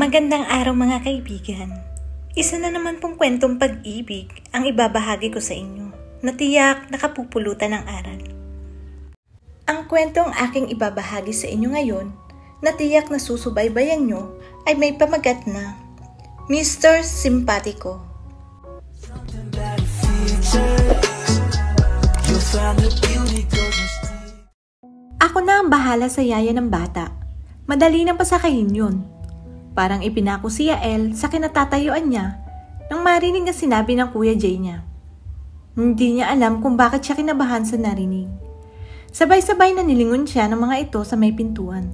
Magandang araw mga kaibigan. Isa na naman pong kwentong pag-ibig ang ibabahagi ko sa inyo na tiyak nakapupulutan ng aral. Ang kwentong aking ibabahagi sa inyo ngayon na tiyak na susubaybayan nyo ay may pamagat na Mr. Simpatico. Ako na ang bahala sa yaya ng bata. Madali nang pasakahin yun. Parang ipinako si Yael sa kinatatayuan niya nang marinig ang sinabi ng Kuya Jay niya. Hindi niya alam kung bakit siya kinabahan sa narinig. Sabay-sabay na nilingon siya ng mga ito sa may pintuan.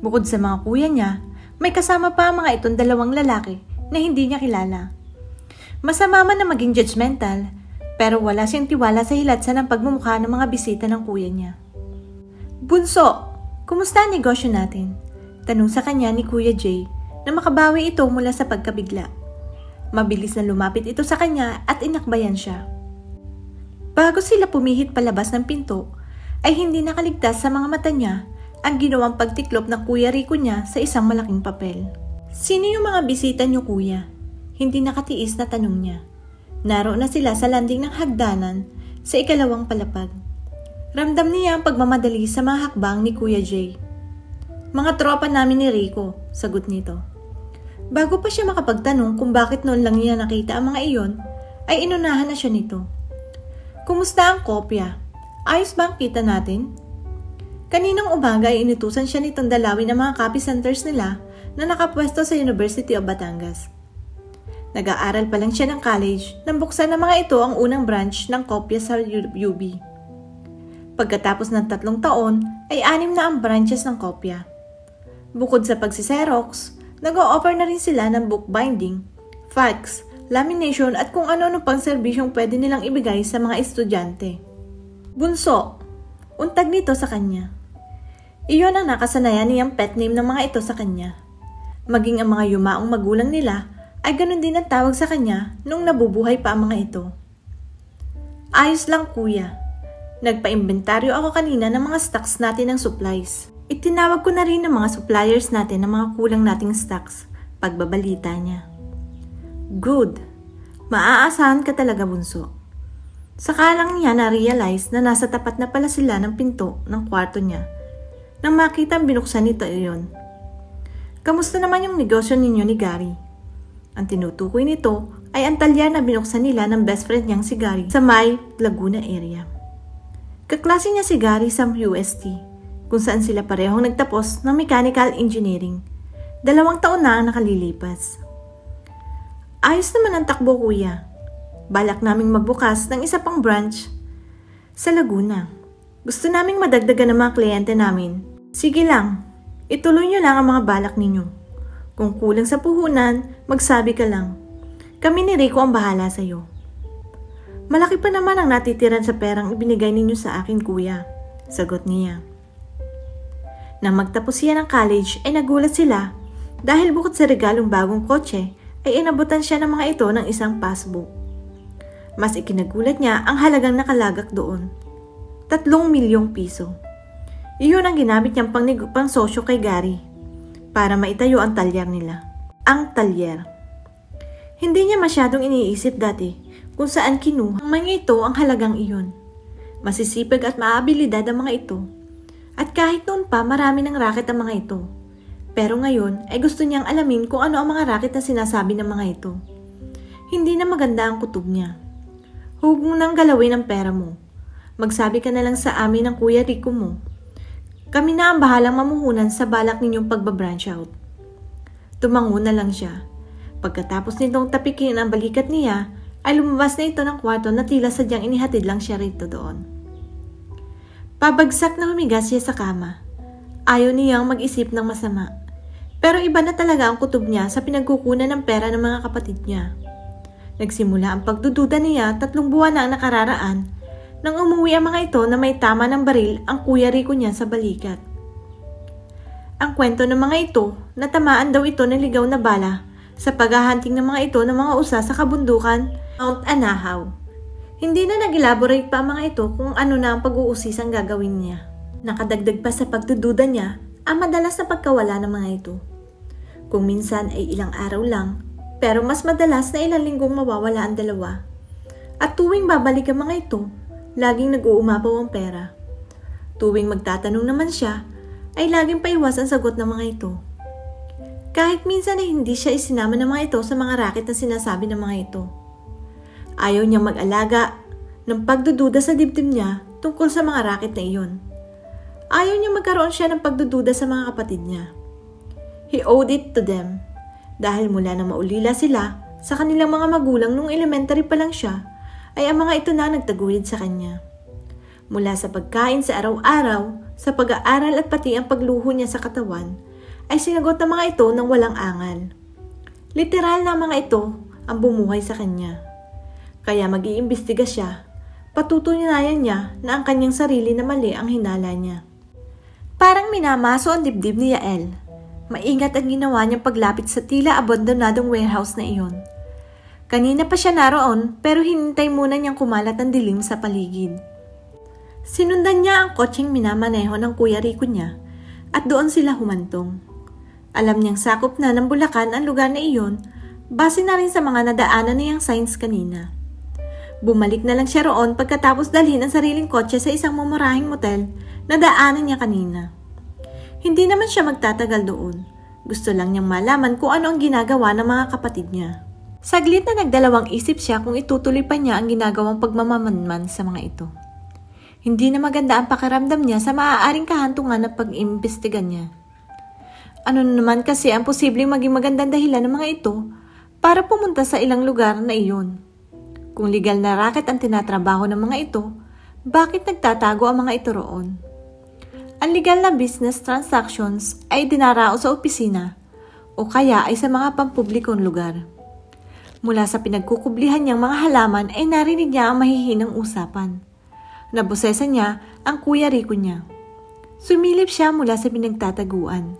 Bukod sa mga kuya niya, may kasama pa ang mga itong dalawang lalaki na hindi niya kilala. Masama man na maging judgmental, pero wala siyang tiwala sa hilatsa ng pagmumukha ng mga bisita ng kuya niya. Bunso, kumusta ang negosyo natin? Tanong sa kanya ni Kuya Jay na makabawi ito mula sa pagkabigla. Mabilis na lumapit ito sa kanya at inakbayan siya. Bago sila pumihit palabas ng pinto, ay hindi nakaligtas sa mga mata niya ang ginawang pagtiklop ng Kuya Rico niya sa isang malaking papel. Sino yung mga bisita niyo kuya? Hindi nakatiis na tanong niya. Naroon na sila sa landing ng hagdanan sa ikalawang palapag. Ramdam niya ang pagmamadali sa mga hakbang ni Kuya Jay. Mga tropa namin ni Rico, sagot nito. Bago pa siya makapagtanong kung bakit noon lang niya nakita ang mga iyon, ay inunahan na siya nito. Kumusta ang kopya? Ayos ba ang kita natin? Kaninang umaga ay inutusan siya nitong dalawin ang mga copy centers nila na nakapwesto sa University of Batangas. Nag-aaral pa lang siya ng college nang buksan ng mga ito ang unang branch ng kopya sa UB. Pagkatapos ng tatlong taon ay anim na ang branches ng kopya. Bukod sa pagsiserox, nag-o-offer na rin sila ng bookbinding, fax, lamination at kung ano-ano pang serbisyong pwede nilang ibigay sa mga estudyante. Bunso, untag nito sa kanya. Iyon ang nakasanayan niyang pet name ng mga ito sa kanya. Maging ang mga yumaong magulang nila ay ganun din ang tawag sa kanya nung nabubuhay pa ang mga ito. Ayos lang kuya. Nagpa-inventaryo ako kanina ng mga stocks natin ng supplies. Itinawag ko na rin ng mga suppliers natin ng mga kulang nating stocks. Pagbabalita niya. Good. Maaasahan ka talaga bunso. Saka lang niya na-realize na nasa tapat na pala sila ng pinto ng kwarto niya. Nang makita ang binuksan nito iyon. Kamusta naman yung negosyo ninyo ni Gary? Ang tinutukoy nito ay ang talya na binuksan nila ng best friend niyang si Gary sa May, Laguna area. Kaklase niya si Gary sa UST, kung saan sila parehong nagtapos ng mechanical engineering. Dalawang taon na ang nakalilipas. Ayos naman ang takbo kuya. Balak naming magbukas ng isa pang branch sa Laguna. Gusto naming madagdagan ng mga kliyente namin. Sige lang, ituloy niyo lang ang mga balak ninyo. Kung kulang sa puhunan, magsabi ka lang. Kami ni Rico ang bahala sa iyo. Malaki pa naman ang natitiran sa perang ibinigay ninyo sa akin, kuya. Sagot niya. Nang magtapos siya ng college ay nagulat sila dahil bukod sa regalong bagong kotse ay inabutan siya ng mga ito ng isang passbook. Mas ikinagulat niya ang halagang nakalagak doon. Tatlong milyong piso. Iyon ang ginamit niyang pang, pang sosyo kay Gary para maitayo ang talyer nila. Ang talyer. Hindi niya masyadong iniisip dati kung saan kinuha ang mga ito ang halagang iyon. Masisipag at maabilidad ang mga ito. At kahit noon pa marami ng racket ang mga ito. Pero ngayon ay gusto niyang alamin kung ano ang mga racket na sinasabi ng mga ito. Hindi na maganda ang kutob niya. Huwag mo nang galawin ang pera mo. Magsabi ka na lang sa amin ng kuya Rico mo. Kami na ang bahalang mamuhunan sa balak ninyong pagbabranch out. Tumango na lang siya. Pagkatapos nitong tapikin ang balikat niya, ay lumabas na ito ng kwarto na tila sadyang inihatid lang siya rito doon. Pabagsak na humiga siya sa kama. Ayaw niyang mag-isip ng masama. Pero iba na talaga ang kutob niya sa pinagkukunan ng pera ng mga kapatid niya. Nagsimula ang pagdududa niya tatlong buwan na ang nakararaan nang umuwi ang mga ito na may tama ng baril ang kuya Rico niya sa balikat. Ang kwento ng mga ito, natamaan daw ito ng ligaw na bala sa paghahunting ng mga ito ng mga usa sa kabundukan Mount Anahaw. Hindi na nag-elaborate pa mga ito kung ano na ang pag-uusisang gagawin niya. Nakadagdag pa sa pagdududa niya ang madalas na pagkawala ng mga ito. Kung minsan ay ilang araw lang, pero mas madalas na ilang linggong mawawala ang dalawa. At tuwing babalik ang mga ito, laging nag-uumapaw ang pera. Tuwing magtatanong naman siya, ay laging paiwas ang sagot ng mga ito. Kahit minsan ay hindi siya isinama ng mga ito sa mga racket na sinasabi ng mga ito. Ayaw niyang mag-alaga ng pagdududa sa dibdib niya tungkol sa mga racket na iyon. Ayaw niya magkaroon siya ng pagdududa sa mga kapatid niya. He owed it to them. Dahil mula na maulila sila sa kanilang mga magulang nung elementary pa lang siya, ay ang mga ito na nagtaguyod sa kanya. Mula sa pagkain sa araw-araw, sa pag-aaral at pati ang pagluho niya sa katawan, ay sinagot ng mga ito ng walang angal. Literal na mga ito ang bumuhay sa kanya. Kaya mag-iimbestiga siya, patutunayan niya na ang kanyang sarili na mali ang hinala niya. Parang minamaso ang dibdib ni Yael. Maingat ang ginawa niyang paglapit sa tila abandonadong warehouse na iyon. Kanina pa siya naroon pero hinintay muna niyang kumalat ang dilim sa paligid. Sinundan niya ang kotseng minamaneho ng kuya Rico niya at doon sila humantong. Alam niyang sakop na ng Bulacan ang lugar na iyon base na rin sa mga nadaanan niyang signs kanina. Bumalik na lang siya roon pagkatapos dalhin ang sariling kotse sa isang mumurahing motel na daanan niya kanina. Hindi naman siya magtatagal doon. Gusto lang niyang malaman kung ano ang ginagawa ng mga kapatid niya. Saglit na nagdalawang isip siya kung itutuloy pa niya ang ginagawang pagmamamanman sa mga ito. Hindi na maganda ang pakiramdam niya sa maaaring kahantungan na pag-imbestigan niya. Ano naman kasi ang posibleng maging magandang dahilan ng mga ito para pumunta sa ilang lugar na iyon. Kung legal na racket ang tinatrabaho ng mga ito, bakit nagtatago ang mga ito roon? Ang legal na business transactions ay dinarao sa opisina o kaya ay sa mga pampublikong lugar. Mula sa pinagkukublihan niyang mga halaman ay narinig niya ang mahihinang usapan. Nabosesa niya ang kuya Rico niya. Sumilip siya mula sa pinagtataguan.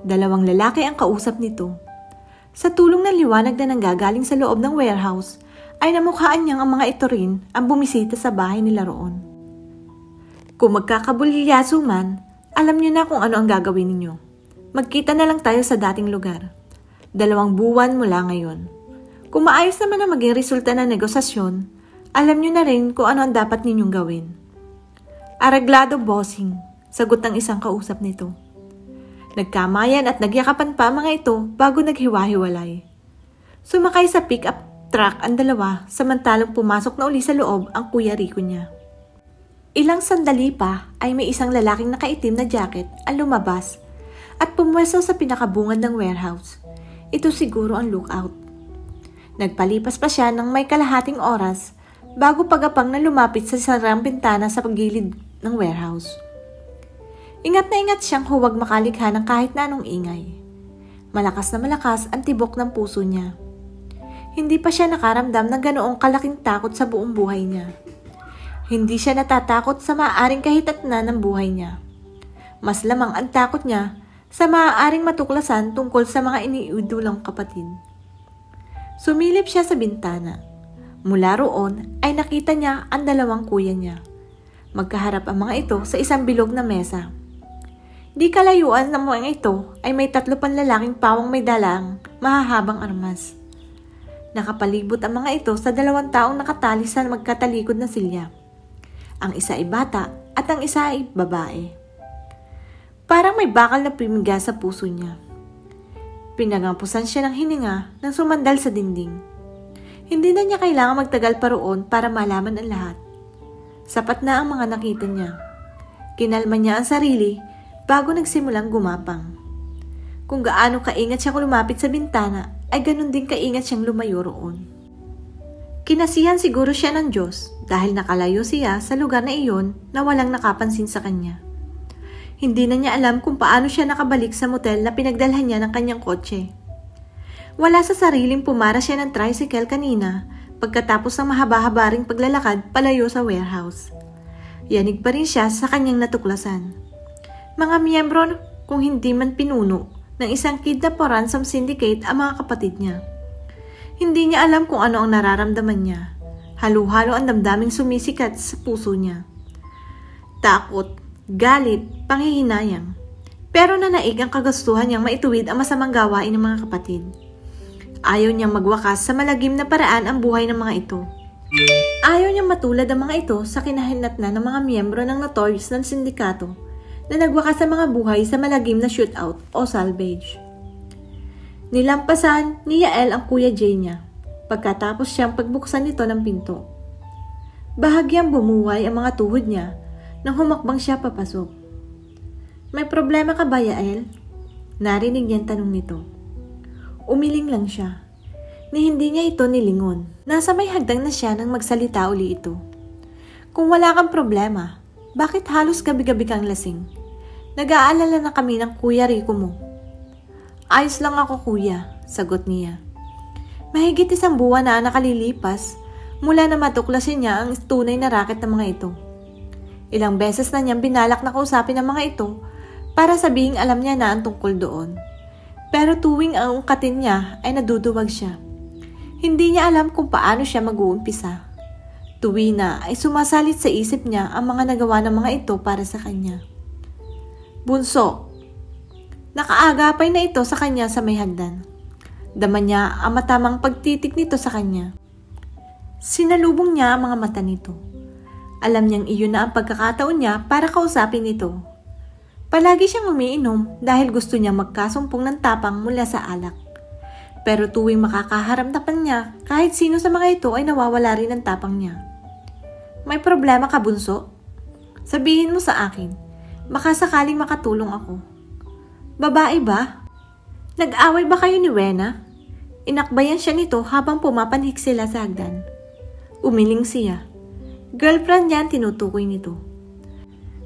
Dalawang lalaki ang kausap nito. Sa tulong ng liwanag na nanggagaling sa loob ng warehouse, ay namukhaan niyang ang mga ito rin ang bumisita sa bahay nila roon. Kung magkakabulyaso man, alam niyo na kung ano ang gagawin ninyo. Magkita na lang tayo sa dating lugar. Dalawang buwan mula ngayon. Kung maayos naman ang maging resulta ng negosasyon, alam niyo na rin kung ano ang dapat ninyong gawin. Araglado bossing, sagot ng isang kausap nito. Nagkamayan at nagyakapan pa mga ito bago naghiwa-hiwalay. Sumakay sa pick-up truck ang dalawa samantalang pumasok na uli sa loob ang kuya Rico niya. Ilang sandali pa ay may isang lalaking nakaitim na jacket ang lumabas at pumwesto sa pinakabungad ng warehouse. Ito siguro ang lookout. Nagpalipas pa siya ng may kalahating oras bago pagapang na lumapit sa sarang bintana sa pagilid ng warehouse. Ingat na ingat siyang huwag makalikha ng kahit na anong ingay. Malakas na malakas ang tibok ng puso niya. Hindi pa siya nakaramdam ng ganoong kalaking takot sa buong buhay niya. Hindi siya natatakot sa maaaring kahitatna ng buhay niya. Mas lamang ang takot niya sa maaaring matuklasan tungkol sa mga iniidulang kapatid. Sumilip siya sa bintana Mula roon ay nakita niya ang dalawang kuya niya. Magkaharap ang mga ito sa isang bilog na mesa. Di kalayuan ng mga ito ay may tatlo pang lalaking pawang may dalang mahahabang armas. Nakapalibot ang mga ito sa dalawang taong nakatali sa magkatalikod na silya. Ang isa ay bata at ang isa ay babae. Parang may bakal na pimiga sa puso niya. Pinagampusan siya ng hininga nang sumandal sa dingding. Hindi na niya kailangan magtagal pa roon para malaman ang lahat. Sapat na ang mga nakita niya. Kinalma niya ang sarili bago nagsimulang gumapang. Kung gaano kaingat siya lumapit sa bintana, ay ganun din kaingat siyang lumayo roon. Kinasihan siguro siya ng Diyos dahil nakalayo siya sa lugar na iyon na walang nakapansin sa kanya. Hindi na niya alam kung paano siya nakabalik sa motel na pinagdalhan niya ng kanyang kotse. Wala sa sariling pumara siya ng tricycle kanina pagkatapos ng mahaba-habaring paglalakad palayo sa warehouse. Yanig pa rin siya sa kanyang natuklasan. Mga miyembro kung hindi man pinuno ng isang kidnap o ransom syndicate ang mga kapatid niya. Hindi niya alam kung ano ang nararamdaman niya. Halo-halo ang damdaming sumisikat sa puso niya. Takot, galit, panghihinayang. Pero nanaig ang kagastuhan niyang maituwid ang masamang gawain ng mga kapatid. Ayaw niyang magwakas sa malagim na paraan ang buhay ng mga ito. Ayaw niyang matulad ang mga ito sa kinahinatnan ng mga miyembro ng notorious ng sindikato na nagwakas sa mga buhay sa malagim na shootout o salvage. Nilampasan ni Yael ang kuya Jay niya pagkatapos siyang pagbuksan nito ng pinto. Bahagyang bumuhay ang mga tuhod niya nang humakbang siya papasok. May problema ka ba, Yael? Narinig niya tanong nito. Umiling lang siya. Ni hindi niya ito nilingon. Nasa may hagdang na siya nang magsalita uli ito. Kung wala kang problema, bakit halos gabi-gabi kang lasing? Nag-aalala na kami ng kuya Rico mo. Ayos lang ako kuya, sagot niya. Mahigit isang buwan na nakalilipas mula na matuklasin niya ang tunay na racket ng mga ito. Ilang beses na niyang binalak na kausapin ang mga ito para sabihing alam niya na ang tungkol doon. Pero tuwing ang ungkatin niya ay naduduwag siya. Hindi niya alam kung paano siya mag-uumpisa. Tuwi na ay sumasalit sa isip niya ang mga nagawa ng mga ito para sa kanya. Bunso, nakaagapay na ito sa kanya sa may hagdan. Dama niya ang matamang pagtitik nito sa kanya. Sinalubong niya ang mga mata nito. Alam niyang iyon na ang pagkakataon niya para kausapin ito Palagi siyang umiinom dahil gusto niya magkasumpong ng tapang mula sa alak. Pero tuwing makakaharamdapan niya, kahit sino sa mga ito ay nawawala rin ang tapang niya. May problema ka bunso? Sabihin mo sa akin, baka sakaling makatulong ako. Babae ba? Nag-away ba kayo ni Wena? Inakbayan siya nito habang pumapanhik sila sa hagdan. Umiling siya. Girlfriend niya tinutukoy nito.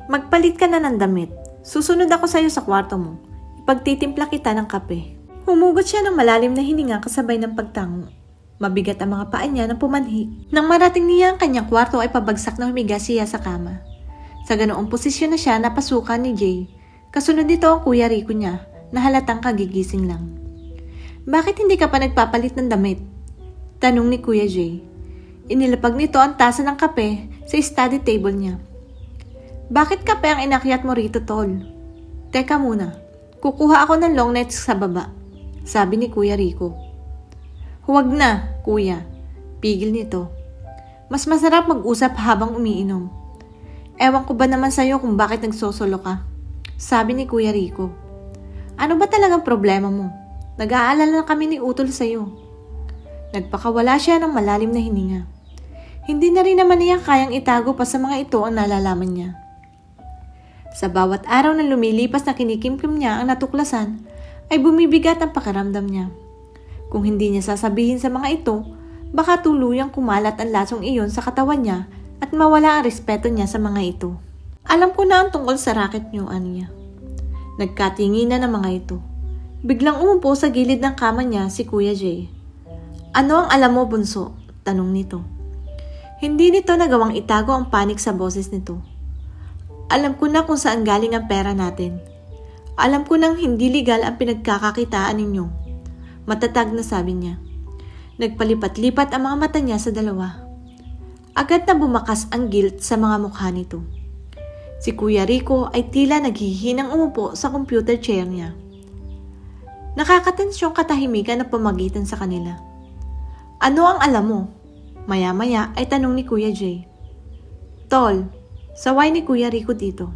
Magpalit ka na ng damit. Susunod ako sa iyo sa kwarto mo. Ipagtitimpla kita ng kape. Humugot siya ng malalim na hininga kasabay ng pagtango. Mabigat ang mga paa niya nang pumanhi. Nang marating niya ang kanyang kwarto ay pabagsak na humiga siya sa kama. Sa ganoong posisyon na siya napasukan ni Jay. Kasunod dito ang kuya Rico niya na halatang kagigising lang. Bakit hindi ka pa nagpapalit ng damit? Tanong ni Kuya Jay. Inilapag nito ang tasa ng kape sa study table niya. Bakit kape ang inakyat mo rito, Tol? Teka muna, kukuha ako ng long nights sa baba, sabi ni Kuya Rico. Huwag na, Kuya. Pigil nito. Mas masarap mag-usap habang umiinom. Ewan ko ba naman sa'yo kung bakit nagsosolo ka? Sabi ni Kuya Rico. Ano ba talagang problema mo? Nag-aalala na kami ni Utol sa'yo. Nagpakawala siya ng malalim na hininga. Hindi na rin naman niya kayang itago pa sa mga ito ang nalalaman niya. Sa bawat araw na lumilipas na kinikimkim niya ang natuklasan, ay bumibigat ang pakiramdam niya. Kung hindi niya sasabihin sa mga ito, baka tuluyang kumalat ang lasong iyon sa katawan niya at mawala ang respeto niya sa mga ito. Alam ko na ang tungkol sa racket niyo, Anya. Nagkatinginan ng mga ito. Biglang umupo sa gilid ng kama niya si Kuya Jay. Ano ang alam mo, bunso? Tanong nito. Hindi nito nagawang itago ang panik sa boses nito. Alam ko na kung saan galing ang pera natin. Alam ko nang hindi legal ang pinagkakakitaan ninyo. Matatag na sabi niya. Nagpalipat-lipat ang mga mata niya sa dalawa. Agad na bumakas ang guilt sa mga mukha nito. Si Kuya Rico ay tila naghihinang umupo sa computer chair niya. Nakakatensyong katahimikan na pamagitan sa kanila. Ano ang alam mo? Maya-maya ay tanong ni Kuya Jay. Tol, Saway ni Kuya Rico dito.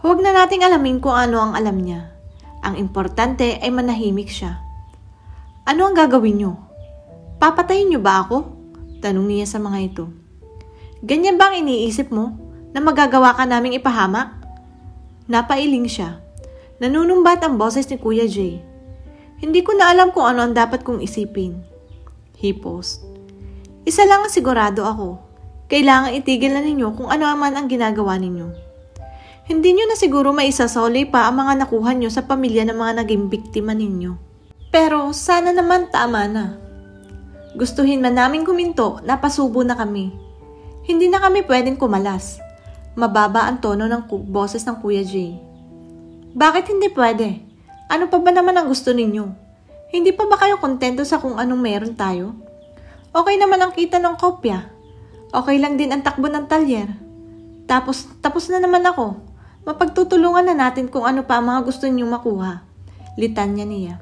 Huwag na nating alamin kung ano ang alam niya. Ang importante ay manahimik siya. Ano ang gagawin niyo? Papatayin niyo ba ako? Tanong niya sa mga ito. Ganyan ba ang iniisip mo na magagawa ka naming ipahamak? Napailing siya. Nanunumbat ang boses ni Kuya Jay. Hindi ko na alam kung ano ang dapat kong isipin. He post. Isa lang ang sigurado ako kailangan itigil na ninyo kung ano man ang ginagawa ninyo. Hindi nyo na siguro maisasoli pa ang mga nakuha nyo sa pamilya ng mga naging biktima ninyo. Pero sana naman tama na. Gustuhin man namin kuminto na pasubo na kami. Hindi na kami pwedeng kumalas. Mababa ang tono ng boses ng Kuya Jay. Bakit hindi pwede? Ano pa ba naman ang gusto ninyo? Hindi pa ba kayo kontento sa kung anong meron tayo? Okay naman ang kita ng kopya. Okay lang din ang takbo ng talyer. Tapos, tapos na naman ako. Mapagtutulungan na natin kung ano pa ang mga gusto niyong makuha. Litan niya niya.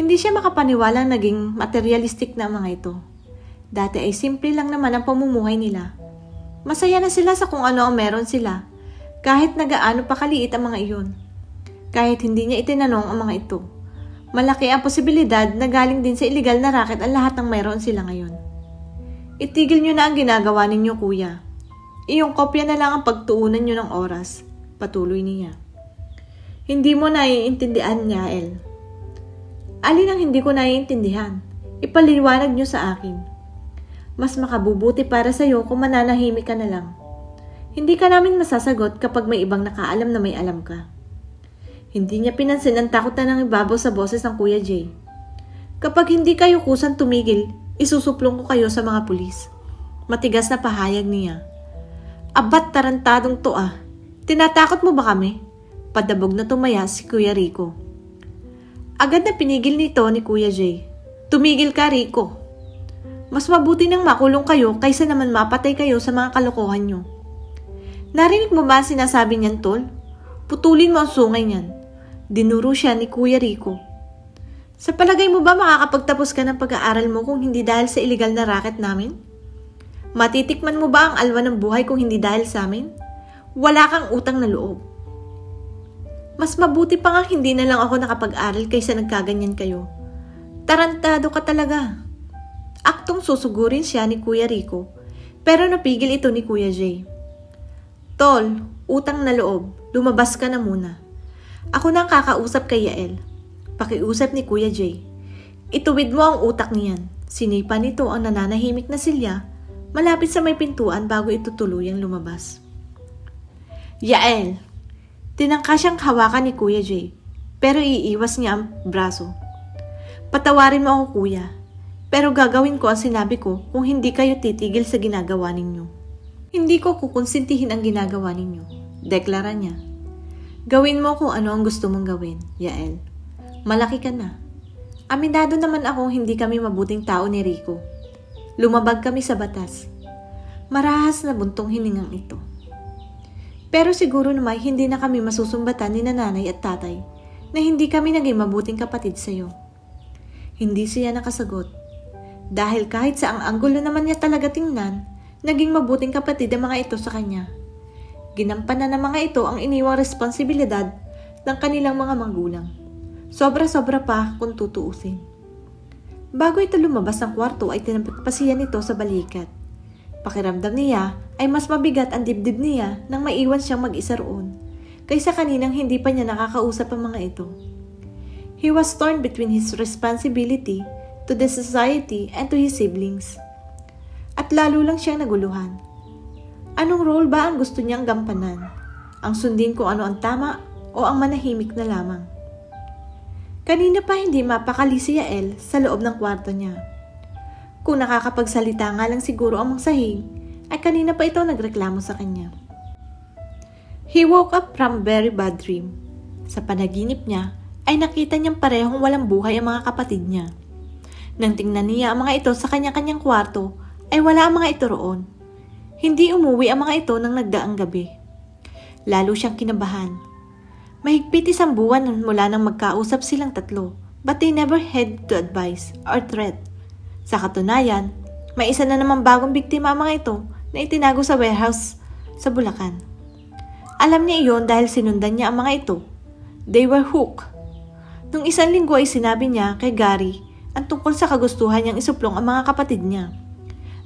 Hindi siya makapaniwala naging materialistic na mga ito. Dati ay simple lang naman ang pamumuhay nila. Masaya na sila sa kung ano ang meron sila, kahit nagaano pa kaliit ang mga iyon. Kahit hindi niya itinanong ang mga ito. Malaki ang posibilidad na galing din sa illegal na racket ang lahat ng mayroon sila ngayon. Itigil niyo na ang ginagawa ninyo kuya. Iyong kopya na lang ang pagtuunan niyo ng oras. Patuloy niya. Hindi mo naiintindihan niya, El. Alin ang hindi ko naiintindihan? Ipaliwanag niyo sa akin. Mas makabubuti para sa'yo kung mananahimik ka na lang. Hindi ka namin masasagot kapag may ibang nakaalam na may alam ka. Hindi niya pinansin ang takot na nang ibabaw sa boses ng Kuya Jay. Kapag hindi kayo kusan tumigil, isusuplong ko kayo sa mga pulis. Matigas na pahayag niya. Abat tarantadong to ah. Tinatakot mo ba kami? Padabog na tumaya si Kuya Rico. Agad na pinigil nito ni Kuya Jay. Tumigil ka Rico. Mas mabuti nang makulong kayo kaysa naman mapatay kayo sa mga kalokohan nyo. Narinig mo ba ang sinasabi niyan, Tol? Putulin mo ang sungay niyan. Dinuro siya ni Kuya Rico. Sa palagay mo ba makakapagtapos ka ng pag-aaral mo kung hindi dahil sa illegal na racket namin? Matitikman mo ba ang alwa ng buhay kung hindi dahil sa amin? Wala kang utang na loob. Mas mabuti pa nga hindi na lang ako nakapag-aral kaysa nagkaganyan kayo. Tarantado ka talaga. Aktong susugurin siya ni Kuya Rico, pero napigil ito ni Kuya Jay. Tol, utang na loob, lumabas ka na muna. Ako nang kakausap kay Yael. Pakiusap ni Kuya Jay. Ituwid mo ang utak niyan. Sinipa nito ang nananahimik na silya malapit sa may pintuan bago ito tuluyang lumabas. Yael! Tinangka siyang hawakan ni Kuya Jay, pero iiwas niya ang braso. Patawarin mo ako kuya, pero gagawin ko ang sinabi ko kung hindi kayo titigil sa ginagawa ninyo. Hindi ko kukonsintihin ang ginagawa ninyo. Deklara niya. Gawin mo kung ano ang gusto mong gawin, Yael. Malaki ka na. Aminado naman ako hindi kami mabuting tao ni Rico. Lumabag kami sa batas. Marahas na buntong hiningang ito. Pero siguro naman hindi na kami masusumbatan ni nanay at tatay na hindi kami naging mabuting kapatid sa iyo. Hindi siya nakasagot dahil kahit sa ang anggulo naman niya talaga tingnan, naging mabuting kapatid ang mga ito sa kanya. Ginampanan ng mga ito ang iniwang responsibilidad ng kanilang mga magulang. Sobra-sobra pa kung tutuusin. Bago ito lumabas ng kwarto ay tinampik pa siya nito sa balikat. Pakiramdam niya ay mas mabigat ang dibdib niya nang maiwan siyang mag-isa roon kaysa kaninang hindi pa niya nakakausap ang mga ito. He was torn between his responsibility to the society and to his siblings. At lalo lang siyang naguluhan. Anong role ba ang gusto niyang gampanan? Ang sundin kung ano ang tama o ang manahimik na lamang? Kanina pa hindi mapakali si Yael sa loob ng kwarto niya. Kung nakakapagsalita nga lang siguro ang mga sahig, ay kanina pa ito nagreklamo sa kanya. He woke up from very bad dream. Sa panaginip niya, ay nakita niyang parehong walang buhay ang mga kapatid niya. Nang tingnan niya ang mga ito sa kanya-kanyang kwarto, ay wala ang mga ito roon. Hindi umuwi ang mga ito nang nagdaang gabi. Lalo siyang kinabahan. Mahigpit isang buwan mula nang magkausap silang tatlo, but they never had to advise or threat. Sa katunayan, may isa na naman bagong biktima ang mga ito na itinago sa warehouse sa Bulacan. Alam niya iyon dahil sinundan niya ang mga ito. They were hooked. Nung isang linggo ay sinabi niya kay Gary ang tungkol sa kagustuhan niyang isuplong ang mga kapatid niya.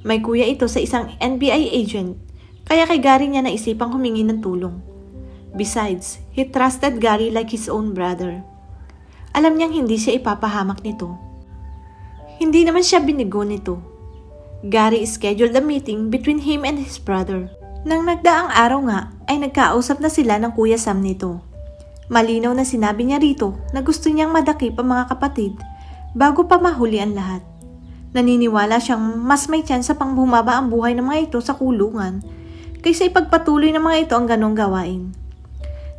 May kuya ito sa isang NBI agent, kaya kay Gary niya naisipang humingi ng tulong. Besides, he trusted Gary like his own brother. Alam niyang hindi siya ipapahamak nito. Hindi naman siya binigo nito. Gary scheduled a meeting between him and his brother. Nang nagdaang araw nga, ay nagkausap na sila ng kuya Sam nito. Malinaw na sinabi niya rito na gusto niyang madakip ang mga kapatid bago pa mahuli ang lahat. Naniniwala siyang mas may tsansa pang bumaba ang buhay ng mga ito sa kulungan kaysa ipagpatuloy ng mga ito ang ganong gawain.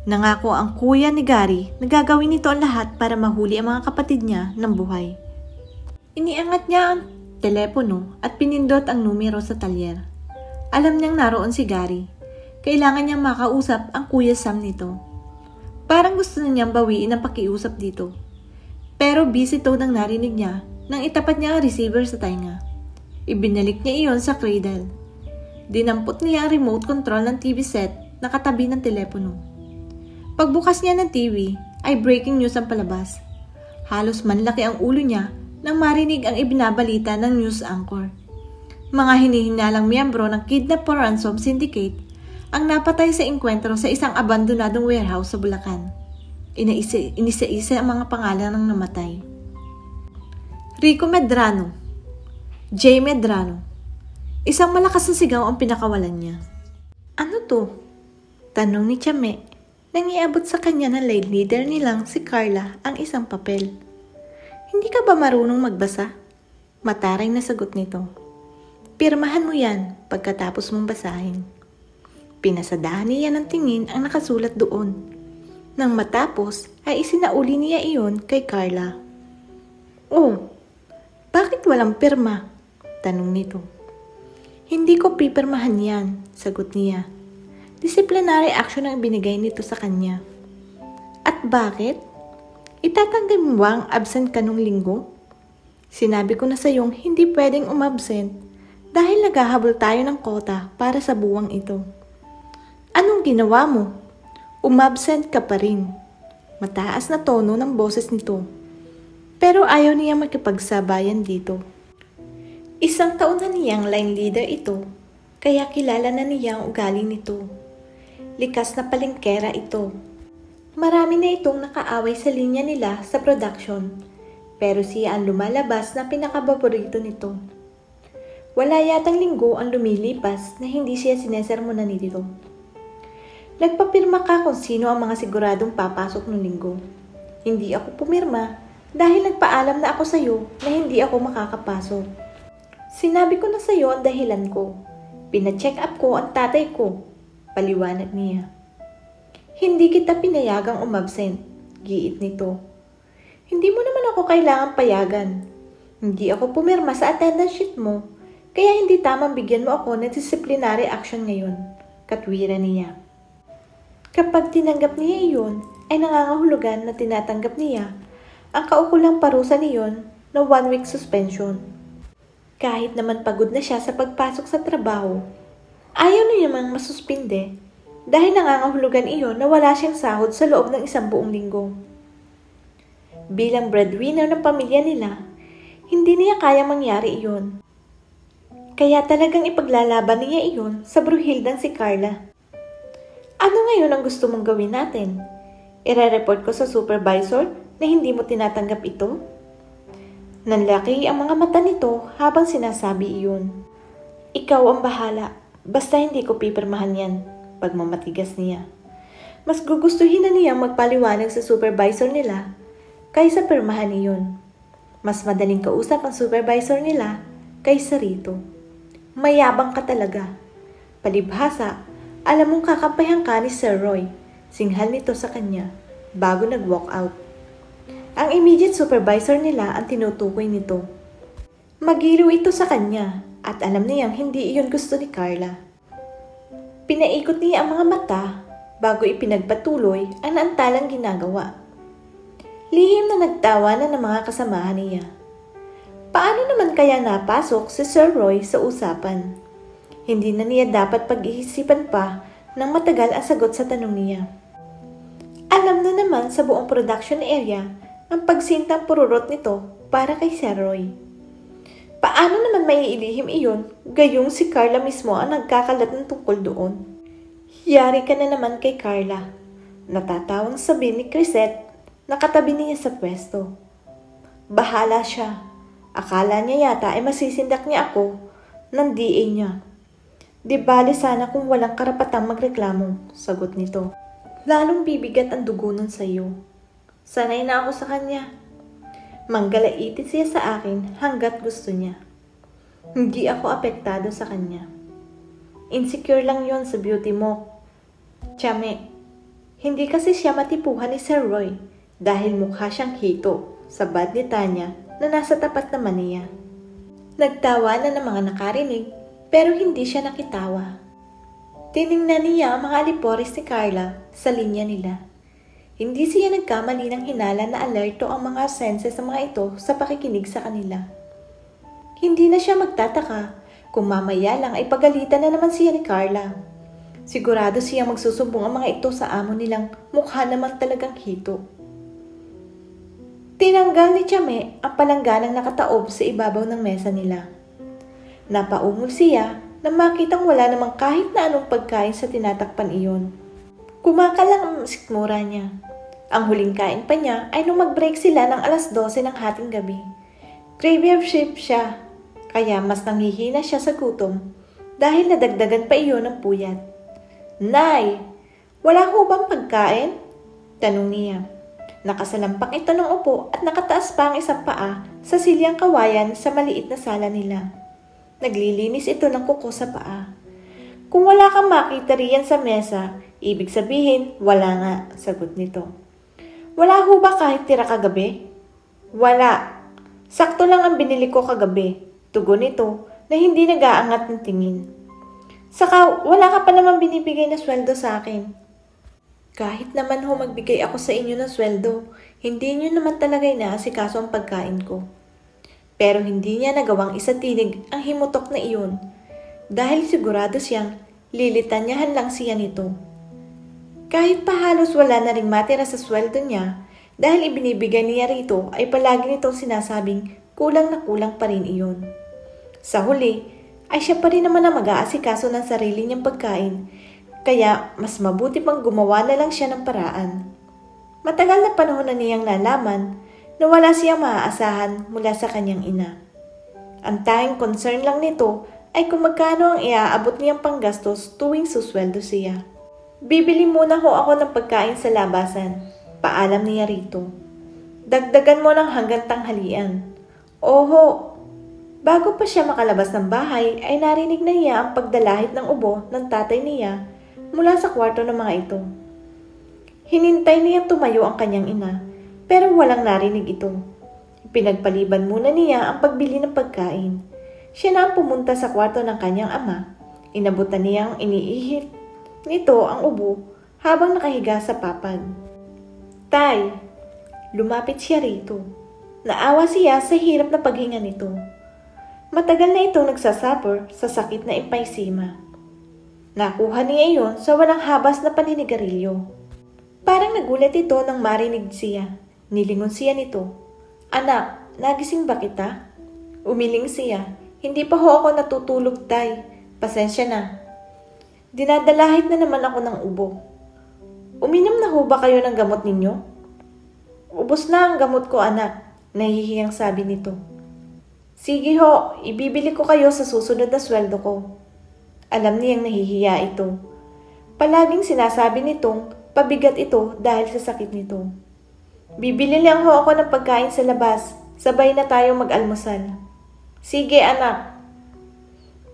Nangako ang kuya ni Gary na gagawin nito ang lahat para mahuli ang mga kapatid niya ng buhay. Iniangat niya ang telepono at pinindot ang numero sa talyer. Alam niyang naroon si Gary, kailangan niyang makausap ang Kuya Sam nito. Parang gusto na niyang bawiin ang pakiusap dito. Pero busy to nang narinig niya nang itapat niya ang receiver sa tainga. Ibinalik niya iyon sa cradle. Dinampot niya ang remote control ng TV set na katabi ng telepono. Pagbukas niya ng TV ay breaking news ang palabas. Halos manlaki ang ulo niya nang marinig ang ibinabalita ng news anchor. Mga hinihinalang miyembro ng Kidnap for Ransom Syndicate ang napatay sa engkwentro sa isang abandonadong warehouse sa Bulacan. Inisa-isa ang mga pangalan ng namatay. Rico Medrano Jay Medrano Isang malakas na sigaw ang pinakawalan niya. Ano to? Tanong ni Chame nang iabot sa kanya ng late leader nilang si Carla ang isang papel. Hindi ka ba marunong magbasa? Mataray na sagot nito. Pirmahan mo yan pagkatapos mong basahin. Pinasadahan niya ng tingin ang nakasulat doon. Nang matapos ay isinauli niya iyon kay Carla. Oh, bakit walang pirma? Tanong nito. Hindi ko pipirmahan yan, sagot niya. Disciplinary action ang binigay nito sa kanya. At bakit? Itatanggap mo ba ang absent ka nung linggo? Sinabi ko na sa iyong hindi pwedeng umabsent dahil naghahabol tayo ng kota para sa buwang ito. Anong ginawa mo? Umabsent ka pa rin. Mataas na tono ng boses nito. Pero ayaw niya makipagsabayan dito. Isang taon na niyang line leader ito, kaya kilala na niya ang ugali nito. Likas na palengkera ito. Marami na itong nakaaway sa linya nila sa production, pero siya ang lumalabas na pinakababorito nito. Wala yatang linggo ang lumilipas na hindi siya sinesermonan nito. Nagpapirma ka kung sino ang mga siguradong papasok ng linggo. Hindi ako pumirma dahil nagpaalam na ako sa iyo na hindi ako makakapasok. Sinabi ko na sa iyo ang dahilan ko. Pina-check up ko ang tatay ko. Paliwanag niya. Hindi kita pinayagang umabsent. Giit nito. Hindi mo naman ako kailangan payagan. Hindi ako pumirma sa attendance sheet mo. Kaya hindi tamang bigyan mo ako ng disciplinary action ngayon. Katwira niya. Kapag tinanggap niya iyon, ay nangangahulugan na tinatanggap niya ang kaukulang parusa niyon na one week suspension. Kahit naman pagod na siya sa pagpasok sa trabaho, ayaw na namang masuspinde dahil nangangahulugan iyon na wala siyang sahod sa loob ng isang buong linggo. Bilang breadwinner ng pamilya nila, hindi niya kaya mangyari iyon. Kaya talagang ipaglalaban niya iyon sa bruhildan si Carla. Ano ngayon ang gusto mong gawin natin? Ire-report ko sa supervisor na hindi mo tinatanggap ito? Nanlaki ang mga mata nito habang sinasabi iyon. Ikaw ang bahala, basta hindi ko pipirmahan yan, pagmamatigas niya. Mas gugustuhin na niya magpaliwanag sa supervisor nila kaysa pirmahan iyon. Mas madaling kausap ang supervisor nila kaysa rito. Mayabang ka talaga. Palibhasa, alam mong kakampayan ka ni Sir Roy. Singhal nito sa kanya bago nag-walk out. Ang immediate supervisor nila ang tinutukoy nito. Magiliw ito sa kanya at alam niyang hindi iyon gusto ni Carla. Pinaikot niya ang mga mata bago ipinagpatuloy ang naantalang ginagawa. Lihim na nagtawa na ng mga kasamahan niya. Paano naman kaya napasok si Sir Roy sa usapan? Hindi na niya dapat pag-iisipan pa ng matagal ang sagot sa tanong niya. Alam na naman sa buong production area ang pagsintang pururot nito para kay Sir Roy. Paano naman may ilihim iyon, gayong si Carla mismo ang nagkakalat ng tungkol doon? Yari ka na naman kay Carla. Natatawang sabi ni Crisette na katabi niya sa pwesto. Bahala siya. Akala niya yata ay masisindak niya ako ng DA niya. Di bali sana kung walang karapatang magreklamo, sagot nito. Lalong bibigat ang dugo nun sa iyo. Sanay na ako sa kanya. Manggalaitin siya sa akin hanggat gusto niya. Hindi ako apektado sa kanya. Insecure lang yon sa beauty mo. Chame, hindi kasi siya matipuhan ni Sir Roy dahil mukha siyang hito sa bad ni Tanya na nasa tapat naman niya. Nagtawa na ng mga nakarinig pero hindi siya nakitawa. Tiningnan niya ang mga aliporis ni Carla sa linya nila. Hindi siya nagkamali ng hinala na alerto ang mga senses ng mga ito sa pakikinig sa kanila. Hindi na siya magtataka kung mamaya lang ay pagalitan na naman siya ni Carla. Sigurado siya magsusumbong ang mga ito sa amo nilang mukha naman talagang hito. Tinanggal ni Chame ang palangganang nakataob sa ibabaw ng mesa nila. Napaungol siya na makitang wala namang kahit na anong pagkain sa tinatakpan iyon. Kumakalang ang sikmura niya. Ang huling kain pa niya ay nung mag-break sila ng alas 12 ng hating gabi. Graveyard shift siya, kaya mas nanghihina siya sa gutom dahil nadagdagan pa iyon ng puyat. Nay, wala ho bang pagkain? Tanong niya. Nakasalampak ito ng upo at nakataas pa ang isang paa sa silyang kawayan sa maliit na sala nila. Naglilinis ito ng kuko sa paa. Kung wala kang makita riyan sa mesa, ibig sabihin, wala nga, sagot nito. Wala ho ba kahit tira kagabi? Wala. Sakto lang ang binili ko kagabi. Tugon nito na hindi nag-aangat ng tingin. Saka wala ka pa naman binibigay na sweldo sa akin. Kahit naman ho magbigay ako sa inyo ng sweldo, hindi nyo naman talaga inaasikaso ang pagkain ko. Pero hindi niya nagawang isatinig ang himutok na iyon dahil sigurado siyang lilitanyahan lang siya nito. Kahit pa halos wala na ring matira sa sweldo niya dahil ibinibigay niya rito ay palagi nitong sinasabing kulang na kulang pa rin iyon. Sa huli, ay siya pa rin naman ang mag-aasikaso ng sarili niyang pagkain kaya mas mabuti pang gumawa na lang siya ng paraan. Matagal na panahon na niyang nalaman na wala siyang maaasahan mula sa kanyang ina. Ang tanging concern lang nito ay kung magkano ang iaabot niyang panggastos tuwing susweldo siya. Bibili muna ho ako ng pagkain sa labasan, paalam niya rito. Dagdagan mo ng hanggang tanghalian. Oho, bago pa siya makalabas ng bahay ay narinig na niya ang pagdalahit ng ubo ng tatay niya mula sa kwarto ng mga ito. Hinintay niya tumayo ang kanyang ina, pero walang narinig ito. Pinagpaliban muna niya ang pagbili ng pagkain. Siya na ang pumunta sa kwarto ng kanyang ama. Inabutan niya ang iniihit nito ang ubo habang nakahiga sa papag. Tay, lumapit siya rito. Naawa siya sa hirap na paghinga nito. Matagal na itong nagsasuffer sa sakit na epaisima. Nakuha niya iyon sa walang habas na paninigarilyo. Parang nagulat ito nang marinig siya. Nilingon siya nito. Anak, nagising ba kita? Umiling siya. Hindi pa ho ako natutulog, tay. Pasensya na. Dinadalahit na naman ako ng ubo. Uminom na ho ba kayo ng gamot ninyo? Ubos na ang gamot ko, anak. Nahihiyang sabi nito. Sige ho, ibibili ko kayo sa susunod na sweldo ko. Alam niyang nahihiya ito. Palaging sinasabi nitong pabigat ito dahil sa sakit nito. Bibili lang ho ako ng pagkain sa labas. Sabay na tayo mag-almusal. Sige anak.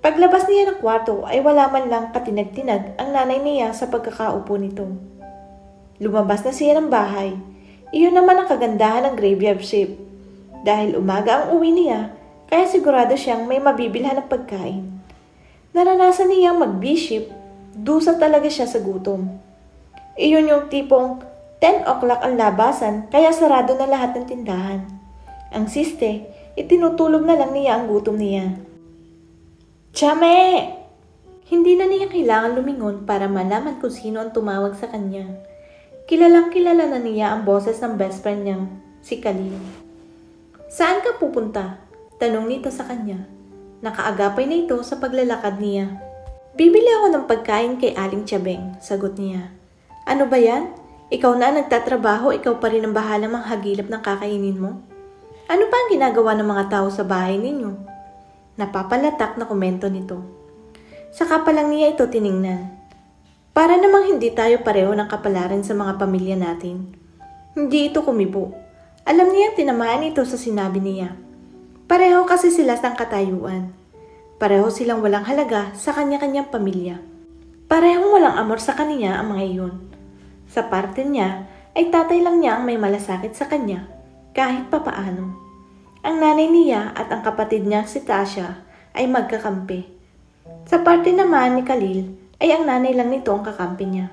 Paglabas niya ng kwarto ay wala man lang katinag-tinag ang nanay niya sa pagkakaupo nito. Lumabas na siya ng bahay. Iyon naman ang kagandahan ng graveyard shift. Dahil umaga ang uwi niya, kaya sigurado siyang may mabibilhan ng pagkain. Naranasan niyang mag-bishop, dusa talaga siya sa gutom. Iyon yung tipong 10 o'clock ang labasan kaya sarado na lahat ng tindahan. Ang siste, itinutulog na lang niya ang gutom niya. Chame! Hindi na niya kailangan lumingon para malaman kung sino ang tumawag sa kanya. Kilalang kilala na niya ang boses ng best friend niyang, si Khalil. Saan ka pupunta? Tanong nito sa kanya. Nakaagapay na ito sa paglalakad niya. Bibili ako ng pagkain kay Aling Chabeng, sagot niya. Ano ba yan? Ikaw na nagtatrabaho, ikaw pa rin ang bahala manghagilap ng kakainin mo? Ano pa ang ginagawa ng mga tao sa bahay ninyo? Napapalatak na komento nito. Saka pa lang niya ito tiningnan. Para namang hindi tayo pareho ng kapalaran sa mga pamilya natin. Hindi ito kumibo. Alam niya tinamaan ito sa sinabi niya. Pareho kasi sila ng katayuan. Pareho silang walang halaga sa kanya-kanyang pamilya. Parehong walang amor sa kanya ang mga iyon. Sa parte niya, ay tatay lang niya ang may malasakit sa kanya, kahit papaano. Ang nanay niya at ang kapatid niya si Tasha ay magkakampi. Sa parte naman ni Khalil, ay ang nanay lang nito ang kakampi niya.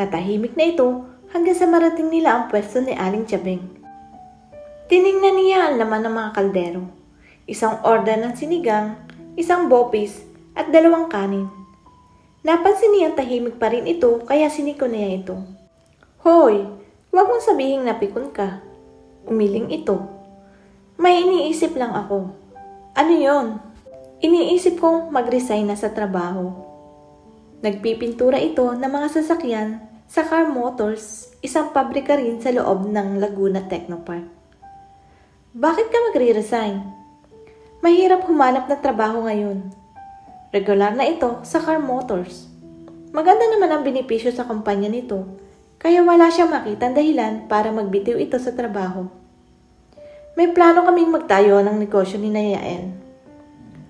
Natahimik na ito hanggang sa marating nila ang pwesto ni Aling Chabeng. Tiningnan niya ang laman ng mga kaldero. Isang order ng sinigang, isang bopis, at dalawang kanin. Napansin niya tahimik pa rin ito kaya siniko niya ito. Hoy, huwag mong sabihing napikon ka. Umiling ito. May iniisip lang ako. Ano yon? Iniisip kong mag-resign na sa trabaho Nagpipintura ito ng mga sasakyan sa Car Motors, isang pabrika rin sa loob ng Laguna Technopark. Bakit ka magre-resign? Mahirap humanap ng trabaho ngayon. Regular na ito sa Car Motors. Maganda naman ang benepisyo sa kumpanya nito, kaya wala siyang makita dahilan para magbitiw ito sa trabaho. May plano kaming magtayo ng negosyo ni Nayael.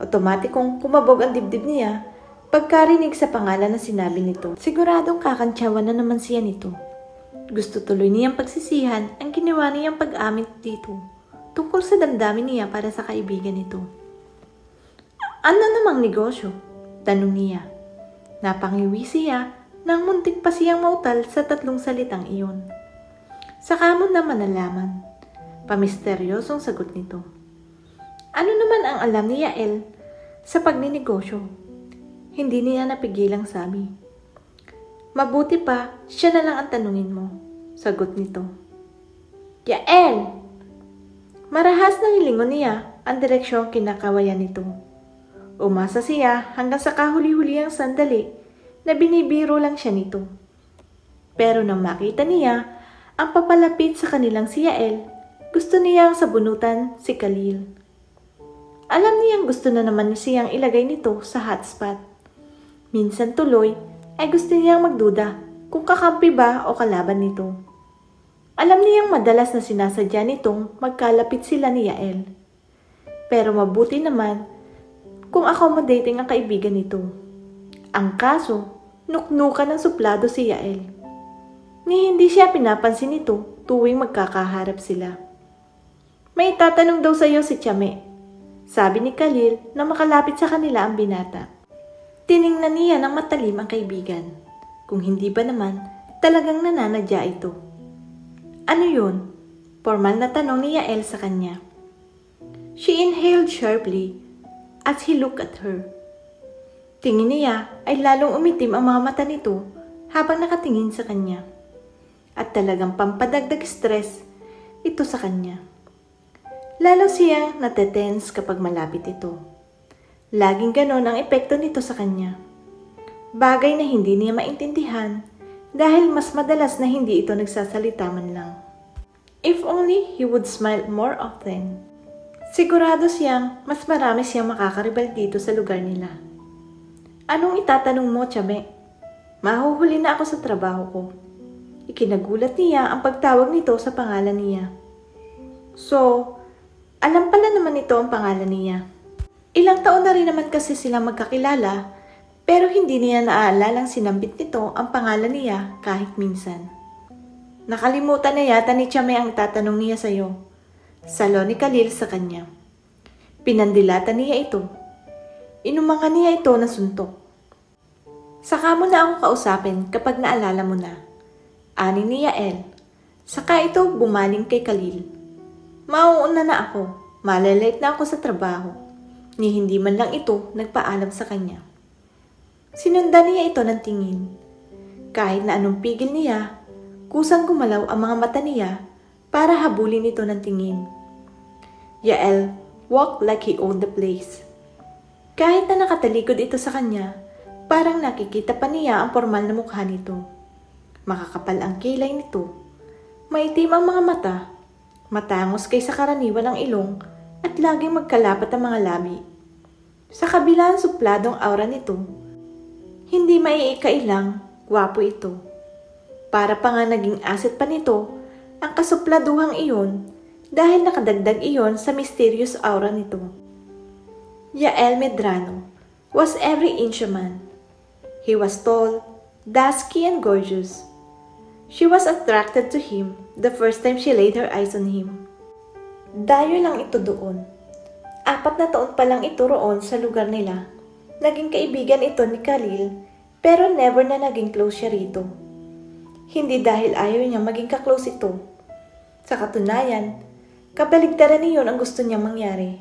Otomatikong kumabog ang dibdib niya Pagkarinig sa pangalan na sinabi nito, siguradong kakantsawan na naman siya nito. Gusto tuloy niyang pagsisihan ang ginawa niyang pag-amin dito tungkol sa damdamin niya para sa kaibigan nito. Ano namang negosyo? Tanong niya. Napangiwi siya nang muntik pa siyang mautal sa tatlong salitang iyon. Saka mo naman nalaman. Pamisteryosong sagot nito. Ano naman ang alam ni Yael sa pagninegosyo? Hindi niya napigilang sabi. Mabuti pa, siya na lang ang tanungin mo. Sagot nito. Yael! Marahas na nilingon niya ang direksyong kinakawayan nito. Umasa siya hanggang sa kahuli-huli ang sandali na binibiro lang siya nito. Pero nang makita niya ang papalapit sa kanilang si Yael, gusto niyang sabunutan si Khalil. Alam niyang gusto na naman siyang ilagay nito sa hotspot. Minsan tuloy ay gusto niyang magduda kung kakampi ba o kalaban nito. Alam niyang madalas na sinasadya nitong magkalapit sila ni Yael. Pero mabuti naman kung accommodating ang kaibigan nito. Ang kaso, nuknukan ng suplado si Yael. Ni hindi siya pinapansin nito tuwing magkakaharap sila. May tatanong daw sa iyo si Chame. Sabi ni Khalil na makalapit sa kanila ang binata. Tiningnan niya ng matalim ang kaibigan. Kung hindi ba naman, talagang nananadya ito. Ano yun? Formal na tanong ni Yael sa kanya. She inhaled sharply as he looked at her. Tingin niya ay lalong umitim ang mga mata nito habang nakatingin sa kanya. At talagang pampadagdag stress ito sa kanya. Lalo siyang natetense kapag malapit ito. Laging ganon ang epekto nito sa kanya. Bagay na hindi niya maintindihan dahil mas madalas na hindi ito nagsasalita man lang. If only he would smile more often. Sigurado siyang mas marami siyang makakaribal dito sa lugar nila. Anong itatanong mo, Chame? Mahuhuli na ako sa trabaho ko. Ikinagulat niya ang pagtawag nito sa pangalan niya. So, alam pala naman ito ang pangalan niya. Ilang taon na rin naman kasi sila magkakilala, pero hindi niya naaalalang sinambit nito ang pangalan niya kahit minsan. Nakalimutan na yata ni Chame ang tatanong niya sa iyo. Salo ni Khalil sa kanya. Pinandilatan niya ito. Inumangan niya ito na suntok. Saka mo na ako kausapin kapag naalala mo na. Ani ni Yael. Saka ito bumaling kay Khalil. Mauuna na ako. Malalate na ako sa trabaho ni hindi man lang ito nagpaalam sa kanya. Sinundan niya ito ng tingin. Kahit na anong pigil niya, kusang gumalaw ang mga mata niya para habulin ito ng tingin. Yael walked like he owned the place. Kahit na nakatalikod ito sa kanya, parang nakikita pa niya ang formal na mukha nito. Makakapal ang kilay nito. Maitim ang mga mata. Matangos kaysa karaniwan ang ilong at laging magkalapat ang mga labi. Sa kabila ng supladong aura nito, hindi maiikailang gwapo ito. Para pa nga naging asset pa nito ang kasupladuhang iyon dahil nakadagdag iyon sa mysterious aura nito. Yael Medrano was every inch a man. He was tall, dusky, and gorgeous. She was attracted to him the first time she laid her eyes on him. Dayo lang ito doon. Apat na taon pa lang ito roon sa lugar nila. Naging kaibigan ito ni Khalil Pero never na naging close siya rito. Hindi dahil ayaw niya maging kaklose ito. Sa katunayan, kabaligtaran niyon ang gusto niyang mangyari.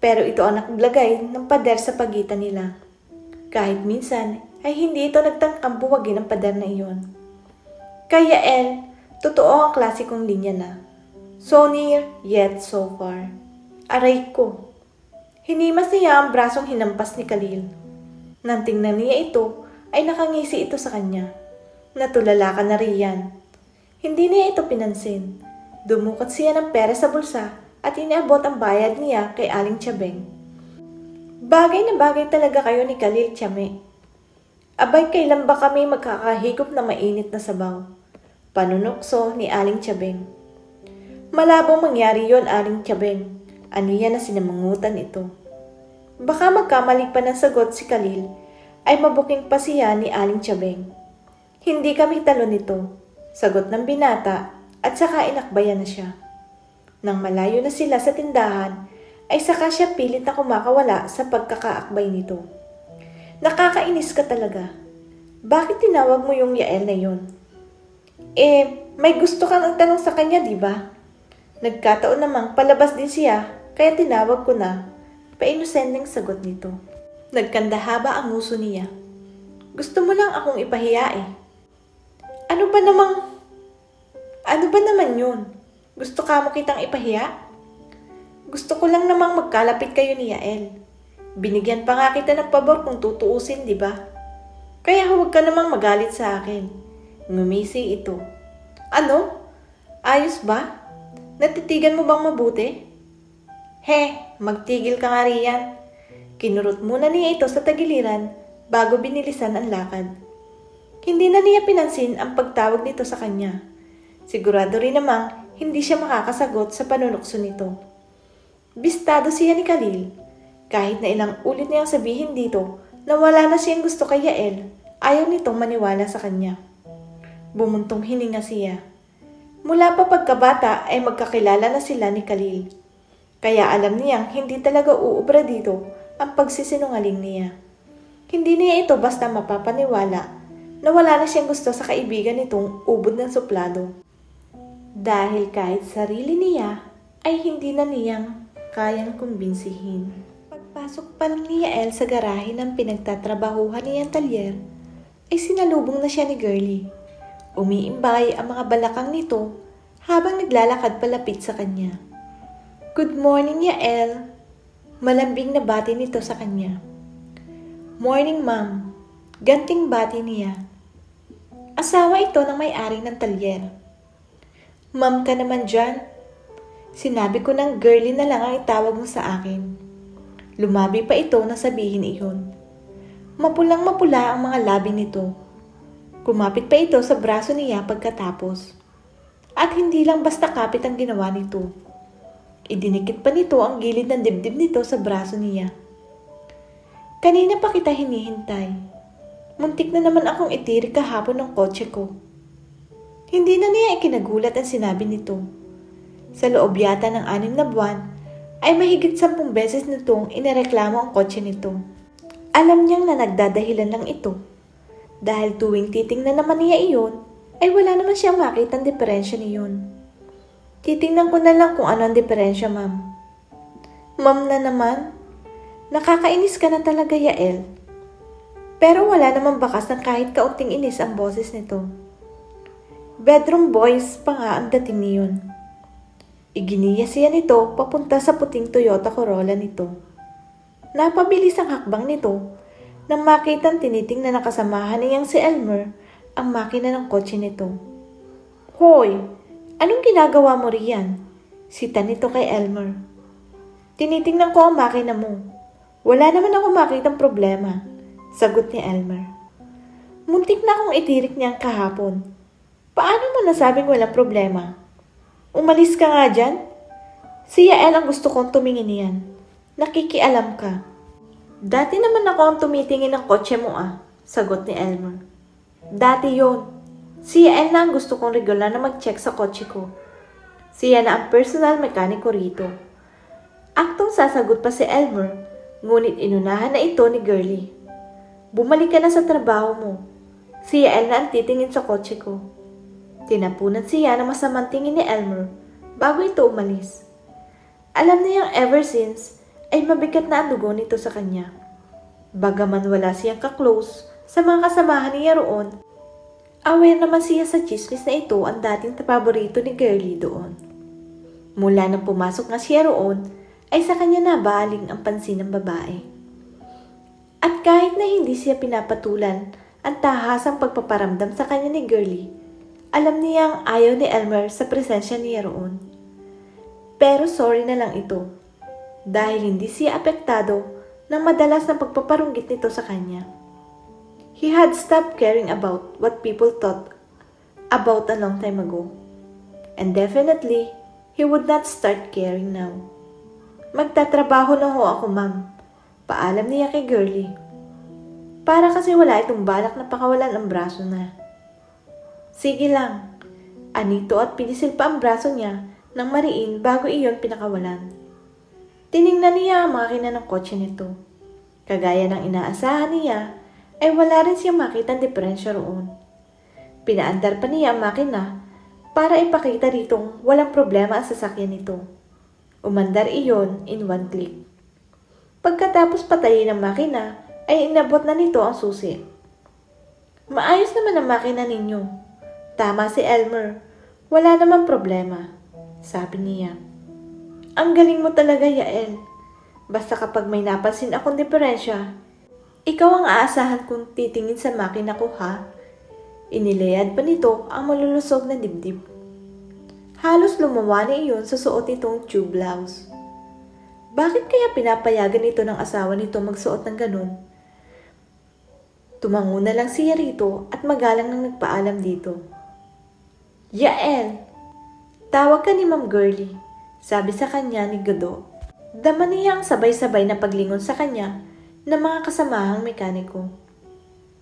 Pero ito ang naglagay ng pader sa pagitan nila. Kahit minsan ay hindi ito nagtangkang buwagin ang pader na iyon. Kaya El, totoo ang klasikong linya na. So near, yet so far. Aray ko. Hinimas niya ang brasong hinampas ni Khalil. Nang tingnan niya ito, ay nakangisi ito sa kanya. Natulala ka na riyan. Hindi niya ito pinansin. Dumukot siya ng pera sa bulsa at iniabot ang bayad niya kay Aling Chabeng. Bagay na bagay talaga kayo ni Khalil Chame. Abay kailan ba kami magkakahigop na mainit na sabaw? Panunokso ni Aling Chabeng. Malabong mangyari yon Aling Chabeng. Ano yan na sinamangutan ito? Baka magkamali pa ng sagot si Khalil ay mabuking pa siya ni Aling Chabeng. Hindi kami talo nito. Sagot ng binata at saka inakbayan na siya. Nang malayo na sila sa tindahan, ay saka siya pilit na kumakawala sa pagkakaakbay nito. Nakakainis ka talaga. Bakit tinawag mo yung Yael na yun? Eh, may gusto kang ang tanong sa kanya, di ba? Nagkataon namang palabas din siya, kaya tinawag ko na. Painosending sagot nito. Nagkandahaba ang nguso niya. Gusto mo lang akong ipahiya eh. Ano ba namang... Ano ba naman yun? Gusto ka mo kitang ipahiya? Gusto ko lang namang magkalapit kayo ni Yael. Binigyan pa nga kita ng pabor kung tutuusin, di ba? Kaya huwag ka namang magalit sa akin. Ngumisi ito. Ano? Ayos ba? Natitigan mo bang mabuti? He, magtigil ka nga riyan. Kinurot muna niya ito sa tagiliran bago binilisan ang lakad. Hindi na niya pinansin ang pagtawag nito sa kanya. Sigurado rin namang hindi siya makakasagot sa panunukso nito. Bistado siya ni Khalil. Kahit na ilang ulit niyang sabihin dito na wala na siyang gusto kay Yael, ayaw nitong maniwala sa kanya. Bumuntong hininga siya. Mula pa pagkabata ay magkakilala na sila ni Khalil. Kaya alam niyang hindi talaga uubra dito ang pagsisinungaling niya. Hindi niya ito basta mapapaniwala na wala na siyang gusto sa kaibigan nitong ubod ng suplado. Dahil kahit sarili niya ay hindi na niyang kayang kumbinsihin. Pagpasok pa ni Yael sa garahe ng pinagtatrabahuhan niyang talyer, ay sinalubong na siya ni Girlie. Umiimbay ang mga balakang nito habang naglalakad palapit sa kanya. Good morning, Yael. Malambing na bati nito sa kanya. Morning, ma'am. Ganting bati niya. Asawa ito ng may-ari ng talyer. Ma'am ka naman dyan. Sinabi ko ng girly na lang ang itawag mo sa akin. Lumabi pa ito na sabihin iyon. Mapulang mapula ang mga labi nito. Kumapit pa ito sa braso niya pagkatapos. At hindi lang basta kapit ang ginawa nito. Idinikit pa nito ang gilid ng dibdib nito sa braso niya. Kanina pa kita hinihintay. Muntik na naman akong itirik kahapon ng kotse ko. Hindi na niya ikinagulat ang sinabi nito. Sa loob yata ng anim na buwan, ay mahigit sampung beses nitong inareklamo ang kotse nito. Alam niyang na nagdadahilan lang ito. Dahil tuwing titingnan naman niya iyon, ay wala naman siyang makita ang diferensya niyon. Titingnan ko na lang kung ano ang diferensya, ma'am. Ma'am na naman. Nakakainis ka na talaga, Yael. Pero wala namang bakas ng kahit kaunting inis ang boses nito. Bedroom boys pa nga ang dating niyon. Iginiya siya nito papunta sa puting Toyota Corolla nito. Napabilis ang hakbang nito nang makitang tinitingnan na kasamahan niyang si Elmer ang makina ng kotse nito. Hoy, anong ginagawa mo riyan? Sita nito kay Elmer. Tinitingnan ko ang makina mo. Wala naman ako makitang problema. Sagot ni Elmer. Muntik na akong itirik niyang kahapon. Paano mo nasabing walang problema? Umalis ka nga dyan? Si Yael ang gusto kong tumingin niyan. Nakikialam ka. Dati naman ako ang tumitingin ng kotse mo ah, sagot ni Elmer. Dati yon. Si Yael na ang gusto kong regular na mag-check sa kotse ko. Siya na ang personal mekaniko rito. Aktong sasagot pa si Elmer, ngunit inunahan na ito ni Girlie. Bumalik ka na sa trabaho mo. Si Yael na ang titingin sa kotse ko. Tinapunan siya ng masamang tingin ni Elmer bago ito umalis. Alam niyang ever since ay mabigat na ang dugo nito sa kanya. Bagaman wala siyang kaklose sa mga kasamahan niya roon, aware naman siya sa chismis na ito ang dating paborito ni Girlie doon. Mula nang pumasok nga siya roon, ay sa kanya nabaling ang pansin ng babae. At kahit na hindi siya pinapatulan ang tahasang pagpaparamdam sa kanya ni Girlie, alam niyang ayaw ni Elmer sa presensya niya roon. Pero sorry na lang ito dahil hindi siya apektado ng madalas na pagpaparunggit nito sa kanya. He had stopped caring about what people thought about a long time ago. And definitely, he would not start caring now. Magtatrabaho na ho ako, ma'am. Paalam niya kay Girlie. Para kasi wala itong balak na pakawalan ang braso na. Sige lang. Anito at pinisil pa ang braso niya ng mariin bago iyon pinakawalan. Tiningnan niya ang makina ng kotse nito. Kagaya ng inaasahan niya, ay wala rin siyang makita diferensya roon. Pinaandar pa niya ang makina para ipakita ritong walang problema ang sasakyan nito. Umandar iyon in one click. Pagkatapos patayin ang makina, ay inabot na nito ang susi. Maayos naman ang makina ninyo, Tama si Elmer. Wala namang problema. Sabi niya. Ang galing mo talaga, Yael. Basta kapag may napansin akong diferensya, ikaw ang aasahan kong titingin sa makina ko ha. Inilayad pa nito ang malulusog na dibdib. Halos lumawa iyon sa suot nitong tube blouse. Bakit kaya pinapayagan ito ng asawa nito magsuot ng ganun? Tumango na lang siya rito at magalang nang nagpaalam dito. Yael! Tawag ka ni Ma'am Girlie, sabi sa kanya ni Gado. Dama niya ang sabay-sabay na paglingon sa kanya ng mga kasamahang mekaniko.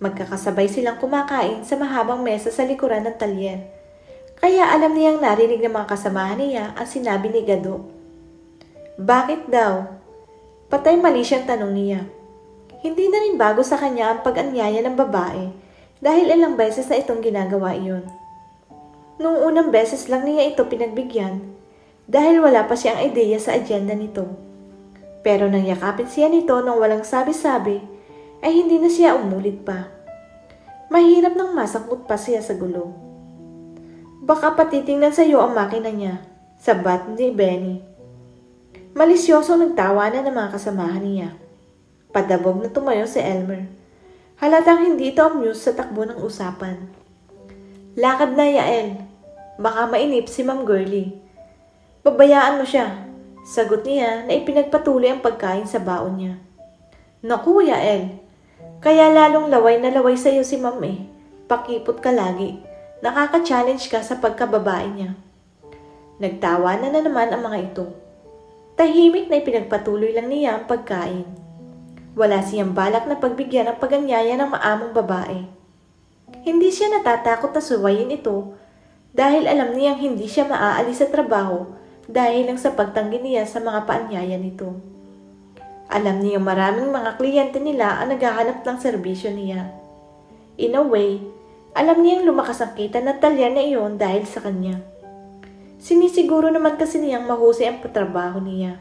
Magkakasabay silang kumakain sa mahabang mesa sa likuran ng talyer. Kaya alam niyang narinig ng mga kasamahan niya ang sinabi ni Gado. Bakit daw? Patay mali siyang tanong niya. Hindi na rin bago sa kanya ang pag-anyaya ng babae dahil ilang beses na itong ginagawa iyon. Noong unang beses lang niya ito pinagbigyan dahil wala pa siyang ideya sa agenda nito. Pero nang yakapin siya nito nang walang sabi-sabi, ay hindi na siya umulit pa. Mahirap nang masakot pa siya sa gulo. Baka patitingnan sa iyo ang makina niya, sabat ni Benny. Malisyoso nagtawanan ng mga kasamahan niya. Padabog na tumayo si Elmer. Halatang hindi ito amused sa takbo ng usapan. Lakad na, Yael. Baka mainip si Ma'am Girlie. Babayaan mo siya. Sagot niya na ipinagpatuloy ang pagkain sa baon niya. Naku, Yael. Kaya lalong laway na laway sa iyo si Ma'am eh. Pakipot ka lagi. Nakaka-challenge ka sa pagkababae niya. Nagtawa na na naman ang mga ito. Tahimik na ipinagpatuloy lang niya ang pagkain. Wala siyang balak na pagbigyan ng paganyaya ng maamong babae. Hindi siya natatakot na suwayin ito dahil alam niyang hindi siya maaalis sa trabaho dahil lang sa pagtanggi niya sa mga paanyaya nito. Alam niyang maraming mga kliyente nila ang naghahanap ng serbisyo niya. In a way, alam niyang lumakas ang kita na talya na iyon dahil sa kanya. Sinisiguro naman kasi niyang mahusay ang patrabaho niya.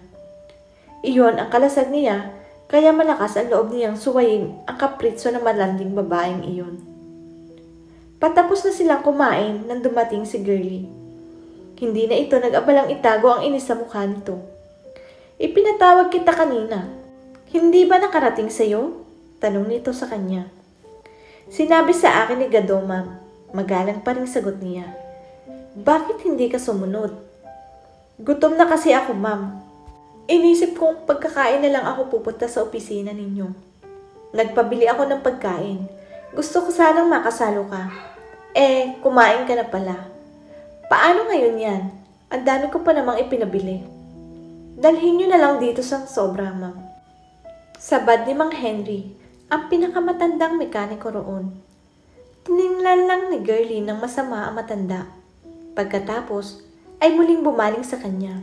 Iyon ang kalasag niya, kaya malakas ang loob niyang suwayin ang kapritso ng malanding babaeng iyon. Patapos na silang kumain nang dumating si Girlie. Hindi na ito nag-abalang itago ang inis sa mukha nito. Ipinatawag kita kanina. Hindi ba nakarating sa iyo? Tanong nito sa kanya. Sinabi sa akin ni Gado, ma'am. Magalang pa rin sagot niya. Bakit hindi ka sumunod? Gutom na kasi ako, ma'am. Inisip kong pagkakain na lang ako pupunta sa opisina ninyo. Nagpabili ako ng pagkain. Gusto ko sanang makasalo ka. Eh, kumain ka na pala. Paano ngayon yan? Ang dami ko pa namang ipinabili. Dalhin nyo na lang dito sa sobra, ma'am. Sabad ni Mang Henry, ang pinakamatandang mekaniko roon. Tininglan lang ni Girlie ng masama ang matanda. Pagkatapos, ay muling bumaling sa kanya.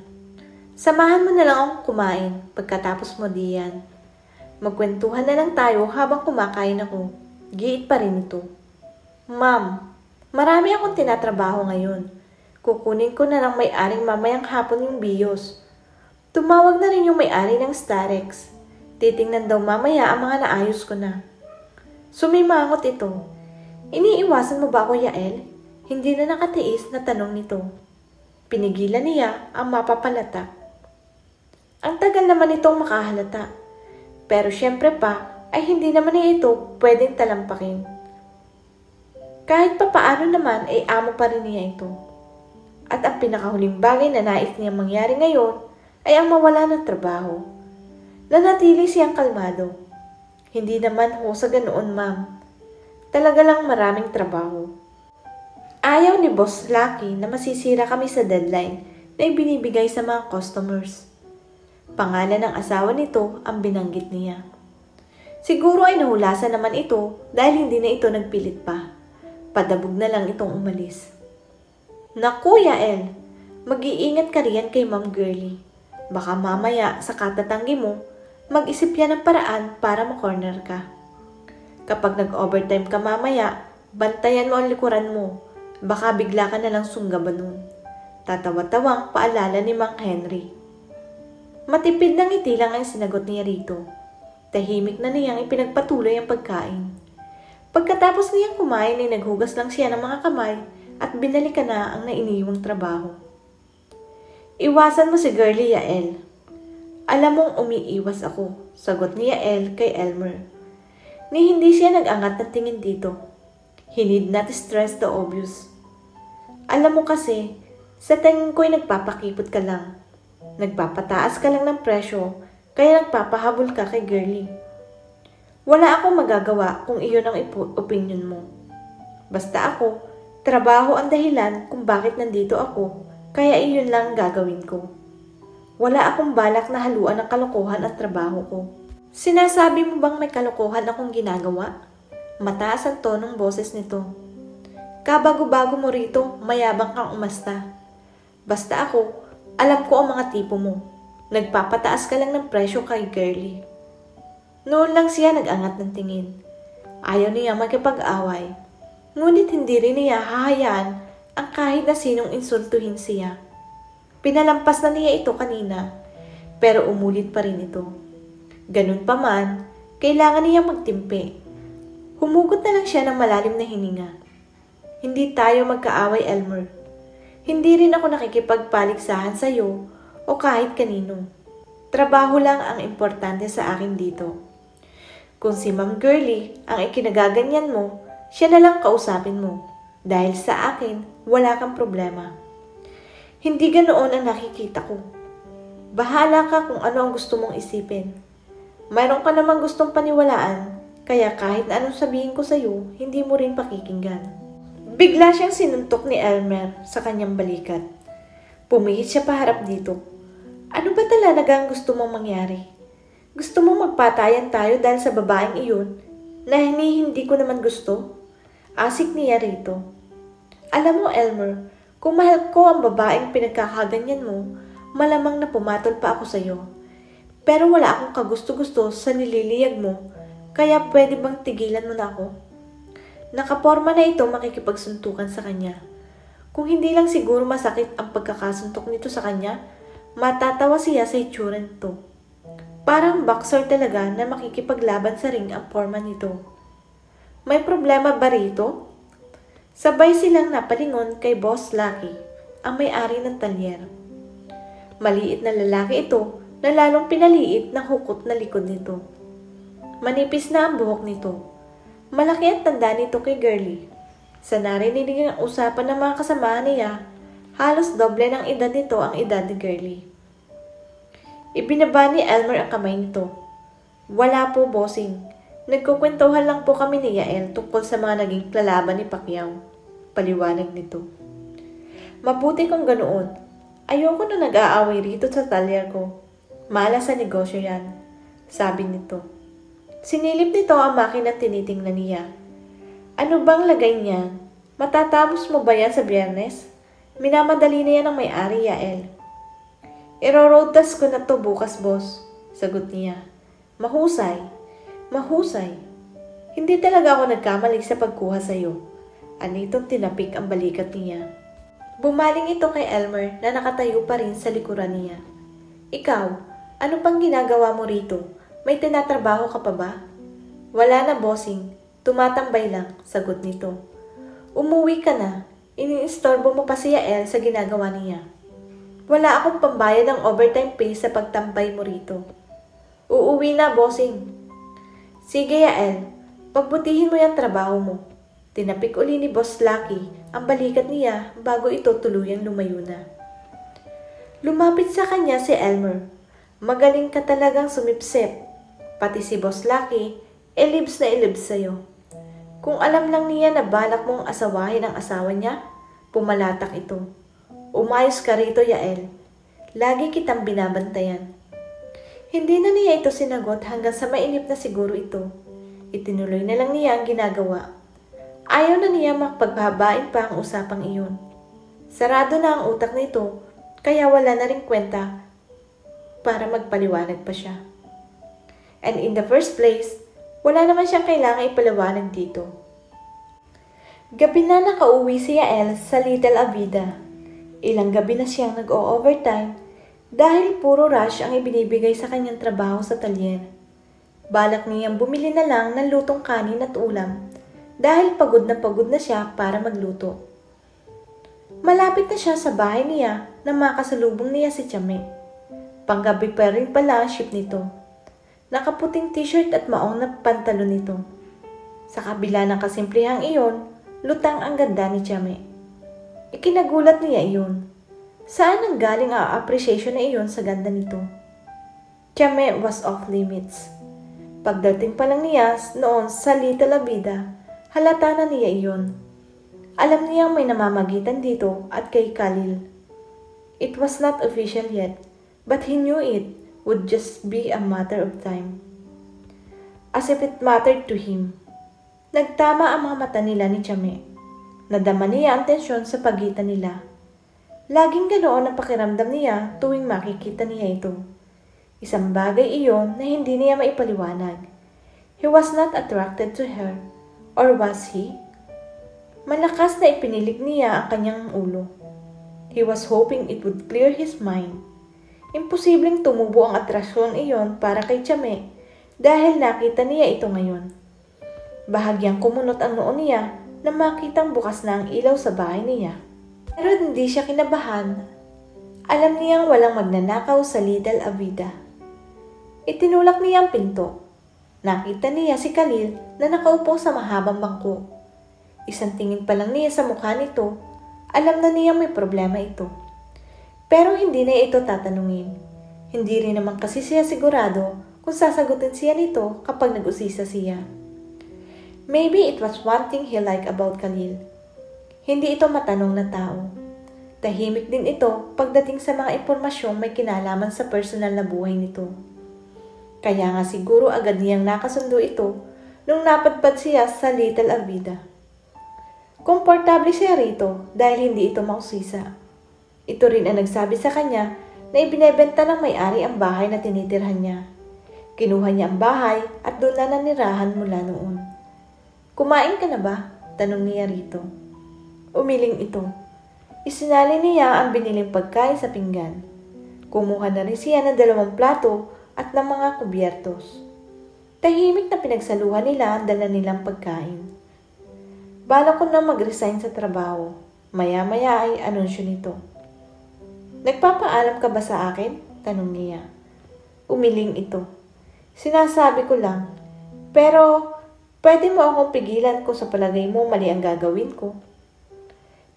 Samahan mo na lang akong kumain pagkatapos mo diyan. Magkwentuhan na lang tayo habang kumakain ako. Giit pa rin ito. Ma'am, marami akong tinatrabaho ngayon. Kukunin ko na lang may-aring mamayang hapon yung bios. Tumawag na rin yung may-ari ng Starex. Titingnan daw mamaya ang mga naayos ko na. Sumimangot ito. Iniiwasan mo ba ako, Yael? Hindi na nakatiis na tanong nito. Pinigilan niya ang mapapalata. Ang tagal naman itong makahalata. Pero syempre pa, ay hindi naman niya ito pwedeng talampakin. Kahit pa paano naman ay amo pa rin niya ito. At ang pinakahuling bagay na nais niya mangyari ngayon ay ang mawala ng trabaho. Nanatili siyang kalmado. Hindi naman ho sa ganoon, ma'am. Talaga lang maraming trabaho. Ayaw ni Boss Lucky na masisira kami sa deadline na ibinibigay sa mga customers. Pangalan ng asawa nito ang binanggit niya. Siguro ay nahulasan naman ito dahil hindi na ito nagpilit pa. Padabog na lang itong umalis. Naku, Yael, mag-iingat ka riyan kay Ma'am Girlie. Baka mamaya sa katatanggi mo, mag-isip yan ng paraan para makorner ka. Kapag nag-overtime ka mamaya, bantayan mo ang likuran mo. Baka bigla ka na lang sunggaban nun. Tatawa-tawang paalala ni Mang Henry. Matipid ng ngiti lang ang sinagot niya rito. Tahimik na niyang ipinagpatuloy ang pagkain. Pagkatapos niyang kumain ay naghugas lang siya ng mga kamay at binalikan na ang nainiwang trabaho. Iwasan mo si Girlie Yael. Alam mong umiiwas ako, sagot ni Yael kay Elmer. Ni hindi siya nag-angat ng tingin dito. He need not stress the obvious. Alam mo kasi, sa tingin ko'y nagpapakipot ka lang. Nagpapataas ka lang ng presyo, kaya nagpapahabol ka kay girlie. Wala akong magagawa kung iyon ang opinion mo. Basta ako, trabaho ang dahilan kung bakit nandito ako, kaya iyon lang gagawin ko. Wala akong balak na haluan ng kalokohan at trabaho ko. Sinasabi mo bang may kalokohan akong ginagawa? Mataas ang tonong boses nito. Kabago-bago mo rito, mayabang kang umasta. Basta ako, alam ko ang mga tipo mo. Nagpapataas ka lang ng presyo kay girlie. Noon lang siya nag-angat ng tingin. Ayaw niya magkipag-away. Ngunit hindi rin niya hahayaan ang kahit na sinong insultuhin siya. Pinalampas na niya ito kanina, pero umulit pa rin ito. Ganun pa man, kailangan niya magtimpi. Humugot na lang siya ng malalim na hininga. Hindi tayo magkaaway, Elmer. Hindi rin ako nakikipagpaligsahan sa iyo o kahit kanino. Trabaho lang ang importante sa akin dito. Kung si Ma'am Girlie ang ikinagaganyan mo, siya na lang kausapin mo. Dahil sa akin, wala kang problema. Hindi ganoon ang nakikita ko. Bahala ka kung ano ang gusto mong isipin. Mayroon ka namang gustong paniwalaan, kaya kahit na anong sabihin ko sa iyo, hindi mo rin pakikinggan. Bigla siyang sinuntok ni Elmer sa kanyang balikat. Pumihit siya paharap dito. Ano ba talaga ang gusto mong mangyari? Gusto mong magpatayan tayo dahil sa babaeng iyon na hindi, ko naman gusto? Asik niya rito. Alam mo, Elmer, kung mahal ko ang babaeng pinagkakaganyan mo, malamang na pumatol pa ako sa iyo. Pero wala akong kagusto-gusto sa nililiyag mo, kaya pwede bang tigilan mo na ako? Nakaporma na ito makikipagsuntukan sa kanya. Kung hindi lang siguro masakit ang pagkakasuntok nito sa kanya, matatawa siya sa itsura nito. Parang boxer talaga na makikipaglaban sa ring ang forma nito. May problema ba rito? Sabay silang napalingon kay Boss Lucky, ang may-ari ng talyer. Maliit na lalaki ito na lalong pinaliit ng hukot na likod nito. Manipis na ang buhok nito Malaki ang tanda nito kay Girlie. Sa narinig ang usapan ng mga kasama niya, halos doble ng edad nito ang edad ni Girlie. Ibinaba ni Elmer ang kamay nito. Wala po, bossing. Nagkukwentuhan lang po kami ni Yael tungkol sa mga naging lalaban ni Pacquiao. Paliwanag nito. Mabuti kung ganoon. Ayoko na nag-aaway rito sa talyer ko. Mala sa negosyo yan. Sabi nito. Sinilip nito ang makina tinitingnan niya. Ano bang lagay niyan? Matatapos mo ba yan sa biyernes? Minamadali na yan ang may-ari, Yael. Iro-road test ko na to bukas, boss. Sagot niya. Mahusay. Mahusay. Hindi talaga ako nagkamali sa pagkuha sa iyo. Anitong tinapik ang balikat niya. Bumaling ito kay Elmer na nakatayo pa rin sa likuran niya. Ikaw, ano pang ginagawa mo rito? May tinatrabaho ka pa ba? Wala na, bossing. Tumatambay lang, sagot nito. Umuwi ka na. Iniistorbo mo pa si Yael sa ginagawa niya. Wala akong pambayad ng overtime pay sa pagtambay mo rito. Uuwi na, bossing. Sige, Yael. Pagbutihin mo yung trabaho mo. Tinapik uli ni Boss Lucky ang balikat niya bago ito tuluyang lumayo na. Lumapit sa kanya si Elmer. Magaling ka talagang sumipsip. Pati si Boss Lucky, elibs na elibs sa'yo. Kung alam lang niya na balak mong asawahin ang asawa niya, pumalatak ito. Umayos ka rito, Yael. Lagi kitang binabantayan. Hindi na niya ito sinagot hanggang sa mainip na siguro ito. Itinuloy na lang niya ang ginagawa. Ayaw na niya makapagbabain pa ang usapang iyon. Sarado na ang utak nito kaya wala na rin kwenta para magpaliwanag pa siya. And in the first place, wala naman siyang kailangan ipaliwanag dito. Gabi na nakauwi si Yael sa Little Avida. Ilang gabi na siyang nag-o-overtime dahil puro rush ang ibinibigay sa kanyang trabaho sa talyer. Balak niyang bumili na lang ng lutong kanin at ulam dahil pagod na pagod na siya para magluto. Malapit na siya sa bahay niya na makasalubong niya si Chame. Panggabi pa rin pala ang ship nito. Nakaputing t-shirt at maong na pantalon nito. Sa kabila ng kasimplihang iyon, lutang ang ganda ni Chame. Ikinagulat niya iyon. Saan ang galing ang appreciation na iyon sa ganda nito? Chame was off limits. Pagdating pa lang niya noon sa Little Abida, halata na niya iyon. Alam niyang may namamagitan dito at kay Khalil. It was not official yet, but he knew it would just be a matter of time. As if it mattered to him. Nagtama ang mga mata nila ni Chame. Nadama niya ang tensyon sa pagitan nila. Laging ganoon ang pakiramdam niya tuwing makikita niya ito. Isang bagay iyon na hindi niya maipaliwanag. He was not attracted to her, or was he? Malakas na ipinilik niya ang kanyang ulo. He was hoping it would clear his mind. Imposibleng tumubo ang atrasyon iyon para kay Chame dahil nakita niya ito ngayon. Bahagyang kumunot ang noon niya na makitang bukas na ang ilaw sa bahay niya. Pero hindi siya kinabahan. Alam niyang walang magnanakaw sa Little Avida. Itinulak niya ang pinto. Nakita niya si Khalil na nakaupo sa mahabang bangko. Isang tingin pa lang niya sa mukha nito, alam na niya may problema ito. Pero hindi na ito tatanungin. Hindi rin naman kasi siya sigurado kung sasagutin siya nito kapag nag-usisa siya. Maybe it was one thing he liked about Khalil. Hindi ito matanong na tao. Tahimik din ito pagdating sa mga impormasyong may kinalaman sa personal na buhay nito. Kaya nga siguro agad niyang nakasundo ito nung napadpad siya sa Little Avida. Komportable siya rito dahil hindi ito mausisa. Ito rin ang nagsabi sa kanya na ibinebenta ng may-ari ang bahay na tinitirhan niya. Kinuha niya ang bahay at doon na nanirahan mula noon. Kumain ka na ba? Tanong niya rito. Umiling ito. Isinali niya ang biniling pagkain sa pinggan. Kumuha na rin siya ng dalawang plato at ng mga kubyertos. Tahimik na pinagsaluhan nila ang dala nilang pagkain. Bala ko na mag-resign sa trabaho. Maya-maya ay anunsyo nito. Nagpapaalam ka ba sa akin? Tanong niya. Umiling ito. Sinasabi ko lang. Pero, pwede mo akong pigilan kung sa palagay mo mali ang gagawin ko.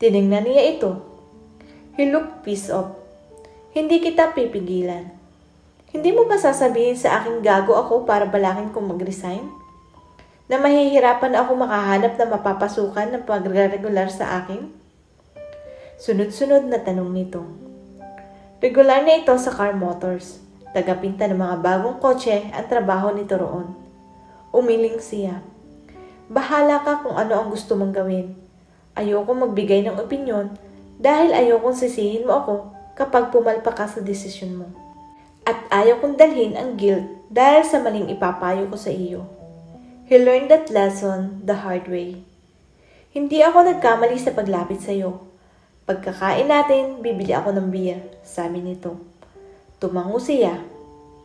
Tinignan niya ito. He looked pissed off. Hindi kita pipigilan. Hindi mo ba sasabihin sa akin gago ako para balakin kong mag-resign? na mahihirapan ako makahanap na mapapasukan ng pagre-regular sa akin? Sunod-sunod na tanong nito. Regular na ito sa car motors. Tagapinta ng mga bagong kotse ang trabaho nito roon. Umiling siya. Bahala ka kung ano ang gusto mong gawin. Ayoko magbigay ng opinyon dahil ayokong sisihin mo ako kapag pumalpa ka sa desisyon mo. At ayaw kong dalhin ang guilt dahil sa maling ipapayo ko sa iyo. He learned that lesson the hard way. Hindi ako nagkamali sa paglapit sa iyo. Pagkakain natin, bibili ako ng beer, sabi nito. Tumango siya.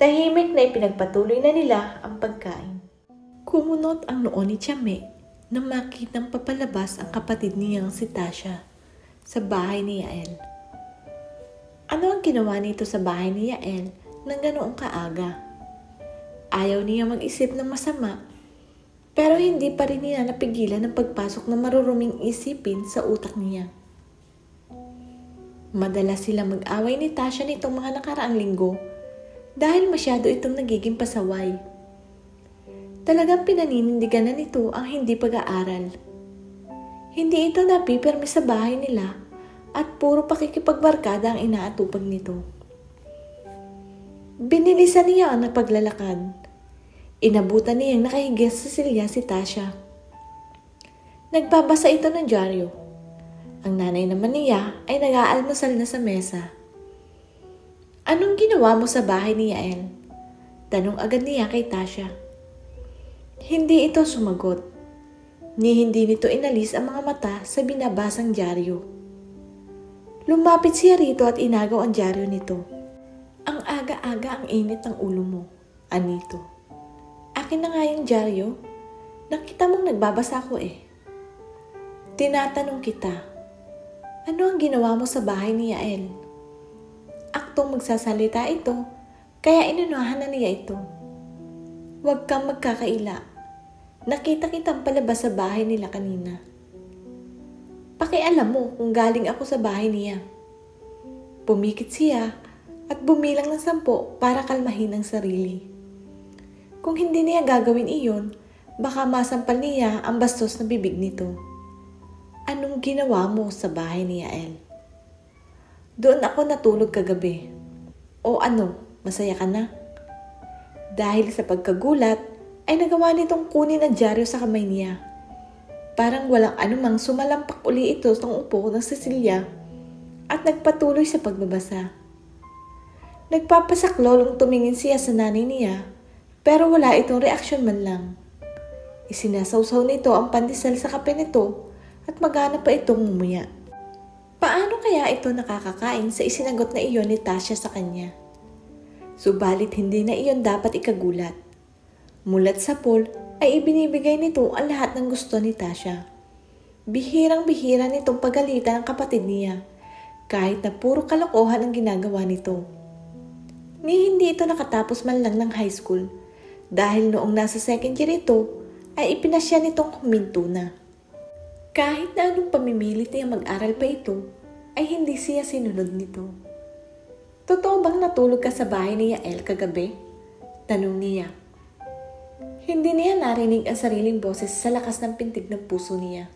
Tahimik na ipinagpatuloy na nila ang pagkain. Kumunot ang noon ni Chame na makitang papalabas ang kapatid niyang si Tasha sa bahay ni Yael. Ano ang ginawa nito sa bahay ni Yael nang ganoong kaaga? Ayaw niya mag-isip ng masama, pero hindi pa rin niya napigilan ang pagpasok ng maruruming isipin sa utak niya. Madalas sila mag-away ni Tasha nitong mga nakaraang linggo dahil masyado itong nagiging pasaway. Talagang pinaninindigan na nito ang hindi pag-aaral. Hindi ito napipirmi sa bahay nila at puro pakikipagbarkada ang inaatupag nito. Binilisan niya ang nagpaglalakad. Inabutan niyang nakahiga sa silya si Tasha. Nagbabasa ito ng dyaryo. Ang nanay naman niya ay nag-aalmusal na sa mesa. Anong ginawa mo sa bahay ni Yael? Tanong agad niya kay Tasha. Hindi ito sumagot. Ni hindi nito inalis ang mga mata sa binabasang dyaryo. Lumapit siya rito at inagaw ang dyaryo nito. Ang aga-aga ang init ng ulo mo, Anito. Akin na nga yung dyaryo. Nakita mong nagbabasa ko eh. Tinatanong kita, ano ang ginawa mo sa bahay ni Yael? Aktong magsasalita ito, kaya inunahan na niya ito. Huwag kang magkakaila. Nakita kitang palabas sa bahay nila kanina. Pakialam mo kung galing ako sa bahay niya. Pumikit siya at bumilang ng sampo para kalmahin ang sarili. Kung hindi niya gagawin iyon, baka masampal niya ang bastos na bibig nito. Anong ginawa mo sa bahay ni Yael? Doon ako natulog kagabi. O ano, masaya ka na? Dahil sa pagkagulat, ay nagawa nitong kunin ang dyaryo sa kamay niya Parang walang anumang sumalampak uli ito sa upo ng Cecilia at nagpatuloy sa pagbabasa. Nagpapasaklolong tumingin siya sa nanay niya pero wala itong reaksyon man lang. Isinasawsaw nito ang pandesal sa kape nito at magana pa itong mumuya. Paano kaya ito nakakakain sa isinagot na iyon ni Tasha sa kanya? Subalit hindi na iyon dapat ikagulat. Mulat sa pool ay ibinibigay nito ang lahat ng gusto ni Tasha. Bihirang-bihira nitong pagalitan ang kapatid niya, kahit na puro kalokohan ang ginagawa nito. Ni hindi ito nakatapos man lang ng high school, dahil noong nasa second year ito, ay ipinasya nitong kuminto na. Kahit na anong pamimilit niya mag-aral pa ito, ay hindi siya sinunod nito. Totoo bang natulog ka sa bahay ni Yael kagabi? Tanong niya. Hindi niya narinig ang sariling boses sa lakas ng pintig ng puso niya.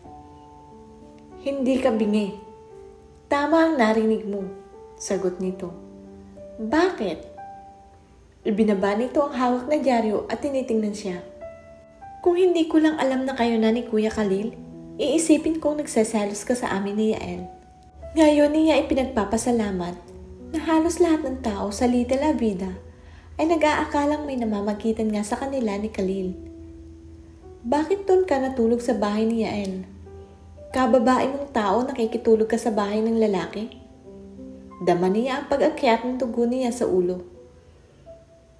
Hindi ka bingi. Tama ang narinig mo, sagot nito. Bakit? Ibinaba nito ang hawak na dyaryo at tinitingnan siya. Kung hindi ko lang alam na kayo na ni Kuya Khalil, iisipin kong nagseselos ka sa amin ni Yael. Ngayon niya ipinagpapasalamat na halos lahat ng tao sa Little Avida ay nag-aakalang may namamagitan nga sa kanila ni Khalil. Bakit doon ka natulog sa bahay ni Yael? Kababae mong tao nakikitulog ka sa bahay ng lalaki? Dama niya ang pag-akyat ng tugo niya sa ulo.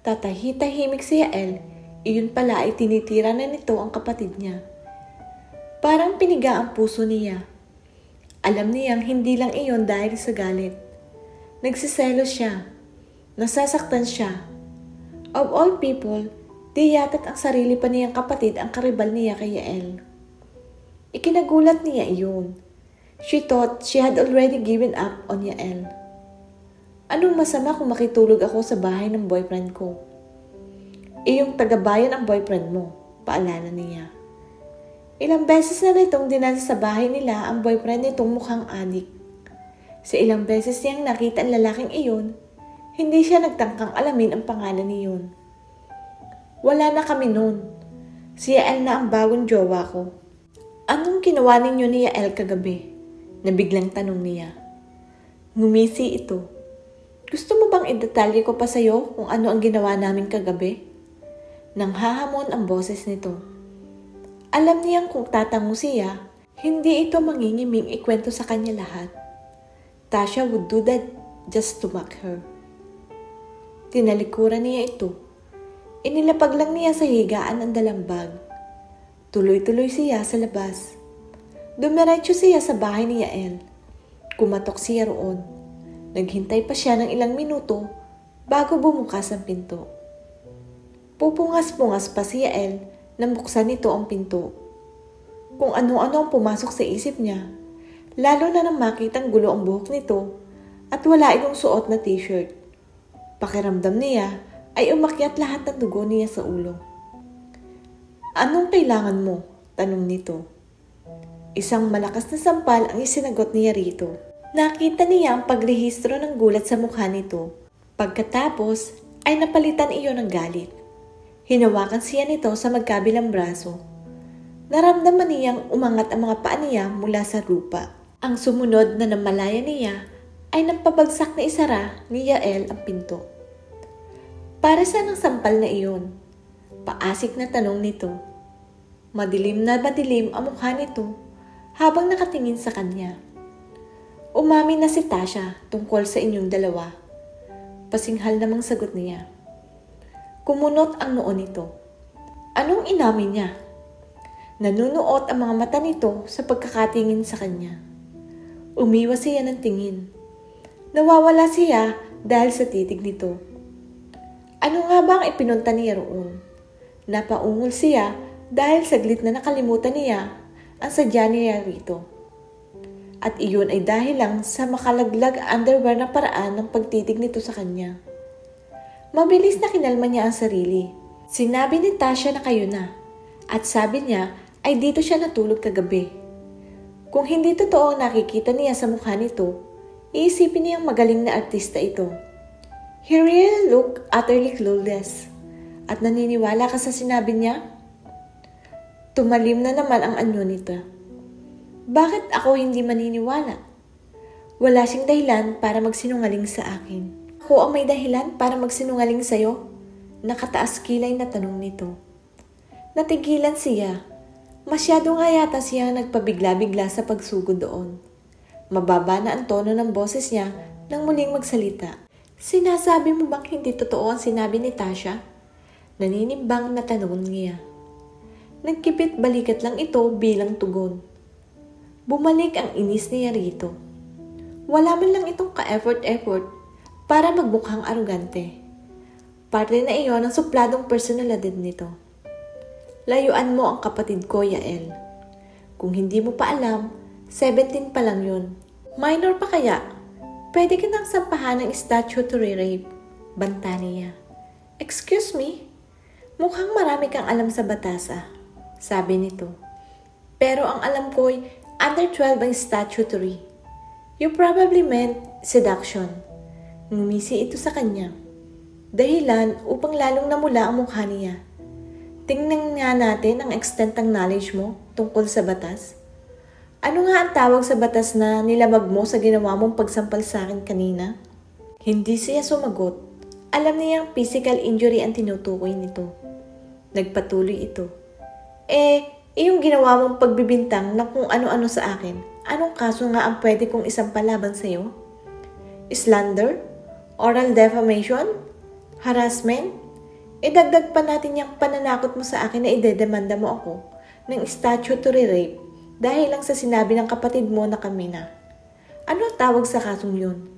Tatahitahimik si Yael, iyon pala ay tinitira na nito ang kapatid niya. Parang piniga ang puso niya. Alam niyang hindi lang iyon dahil sa galit. Nagsiselos siya. Nasasaktan siya Of all people, di yata't ang sarili pa niyang kapatid ang karibal niya kay Yael. Ikinagulat niya iyon. She thought she had already given up on Yael. Anong masama kung makitulog ako sa bahay ng boyfriend ko? Iyong tagabayan ang boyfriend mo, paalala niya. Ilang beses na nitong dinala sa bahay nila ang boyfriend nitong mukhang adik. Sa ilang beses niyang nakita ang lalaking iyon, hindi siya nagtangkang alamin ang pangalan niyon. Wala na kami noon. Si Yael na ang bagong jowa ko. Anong ginawa ninyo ni Yael kagabi? Nabiglang tanong niya. Ngumisi ito. Gusto mo bang idetalye ko pa sa'yo kung ano ang ginawa namin kagabi? Nang hahamon ang boses nito. Alam niyang kung tatango siya, hindi ito mangingiming ikwento sa kanya lahat. Tasha would do that just to mock her. Tinalikuran niya ito. Inilapag lang niya sa higaan ang dalambag. Tuloy-tuloy siya sa labas. Dumiretso siya sa bahay ni Yael. Kumatok siya roon. Naghintay pa siya ng ilang minuto bago bumukas ang pinto. Pupungas-pungas pa si Yael nang buksan nito ang pinto. Kung ano-ano ang pumasok sa isip niya, lalo na nang makitang gulo ang buhok nito at wala itong suot na t-shirt. Pakiramdam niya ay umakyat lahat ng dugo niya sa ulo. Anong kailangan mo? Tanong nito. Isang malakas na sampal ang isinagot niya rito. Nakita niya ang pagrehistro ng gulat sa mukha nito. Pagkatapos ay napalitan iyon ng galit. Hinawakan siya nito sa magkabilang braso. Naramdaman niyang umangat ang mga paa niya mula sa lupa. Ang sumunod na namalaya niya ay nagpabagsak na isara ni Yael ang pinto. Para sa ng sampal na iyon? Paasik na tanong nito. Madilim na madilim ang mukha nito habang nakatingin sa kanya. Umami na si Tasha tungkol sa inyong dalawa. Pasinghal namang sagot niya. Kumunot ang noo nito. Anong inamin niya? Nanunuot ang mga mata nito sa pagkakatingin sa kanya. Umiwas siya ng tingin. Nawawala siya dahil sa titig nito. Ano nga ba ang ipinunta niya roon? Napaungol siya dahil saglit na nakalimutan niya ang sadya niya rito. At iyon ay dahil lang sa makalaglag underwear na paraan ng pagtitig nito sa kanya. Mabilis na kinalma niya ang sarili. Sinabi ni Tasha na kayo na. At sabi niya ay dito siya natulog kagabi. Kung hindi totoo ang nakikita niya sa mukha nito, Iisipin niyang magaling na artista ito. He really looked utterly clueless. At naniniwala ka sa sinabi niya? Tumalim na naman ang anyo nito. Bakit ako hindi maniniwala? Wala siyang dahilan para magsinungaling sa akin. Ako ang may dahilan para magsinungaling sa'yo? Nakataas kilay na tanong nito. Natigilan siya. Masyado nga yata siya nagpabigla-bigla sa pagsugod doon. Mababa na ang tono ng boses niya nang muling magsalita. Sinasabi mo bang hindi totoo ang sinabi ni Tasha? Naninimbang na tanong niya. Nagkipit balikat lang ito bilang tugon. Bumalik ang inis niya rito. Wala man lang itong ka-effort-effort para magmukhang arugante. Parte na iyon ang supladong personalidad nito. Layuan mo ang kapatid ko, Yael. Kung hindi mo pa alam, 17 pa lang yun. Minor pa kaya? Pwede ka nang sampahan ng statutory rape. Banta niya. Excuse me? Mukhang marami kang alam sa batas ah. Sabi nito. Pero ang alam ko'y under 12 ang statutory. You probably meant seduction. Ngumisi ito sa kanya. Dahilan upang lalong namula ang mukha niya. Tingnan nga natin ang extent ng knowledge mo tungkol sa batas. Ano nga ang tawag sa batas na nilabag mo sa ginawa mong pagsampal sa akin kanina? Hindi siya sumagot. Alam niya ang physical injury ang tinutukoy nito. Nagpatuloy ito. Eh, iyong ginawa mong pagbibintang na kung ano-ano sa akin, anong kaso nga ang pwede kong isang palaban sa'yo? Slander? Oral defamation? Harassment? Idagdag pa natin yung pananakot mo sa akin na idedemanda mo ako ng statutory rape dahil lang sa sinabi ng kapatid mo na kami na. Ano tawag sa kasong yun?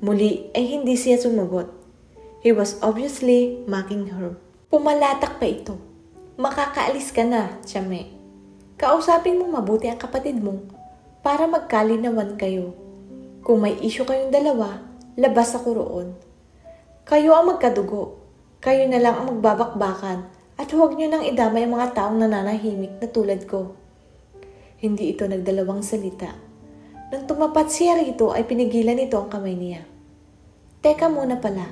Muli ay hindi siya sumagot. He was obviously mocking her. Pumalatak pa ito. Makakaalis ka na, Chame. Kausapin mo mabuti ang kapatid mo para magkalinawan kayo. Kung may isyo kayong dalawa, labas ako roon. Kayo ang magkadugo. Kayo na lang ang magbabakbakan at huwag niyo nang idamay ang mga taong nananahimik na tulad ko. Hindi ito nagdalawang salita. Nang tumapat siya rito ay pinigilan nito ang kamay niya. Teka muna pala.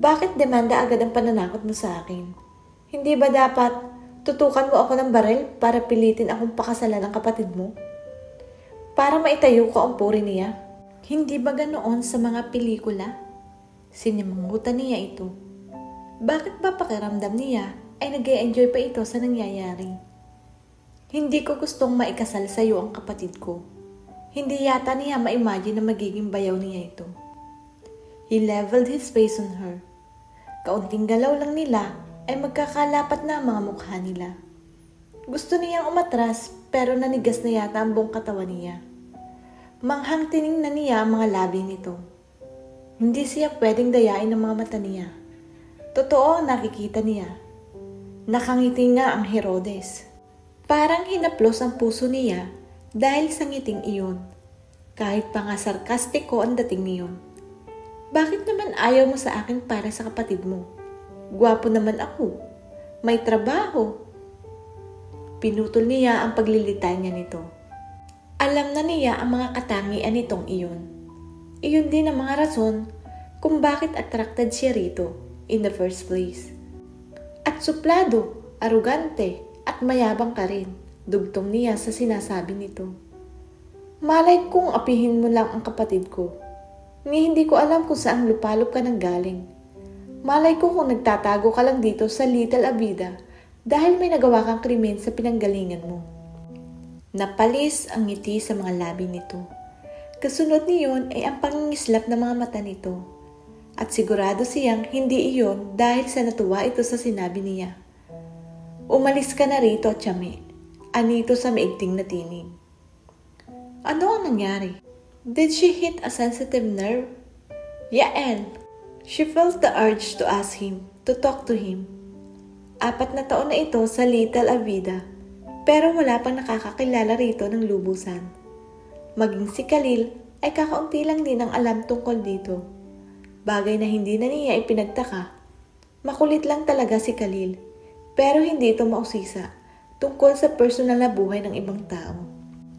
Bakit demanda agad ang pananakot mo sa akin? Hindi ba dapat tutukan mo ako ng baril para pilitin akong pakasalan ng kapatid mo? Para maitayo ko ang puri niya? Hindi ba ganoon sa mga pelikula? Sinimangutan niya ito. Bakit ba pakiramdam niya ay nag enjoy pa ito sa nangyayari? Hindi ko gustong maikasal sa iyo ang kapatid ko. Hindi yata niya ma-imagine na magiging bayaw niya ito. He leveled his face on her. Kaunting galaw lang nila ay magkakalapat na ang mga mukha nila. Gusto niyang umatras pero nanigas na yata ang buong katawan niya. Manghang tiningnan niya ang mga labi nito. Hindi siya pwedeng dayain ng mga mata niya. Totoo ang nakikita niya. Nakangiti nga ang Herodes. Parang hinaplos ang puso niya dahil sa ngiting iyon. Kahit pa nga sarkastiko ang dating niyon. Bakit naman ayaw mo sa akin para sa kapatid mo? Gwapo naman ako. May trabaho Pinutol niya ang paglilitay niya nito. Alam na niya ang mga katangian nitong iyon. Iyon din ang mga rason kung bakit attracted siya rito in the first place. At suplado, arugante, at mayabang ka rin, dugtong niya sa sinasabi nito. Malay kong apihin mo lang ang kapatid ko. Ni hindi ko alam kung saan lupalop ka nang galing. Malay ko kung nagtatago ka lang dito sa Little Avida dahil may nagawa kang krimen sa pinanggalingan mo. Napalis ang ngiti sa mga labi nito. Kasunod niyon ay ang pangingislap ng mga mata nito. At sigurado siyang hindi iyon dahil sa natuwa ito sa sinabi niya. Umalis ka na rito, Chame. Anito sa maigting na tinig. Ano ang nangyari? Did she hit a sensitive nerve? Yael! She felt the urge to ask him, to talk to him, Apat na taon na ito sa Little Avida, pero wala pang nakakakilala rito ng lubusan. Maging si Khalil ay kakaunti lang din ang alam tungkol dito. Bagay na hindi na niya ipinagtaka. Makulit lang talaga si Khalil, pero hindi ito mausisa tungkol sa personal na buhay ng ibang tao.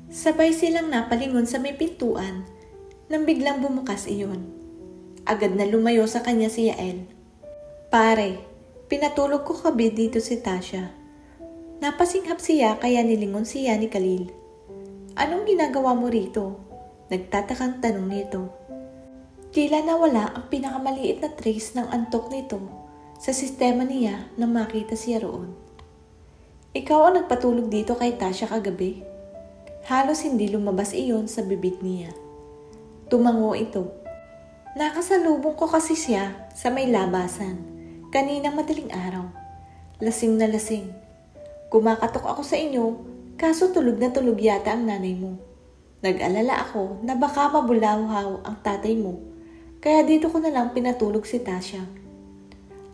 Sabay silang napalingon sa may pintuan nang biglang bumukas iyon. Agad na lumayo sa kanya si Yael. Pare, Pinatulog ko kabi dito si Tasha. Napasinghap siya kaya nilingon siya ni Khalil. Anong ginagawa mo rito? Nagtatakang tanong nito. Tila nawala ang pinakamaliit na trace ng antok nito sa sistema niya nang makita siya roon. Ikaw ang nagpatulog dito kay Tasha kagabi. Halos hindi lumabas iyon sa bibig niya. Tumango ito. Nakasalubong ko kasi siya sa may labasan Kaninang madaling araw, lasing na lasing. Kumakatok ako sa inyo, kaso tulog na tulog yata ang nanay mo. Nag-alala ako na baka mabulawhaw ang tatay mo, kaya dito ko na lang pinatulog si Tasha.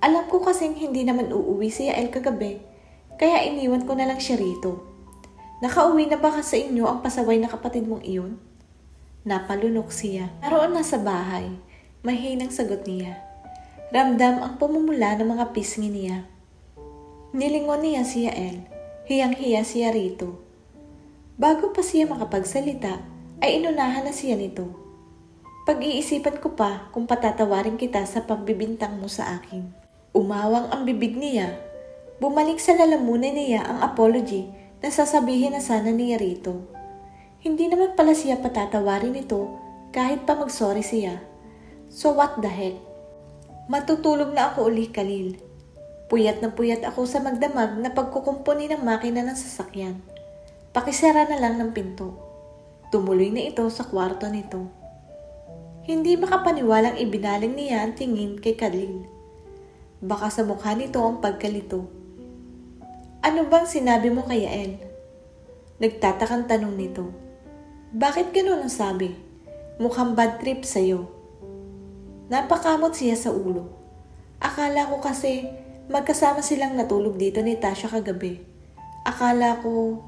Alam ko kasing hindi naman uuwi si Yael kagabi, kaya iniwan ko na lang siya rito. Nakauwi na ba ka sa inyo ang pasaway na kapatid mong iyon? Napalunok siya. Naroon na sa bahay. Mahinang sagot niya. Ramdam ang pumumula ng mga pisngi niya. Nilingon niya si Yael. Hiyang-hiya siya rito. Bago pa siya makapagsalita, ay inunahan na siya nito. Pag-iisipan ko pa kung patatawarin kita sa pagbibintang mo sa akin. Umawang ang bibig niya. Bumalik sa lalamunan niya ang apology na sasabihin na sana niya rito. Hindi naman pala siya patatawarin ito kahit pa mag-sorry siya. So what the heck? Matutulog na ako uli, Kalil. Puyat na puyat ako sa magdamag na pagkukumpuni ng makina ng sasakyan. Pakisara na lang ng pinto. Tumuloy na ito sa kwarto nito. Hindi makapaniwalang ibinaling niya ang tingin kay Kalil. Baka sa mukha nito ang pagkalito. Ano bang sinabi mo kay Yael? Nagtatakang tanong nito. Bakit ganun ang sabi? Mukhang bad trip sa'yo. Napakamot siya sa ulo. Akala ko kasi magkasama silang natulog dito ni Tasha kagabi. Akala ko...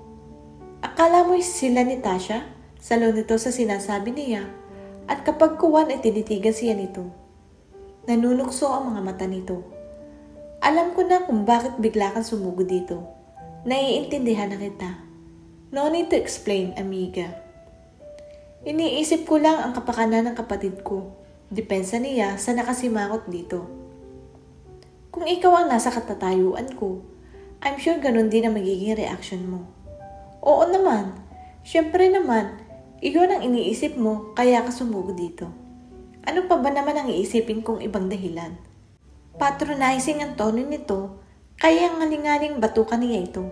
Akala mo sila ni Tasha? Salo nito sa sinasabi niya. At kapag kuwan ay tinitigan siya nito. Nanunukso ang mga mata nito. Alam ko na kung bakit bigla kang sumugo dito. Naiintindihan na kita. No need to explain, amiga. Iniisip ko lang ang kapakanan ng kapatid ko Depensa niya sa nakasimangot dito. Kung ikaw ang nasa katatayuan ko, I'm sure ganun din ang magiging reaction mo. Oo naman, syempre naman, iyon ang iniisip mo kaya ka sumugo dito. Ano pa ba naman ang iisipin kong ibang dahilan? Patronizing ang tono nito, kaya ngalingaling batukan niya ito.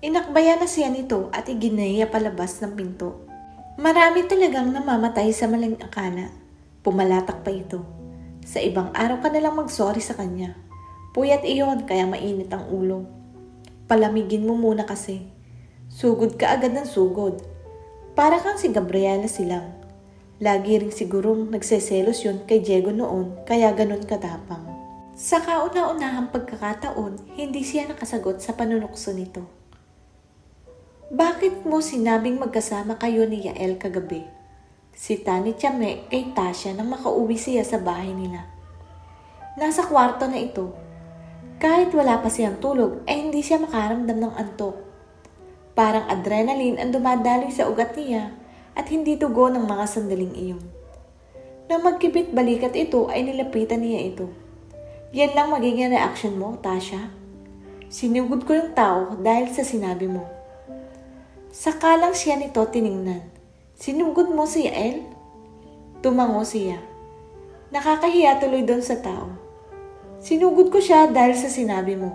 Inakbayan na siya nito at iginaya palabas ng pinto. Marami talagang namamatay sa maling akala. Pumalatak pa ito. Sa ibang araw ka nalang mag-sorry sa kanya. Puyat iyon kaya mainit ang ulo. Palamigin mo muna kasi. Sugod ka agad ng sugod. Para kang si Gabriela silang. Lagi rin sigurong nagseselos yun kay Diego noon kaya ganun katapang. Sa kauna-unahang pagkakataon, hindi siya nakasagot sa panunukso nito. Bakit mo sinabing magkasama kayo ni Yael kagabi? Si Tani Chame kay Tasha nang makauwi siya sa bahay nila. Nasa kwarto na ito. Kahit wala pa siyang tulog, ay hindi siya makaramdam ng antok. Parang adrenaline ang dumadaloy sa ugat niya at hindi dugo ng mga sandaling iyon. Nang magkibit balikat ito ay nilapitan niya ito. Yan lang magiging reaction mo, Tasha. Sinugod ko yung tao dahil sa sinabi mo. Sakalang siya nito tiningnan. Sinugod mo si Yael? Tumango siya. Nakakahiya tuloy doon sa tao. Sinugod ko siya dahil sa sinabi mo.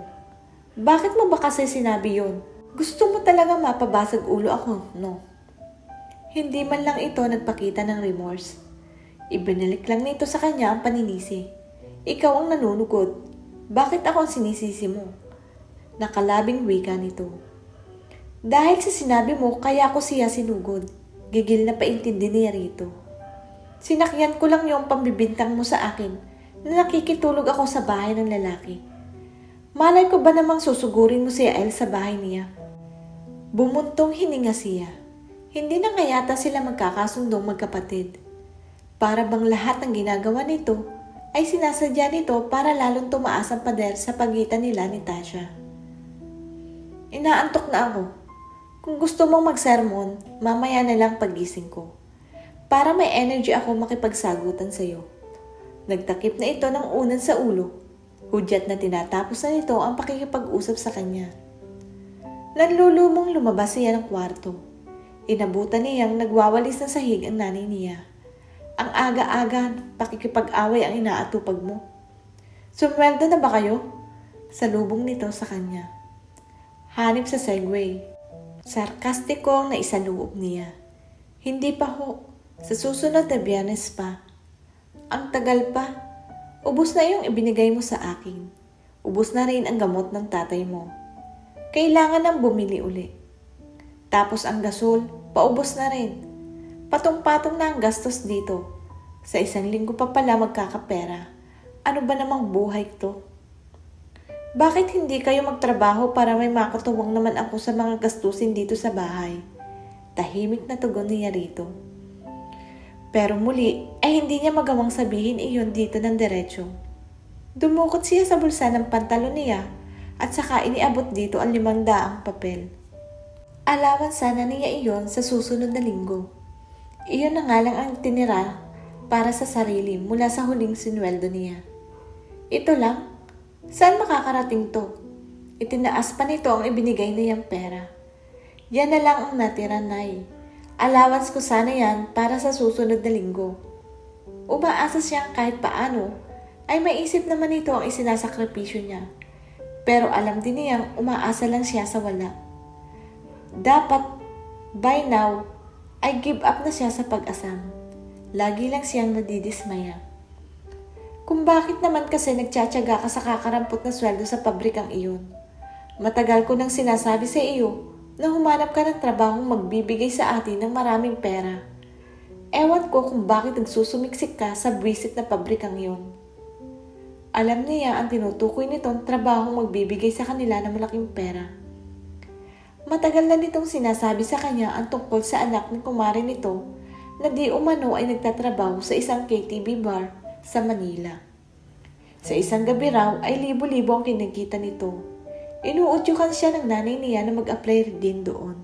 Bakit mo ba kasi sinabi yon? Gusto mo talaga mapabasag ulo ako, no? Hindi man lang ito nagpakita ng remorse. Ibinalik lang nito sa kanya ang paninisi. Ikaw ang nanunugod. Bakit ako ang sinisisi mo? Nakalabing wika nito. Dahil sa sinabi mo, kaya ko siya sinugod. Gigil na paintindi niya rito. Sinakyan ko lang yung pambibintang mo sa akin na nakikitulog ako sa bahay ng lalaki. Malay ko ba namang susugurin mo si El sa bahay niya? Bumuntong hininga siya. Hindi na nga yata sila magkakasundong magkapatid. Para bang lahat ng ginagawa nito ay sinasadya nito para lalong tumaas ang pader sa pagitan nila ni Tasha. Inaantok na ako. Kung gusto mong magsermon, mamaya na lang pagising ko. Para may energy ako makipagsagutan sa iyo. Nagtakip na ito ng unan sa ulo. Hudyat na tinatapos na nito ang pakikipag-usap sa kanya. Nanlulumong lumabas siya ng kwarto. Inabutan niyang nagwawalis ng sahig ang nanay niya. Ang aga-aga, pakikipag-away ang inaatupag mo. Sumweldo na ba kayo? Salubong nito sa kanya. Hanip sa segway. Sarkastiko ang naisaloob niya. Hindi pa ho. Sa susunod na biyernes pa. Ang tagal pa. Ubus na yung ibinigay mo sa akin. Ubus na rin ang gamot ng tatay mo. Kailangan nang bumili uli. Tapos ang gasol, paubos na rin. Patong-patong na ang gastos dito. Sa isang linggo pa pala magkakapera. Ano ba namang buhay to? Bakit hindi kayo magtrabaho para may makatuwang naman ako sa mga gastusin dito sa bahay? Tahimik na tugon niya rito. Pero muli ay hindi niya magawang sabihin iyon dito ng diretsyo. Dumukot siya sa bulsa ng pantalon niya at saka iniabot dito ang limang daang papel. Alawan sana niya iyon sa susunod na linggo. Iyon na nga lang ang tinira para sa sarili mula sa huling sinweldo niya. Ito lang, Saan makakarating to? Itinaas pa nito ang ibinigay niyang pera. Yan na lang ang natira, Nay. Allowance ko sana yan para sa susunod na linggo. Umaasa siyang kahit paano ay maisip naman ito ang isinasakripisyo niya. Pero alam din niyang umaasa lang siya sa wala. Dapat, by now, ay give up na siya sa pag-asam. Lagi lang siyang nadidismaya. Kung bakit naman kasi nagtsatsaga ka sa kakarampot na sweldo sa pabrikang iyon. Matagal ko nang sinasabi sa iyo na humanap ka ng trabahong magbibigay sa atin ng maraming pera. Ewan ko kung bakit nagsusumiksik ka sa buwisit na pabrikang iyon. Alam niya ang tinutukoy nitong trabahong magbibigay sa kanila ng malaking pera. Matagal na nitong sinasabi sa kanya ang tungkol sa anak ni kumari nito na di umano ay nagtatrabaho sa isang KTV bar sa Manila. Sa isang gabi raw ay libo-libo ang kinikita nito. Inuutyukan siya ng nanay niya na mag-apply din doon.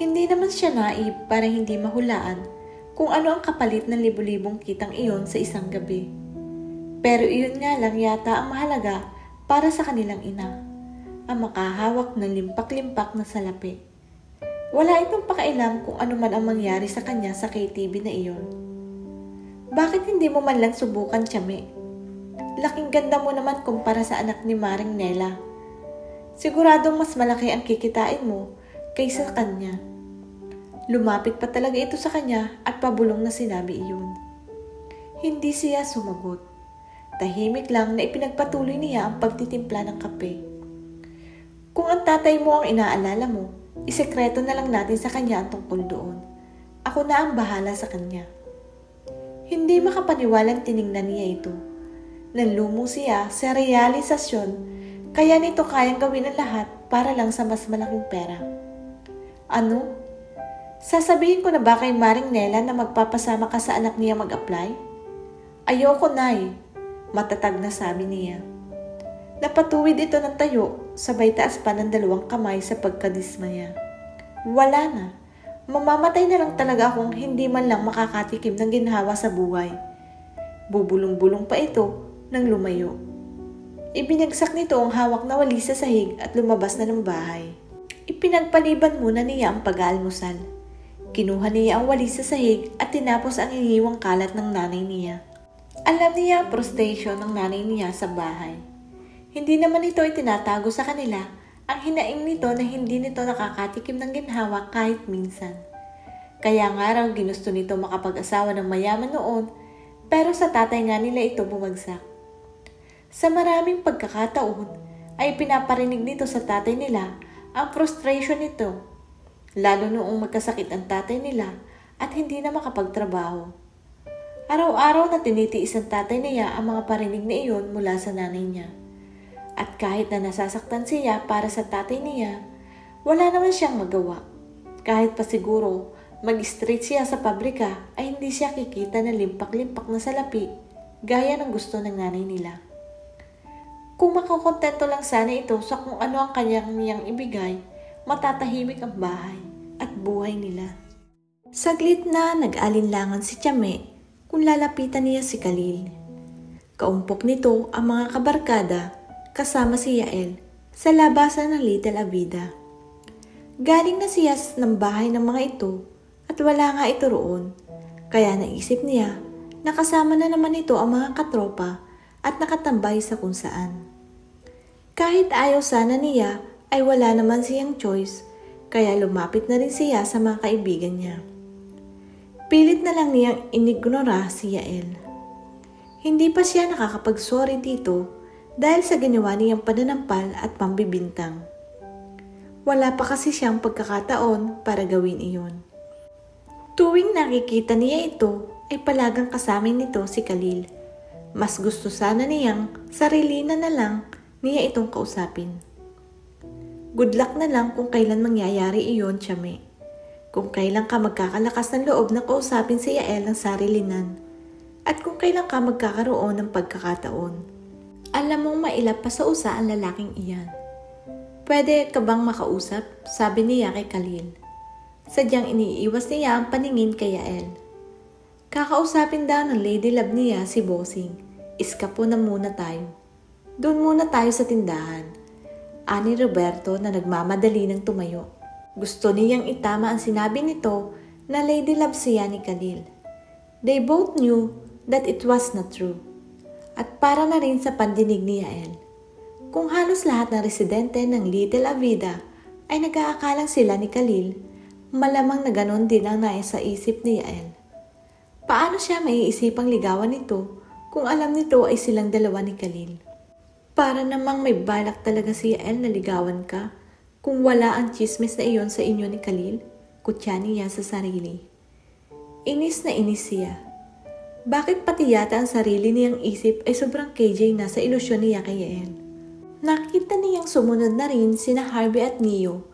Hindi naman siya naib para hindi mahulaan kung ano ang kapalit ng libo-libong kitang iyon sa isang gabi. Pero iyon nga lang yata ang mahalaga para sa kanilang ina, ang makahawak ng limpak-limpak na salapi. Wala itong pakailam kung ano man ang mangyari sa kanya sa KTV na iyon. Bakit hindi mo man lang subukan, Chame? laking ganda mo naman kumpara sa anak ni Maring Nela. Siguradong mas malaki ang kikitain mo kaysa kanya. Lumapit pa talaga ito sa kanya at pabulong na sinabi iyon. Hindi siya sumagot. Tahimik lang na ipinagpatuloy niya ang pagtitimpla ng kape. Kung ang tatay mo ang inaalala mo, isekreto na lang natin sa kanya ang tungkol doon. Ako na ang bahala sa kanya. Hindi makapaniwalang tiningnan niya ito. Nanlumo siya sa realisasyon kaya nito kayang gawin ang lahat para lang sa mas malaking pera. Ano? Sasabihin ko na ba kay Maring Nela na magpapasama ka sa anak niya mag-apply? Ayoko na eh. Matatag na sabi niya. Napatuwid ito ng tayo, sabay taas pa ng dalawang kamay sa pagkadismaya. Wala na. Mamamatay na lang talaga akong hindi man lang makakatikim ng ginhawa sa buhay. Bubulong-bulong pa ito nang lumayo. Ibinagsak nito ang hawak na wali sa sahig at lumabas na ng bahay. Ipinagpaliban muna niya ang pag-aalmusal. Kinuha niya ang wali sa sahig at tinapos ang iniwang kalat ng nanay niya. Alam niya ang frustration ng nanay niya sa bahay. Hindi naman ito itinatago sa kanila ang hinaing nito na hindi nito nakakatikim ng ginhawa kahit minsan. Kaya nga raw ginusto nito makapag-asawa ng mayaman noon, pero sa tatay nga nila ito bumagsak. Sa maraming pagkakataon, ay pinaparinig nito sa tatay nila ang frustration nito, lalo noong magkasakit ang tatay nila at hindi na makapagtrabaho. Araw-araw na tinitiis ang tatay niya ang mga parinig na iyon mula sa nanay niya. At kahit na nasasaktan siya para sa tatay niya, wala naman siyang magawa. Kahit pa siguro mag-street siya sa pabrika ay hindi siya kikita na limpak-limpak na salapi gaya ng gusto ng nanay nila. Kung makakontento lang sana ito sa kung ano ang kanyang niyang ibigay, matatahimik ang bahay at buhay nila. Saglit na nag-alinlangan si Chame kung lalapitan niya si Khalil. Kaumpok nito ang mga kabarkada kasama si Yael sa labasan ng Little Avida. Galing na siya ng bahay ng mga ito at wala nga ito roon. Kaya naisip niya na kasama na naman ito ang mga katropa at nakatambay sa kung saan. Kahit ayaw sana niya ay wala naman siyang choice kaya lumapit na rin siya sa mga kaibigan niya. Pilit na lang niyang inignora si Yael. Hindi pa siya nakakapag-sorry dito dahil sa ginawa niyang pananampal at pambibintang. Wala pa kasi siyang pagkakataon para gawin iyon. Tuwing nakikita niya ito, ay palagang kasama nito si Khalil. Mas gusto sana niyang sarili na na lang niya itong kausapin. Good luck na lang kung kailan mangyayari iyon, Chame. Kung kailan ka magkakalakas ng loob na kausapin si Yael ng sarilinan. At kung kailan ka magkakaroon ng pagkakataon alam mong mailap pa sa usa ang lalaking iyan. Pwede ka bang makausap? Sabi niya kay Khalil. Sadyang iniiwas niya ang paningin kay Yael. Kakausapin daw ng lady love niya si Bossing. Iskapo na muna tayo. Doon muna tayo sa tindahan. Ani Roberto na nagmamadali ng tumayo. Gusto niyang itama ang sinabi nito na lady love siya ni Khalil. They both knew that it was not true at para na rin sa pandinig ni Yael. Kung halos lahat ng residente ng Little Avida ay nag-aakalang sila ni Khalil, malamang na ganon din ang nais sa isip ni Yael. Paano siya maiisipang ligawan nito kung alam nito ay silang dalawa ni Khalil? Para namang may balak talaga si Yael na ligawan ka kung wala ang chismis na iyon sa inyo ni Khalil, kutya niya sa sarili. Inis na inis siya bakit pati yata ang sarili niyang isip ay sobrang KJ na sa ilusyon niya kay Yael? Nakita niyang sumunod na rin sina Harvey at Neo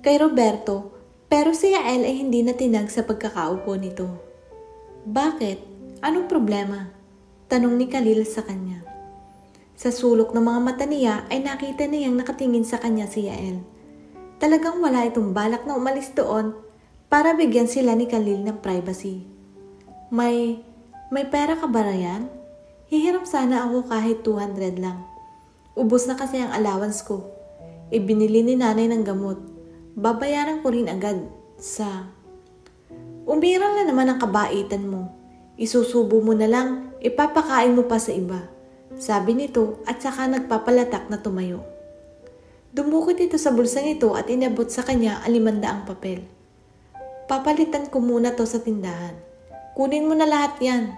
kay Roberto pero si Yael ay hindi na tinag sa pagkakaupo nito. Bakit? Anong problema? Tanong ni Khalil sa kanya. Sa sulok ng mga mata niya ay nakita niyang nakatingin sa kanya si Yael. Talagang wala itong balak na umalis doon para bigyan sila ni Khalil ng privacy. May may pera ka ba yan? Hihiram sana ako kahit 200 lang. Ubus na kasi ang allowance ko. Ibinili ni nanay ng gamot. Babayaran ko rin agad sa... Umiral na naman ang kabaitan mo. Isusubo mo na lang, ipapakain mo pa sa iba. Sabi nito at saka nagpapalatak na tumayo. Dumukot ito sa bulsa nito at inabot sa kanya ang limandaang papel. Papalitan ko muna to sa tindahan. Kunin mo na lahat yan.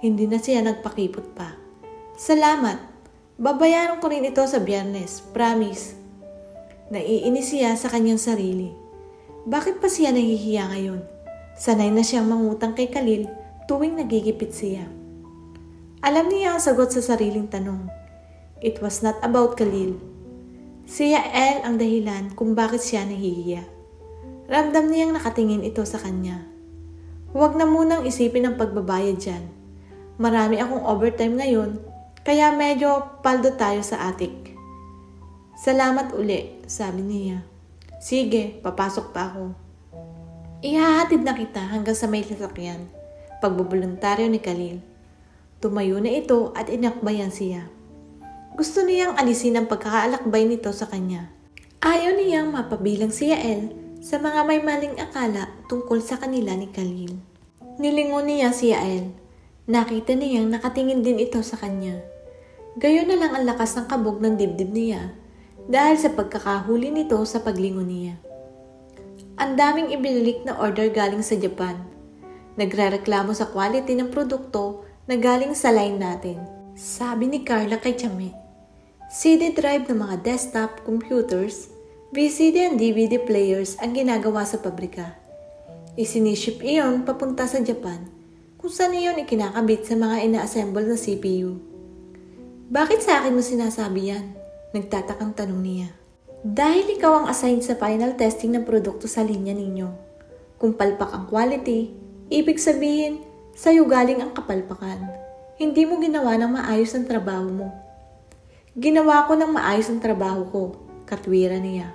Hindi na siya nagpakipot pa. Salamat. Babayaran ko rin ito sa biyernes. Promise. Naiinis siya sa kanyang sarili. Bakit pa siya nahihiya ngayon? Sanay na siyang mangutang kay Khalil tuwing nagigipit siya. Alam niya ang sagot sa sariling tanong. It was not about Khalil. Siya El ang dahilan kung bakit siya nahihiya. Ramdam niyang nakatingin ito sa kanya. Huwag na munang isipin ang pagbabayad dyan. Marami akong overtime ngayon, kaya medyo paldo tayo sa atik. Salamat uli, sabi niya. Sige, papasok pa ako. Ihahatid na kita hanggang sa may sasakyan. Pagbubuluntaryo ni Khalil. Tumayo na ito at inakbayan siya. Gusto niyang alisin ang pagkakaalakbay nito sa kanya. Ayaw niyang mapabilang si Yael sa mga may maling akala tungkol sa kanila ni Khalil. Nilingon niya si Yael. Nakita niyang nakatingin din ito sa kanya. Gayon na lang ang lakas ng kabog ng dibdib niya dahil sa pagkakahuli nito sa paglingon niya. Ang daming ibinalik na order galing sa Japan. Nagrereklamo sa quality ng produkto na galing sa line natin. Sabi ni Carla kay Chame, CD drive ng mga desktop computers, VCD and DVD players ang ginagawa sa pabrika. Isiniship iyon papunta sa Japan kung saan iyon ikinakabit sa mga ina-assemble na CPU. Bakit sa akin mo sinasabi yan? Nagtatakang tanong niya. Dahil ikaw ang assigned sa final testing ng produkto sa linya ninyo. Kung palpak ang quality, ibig sabihin Sa'yo galing ang kapalpakan. Hindi mo ginawa ng maayos ang trabaho mo. Ginawa ko ng maayos ang trabaho ko, katwira niya.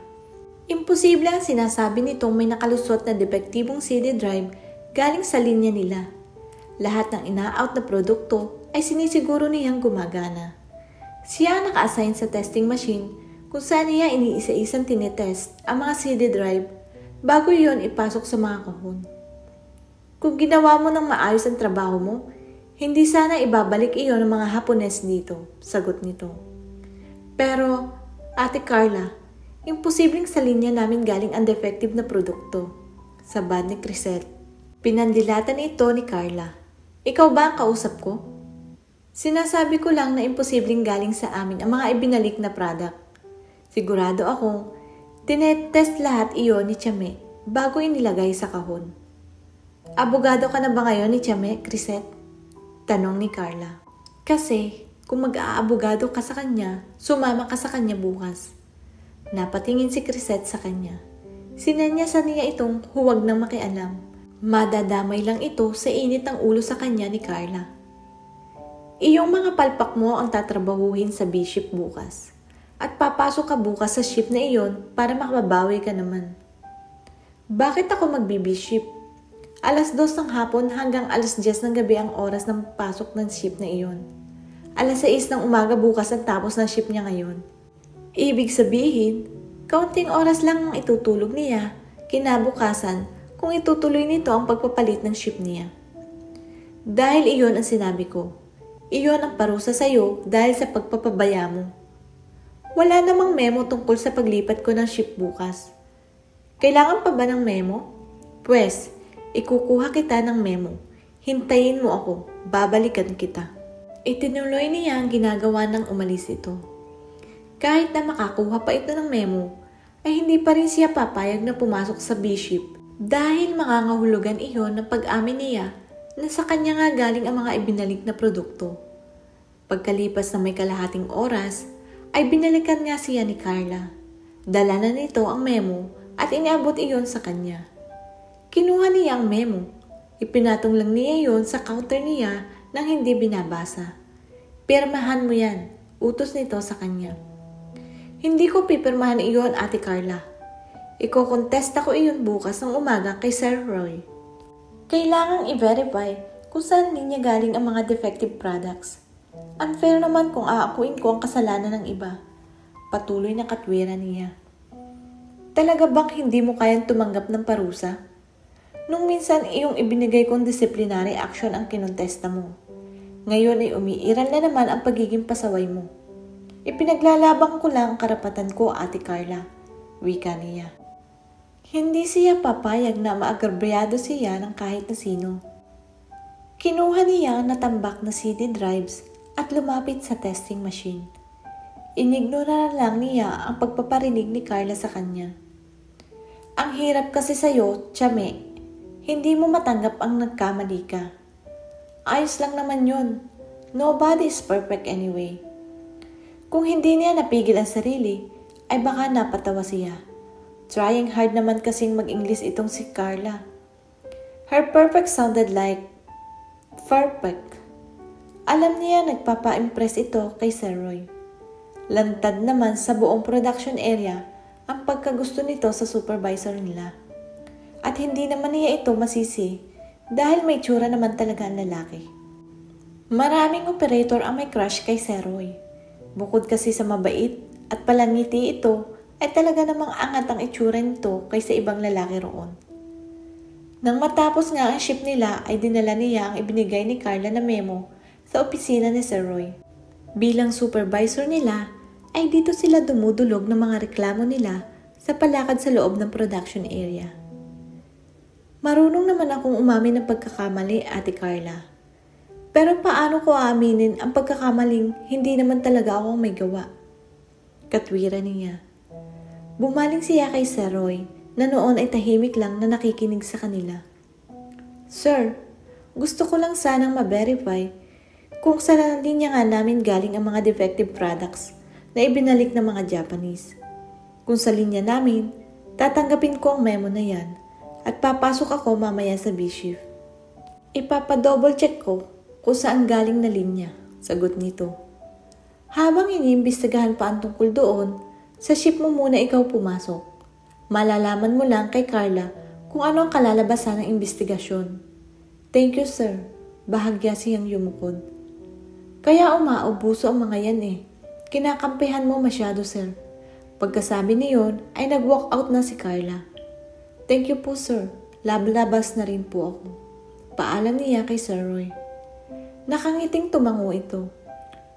Imposible ang sinasabi nitong may nakalusot na depektibong CD drive galing sa linya nila. Lahat ng ina-out na produkto ay sinisiguro niyang gumagana. Siya naka-assign sa testing machine kung saan niya iniisa-isang tinetest ang mga CD drive bago yon ipasok sa mga kahon. Kung ginawa mo ng maayos ang trabaho mo, hindi sana ibabalik iyon ng mga Hapones dito, sagot nito. Pero, Ate Carla, imposibleng sa linya namin galing ang defective na produkto, sabad ni Crisette. Pinandilatan ito ni Carla. Ikaw ba ang kausap ko? Sinasabi ko lang na imposibleng galing sa amin ang mga ibinalik na product. Sigurado akong tinetest lahat iyon ni Chame bago inilagay sa kahon. Abogado ka na ba ngayon ni Chame, Crisette? Tanong ni Carla. Kasi, kung mag-aabogado ka sa kanya, sumama ka sa kanya bukas. Napatingin si Crisette sa kanya. Sinanya sa niya itong huwag nang makialam. Madadamay lang ito sa init ng ulo sa kanya ni Carla. Iyong mga palpak mo ang tatrabahuhin sa B-ship bukas. At papasok ka bukas sa ship na iyon para makababawi ka naman. Bakit ako magbibi-ship? Alas dos ng hapon hanggang alas 10 ng gabi ang oras ng pasok ng ship na iyon. Alas 6 ng umaga bukas ang tapos ng ship niya ngayon. Ibig sabihin, kaunting oras lang ang itutulog niya kinabukasan kung itutuloy nito ang pagpapalit ng ship niya. Dahil iyon ang sinabi ko, iyon ang parusa sa iyo dahil sa pagpapabaya mo. Wala namang memo tungkol sa paglipat ko ng ship bukas. Kailangan pa ba ng memo? Pwes, Ikukuha kita ng memo. Hintayin mo ako. Babalikan kita. Itinuloy niya ang ginagawa ng umalis ito. Kahit na makakuha pa ito ng memo, ay hindi pa rin siya papayag na pumasok sa bishop dahil makangahulugan iyon ng pag-amin niya na sa kanya nga galing ang mga ibinalik na produkto. Pagkalipas na may kalahating oras, ay binalikan nga siya ni Carla. Dala na nito ang memo at iniabot iyon sa kanya. Kinuha niya ang memo. Ipinatong lang niya yon sa counter niya nang hindi binabasa. Pirmahan mo yan. Utos nito sa kanya. Hindi ko pipirmahan iyon, Ate Carla. Iko-contesta ko iyon bukas ng umaga kay Sir Roy. Kailangang i-verify kung saan niya galing ang mga defective products. Unfair naman kung aakuin ko ang kasalanan ng iba. Patuloy na katwira niya. Talaga bang hindi mo kayang tumanggap ng parusa? Nung minsan iyong ibinigay kong disciplinary action ang kinontesta mo. Ngayon ay umiiral na naman ang pagiging pasaway mo. Ipinaglalabang ko lang ang karapatan ko, Ate Carla. Wika niya. Hindi siya papayag na maagrabyado siya ng kahit na sino. Kinuha niya ang natambak na CD drives at lumapit sa testing machine. Inignora lang niya ang pagpaparinig ni Carla sa kanya. Ang hirap kasi sa'yo, Chame. Hindi mo matanggap ang nagkamali ka. Ayos lang naman yun. Nobody is perfect anyway. Kung hindi niya napigil ang sarili, ay baka napatawa siya. Trying hard naman kasing mag-English itong si Carla. Her perfect sounded like perfect. Alam niya nagpapa-impress ito kay Sir Roy. Lantad naman sa buong production area ang pagkagusto nito sa supervisor nila. At hindi naman niya ito masisi dahil may tsura naman talaga ang lalaki. Maraming operator ang may crush kay Sir Roy. Bukod kasi sa mabait at palangiti ito, ay talaga namang angat ang itsura nito kaysa ibang lalaki roon. Nang matapos nga ang ship nila ay dinala niya ang ibinigay ni Carla na memo sa opisina ni Sir Roy. Bilang supervisor nila, ay dito sila dumudulog ng mga reklamo nila sa palakad sa loob ng production area. Marunong naman akong umamin ng pagkakamali, Ate Carla. Pero paano ko aaminin ang pagkakamaling hindi naman talaga ako may gawa? Katwira niya. Bumaling siya kay Sir Roy na noon ay tahimik lang na nakikinig sa kanila. Sir, gusto ko lang sanang ma-verify kung sa linya nga namin galing ang mga defective products na ibinalik ng mga Japanese. Kung sa linya namin, tatanggapin ko ang memo na yan at papasok ako mamaya sa B-shift. Ipapa-double check ko kung saan galing na linya, sagot nito. Habang iniimbestigahan pa ang tungkol doon, sa ship mo muna ikaw pumasok. Malalaman mo lang kay Carla kung ano ang kalalabasan ng investigasyon. Thank you, sir. Bahagya siyang yumukod. Kaya umaubuso ang mga yan eh. Kinakampihan mo masyado, sir. Pagkasabi niyon ay nag-walk out na si Carla. Thank you po, sir. Lablabas na rin po ako. Paalam niya kay Sir Roy. Nakangiting tumango ito,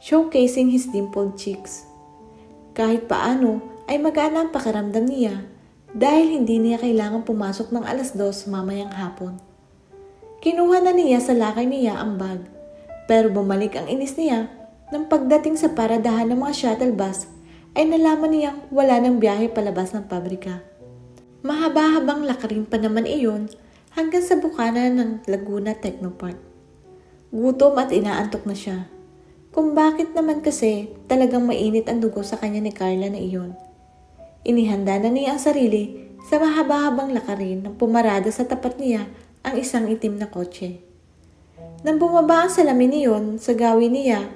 showcasing his dimpled cheeks. Kahit paano ay magaan ang pakiramdam niya dahil hindi niya kailangan pumasok ng alas dos mamayang hapon. Kinuha na niya sa lakay niya ang bag, pero bumalik ang inis niya nang pagdating sa paradahan ng mga shuttle bus ay nalaman niyang wala ng biyahe palabas ng pabrika. Mahaba-habang lakarin pa naman iyon hanggang sa bukana ng Laguna Technopark. Gutom at inaantok na siya. Kung bakit naman kasi talagang mainit ang dugo sa kanya ni Carla na iyon. Inihanda na niya ang sarili sa mahaba-habang lakarin nang pumarada sa tapat niya ang isang itim na kotse. Nang bumaba ang salamin niyon sa gawin niya,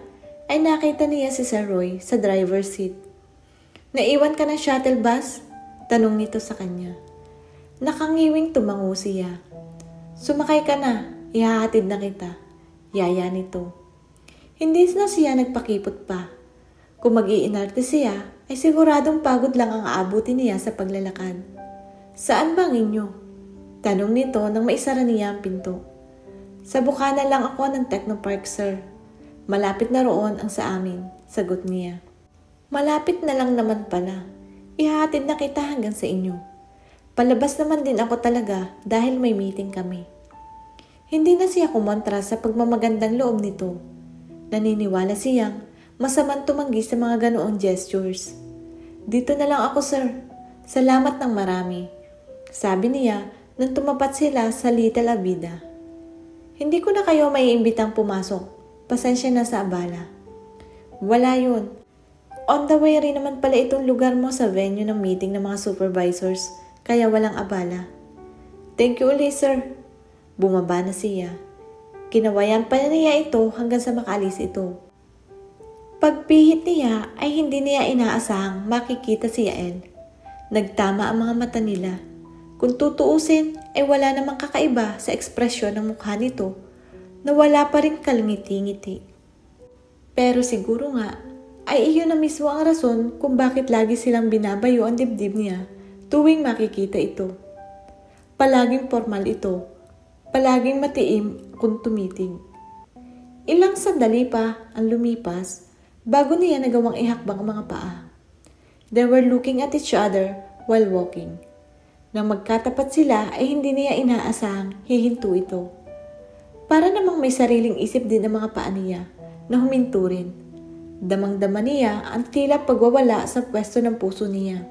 ay nakita niya si Sir Roy sa driver's seat. Naiwan ka ng shuttle bus? Tanong nito sa kanya. Nakangiwing tumango siya. Sumakay ka na, ihahatid na kita yaya nito. Hindi na siya nagpakipot pa. Kung mag-iinarte siya, ay siguradong pagod lang ang aabutin niya sa paglalakad. Saan bang inyo? Tanong nito nang maisara niya ang pinto. Sa bukana lang ako ng Technopark, sir. Malapit na roon ang sa amin, sagot niya. Malapit na lang naman pala. Ihahatid na kita hanggang sa inyo. Palabas naman din ako talaga dahil may meeting kami. Hindi na siya kumontra sa pagmamagandang loob nito. Naniniwala siyang masamang tumanggi sa mga ganoong gestures. Dito na lang ako, sir. Salamat ng marami. Sabi niya nang tumapat sila sa Little Abida. Hindi ko na kayo may imbitang pumasok. Pasensya na sa abala. Wala yun. On the way rin naman pala itong lugar mo sa venue ng meeting ng mga supervisors, kaya walang abala. Thank you ulit, sir. Bumaba na siya. Kinawayan pa niya ito hanggang sa makalis ito. Pagpihit niya ay hindi niya inaasahang makikita si Yael. Nagtama ang mga mata nila. Kung tutuusin ay wala namang kakaiba sa ekspresyon ng mukha nito na wala pa rin kalngiti-ngiti. Pero siguro nga ay iyon na mismo ang rason kung bakit lagi silang binabayo ang dibdib niya tuwing makikita ito. Palaging formal ito Palaging matiim kung tumitig. Ilang sandali pa ang lumipas bago niya nagawang ihakbang ang mga paa. They were looking at each other while walking. Nang magkatapat sila ay hindi niya inaasahang hihinto ito. Para namang may sariling isip din ang mga paa niya na huminto rin. Damang-dama niya ang tila pagwawala sa pwesto ng puso niya.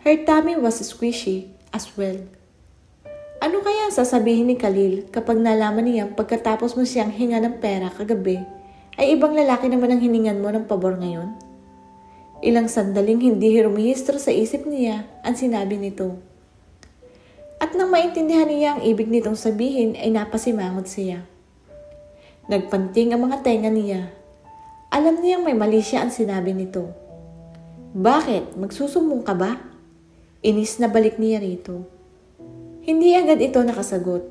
Her tummy was squishy as well. Ano kaya sasabihin ni Khalil kapag nalaman niya pagkatapos mo siyang hinga ng pera kagabi, ay ibang lalaki naman ang hiningan mo ng pabor ngayon? Ilang sandaling hindi rumihistro sa isip niya ang sinabi nito. At nang maintindihan niya ang ibig nitong sabihin ay napasimangot siya. Nagpanting ang mga tenga niya. Alam niyang may mali siya ang sinabi nito. Bakit? Magsusumbong ka ba? Inis na balik niya rito. Hindi agad ito nakasagot.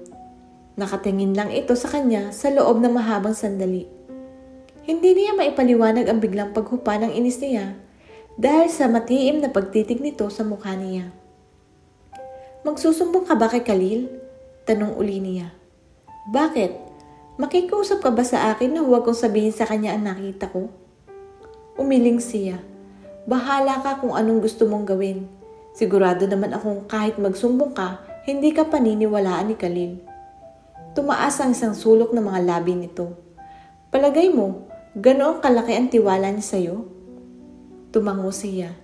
Nakatingin lang ito sa kanya sa loob ng mahabang sandali. Hindi niya maipaliwanag ang biglang paghupa ng inis niya dahil sa matiim na pagtitig nito sa mukha niya. Magsusumbong ka ba kay Khalil? Tanong uli niya. Bakit? Makikusap ka ba sa akin na huwag kong sabihin sa kanya ang nakita ko? Umiling siya. Bahala ka kung anong gusto mong gawin. Sigurado naman akong kahit magsumbong ka, hindi ka paniniwalaan ni Khalil. Tumaas ang isang sulok ng mga labi nito. Palagay mo, ganoong kalaki ang tiwala niya sa'yo? Tumango siya.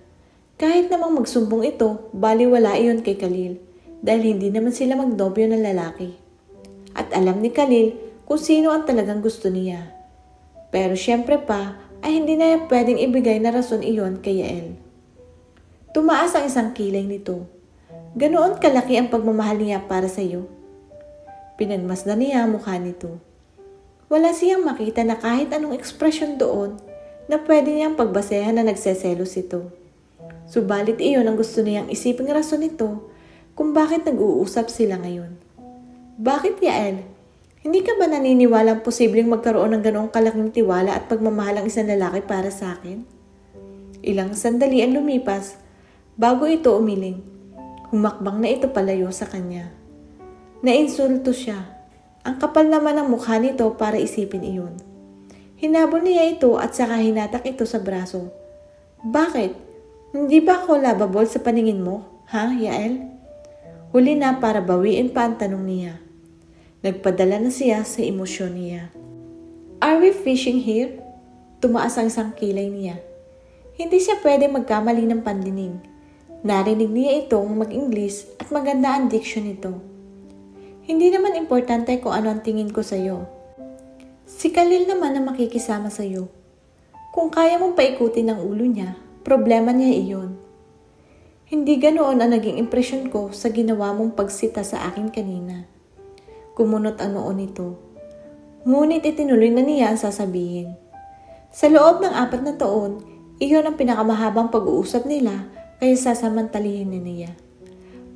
Kahit namang magsumbong ito, baliwala iyon kay Khalil dahil hindi naman sila magdobyo ng lalaki. At alam ni Khalil kung sino ang talagang gusto niya. Pero syempre pa ay hindi na pwedeng ibigay na rason iyon kay Yael. Tumaas ang isang kilay nito Ganoon kalaki ang pagmamahal niya para sa iyo. Pinagmasdan niya ang mukha nito. Wala siyang makita na kahit anong ekspresyon doon na pwede niyang pagbasehan na nagseselos ito. Subalit iyon ang gusto niyang isiping rason nito kung bakit nag-uusap sila ngayon. Bakit Yael? Hindi ka ba naniniwalang posibleng magkaroon ng ganoong kalaking tiwala at pagmamahal ang isang lalaki para sa akin? Ilang sandali ang lumipas bago ito umiling. Humakbang na ito palayo sa kanya. Nainsulto siya. Ang kapal naman ng mukha nito para isipin iyon. Hinabol niya ito at saka hinatak ito sa braso. Bakit? Hindi ba ako lababol sa paningin mo? Ha, Yael? Huli na para bawiin pa ang tanong niya. Nagpadala na siya sa emosyon niya. Are we fishing here? Tumaas ang isang kilay niya. Hindi siya pwede magkamali ng pandinig. Narinig niya itong mag-Ingles at maganda ang diction nito. Hindi naman importante kung ano ang tingin ko sa'yo. Si Khalil naman ang makikisama sa'yo. Kung kaya mong paikutin ang ulo niya, problema niya iyon. Hindi ganoon ang naging impresyon ko sa ginawa mong pagsita sa akin kanina. Kumunot ang noon nito. Ngunit itinuloy na niya ang sasabihin. Sa loob ng apat na taon, iyon ang pinakamahabang pag-uusap nila kaya sasamantalihin ni niya.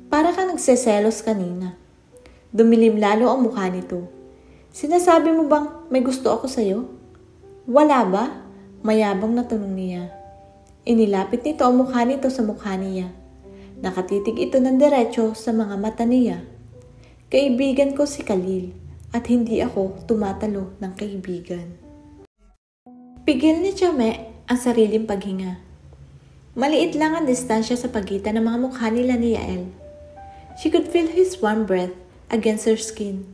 Para ka nagseselos kanina. Dumilim lalo ang mukha nito. Sinasabi mo bang may gusto ako sa'yo? Wala ba? Mayabang na tanong niya. Inilapit nito ang mukha nito sa mukha niya. Nakatitig ito ng diretso sa mga mata niya. Kaibigan ko si Khalil at hindi ako tumatalo ng kaibigan. Pigil ni Chame ang sariling paghinga. Maliit lang ang distansya sa pagitan ng mga mukha nila ni Yael. She could feel his warm breath against her skin.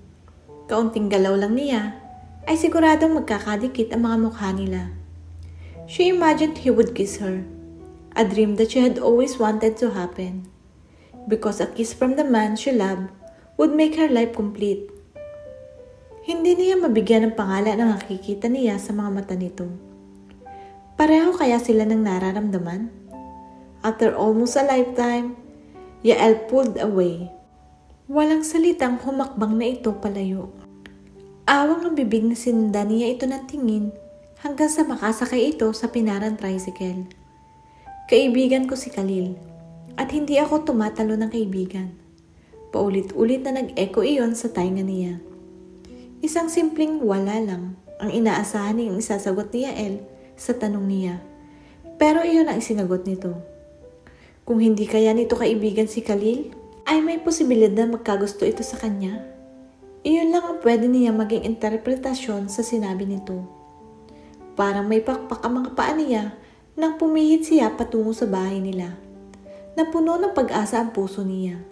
Kaunting galaw lang niya ay siguradong magkakadikit ang mga mukha nila. She imagined he would kiss her, a dream that she had always wanted to happen. Because a kiss from the man she loved would make her life complete. Hindi niya mabigyan ng pangalan ang nakikita niya sa mga mata nito. Pareho kaya sila ng nararamdaman? After almost a lifetime, Yael pulled away. Walang salitang humakbang na ito palayo. Awang ang bibig na sinundan niya ito ng tingin hanggang sa makasakay ito sa pinarang tricycle. Kaibigan ko si Khalil at hindi ako tumatalo ng kaibigan. Paulit-ulit na nag-echo iyon sa tainga niya. Isang simpleng wala lang ang inaasahan niyang isasagot ni Yael sa tanong niya. Pero iyon ang isinagot nito. Kung hindi kaya nito kaibigan si Khalil, ay may posibilidad na magkagusto ito sa kanya. Iyon lang ang pwede niya maging interpretasyon sa sinabi nito. Parang may pakpak ang mga paa niya nang pumihit siya patungo sa bahay nila. Napuno ng pag-asa ang puso niya.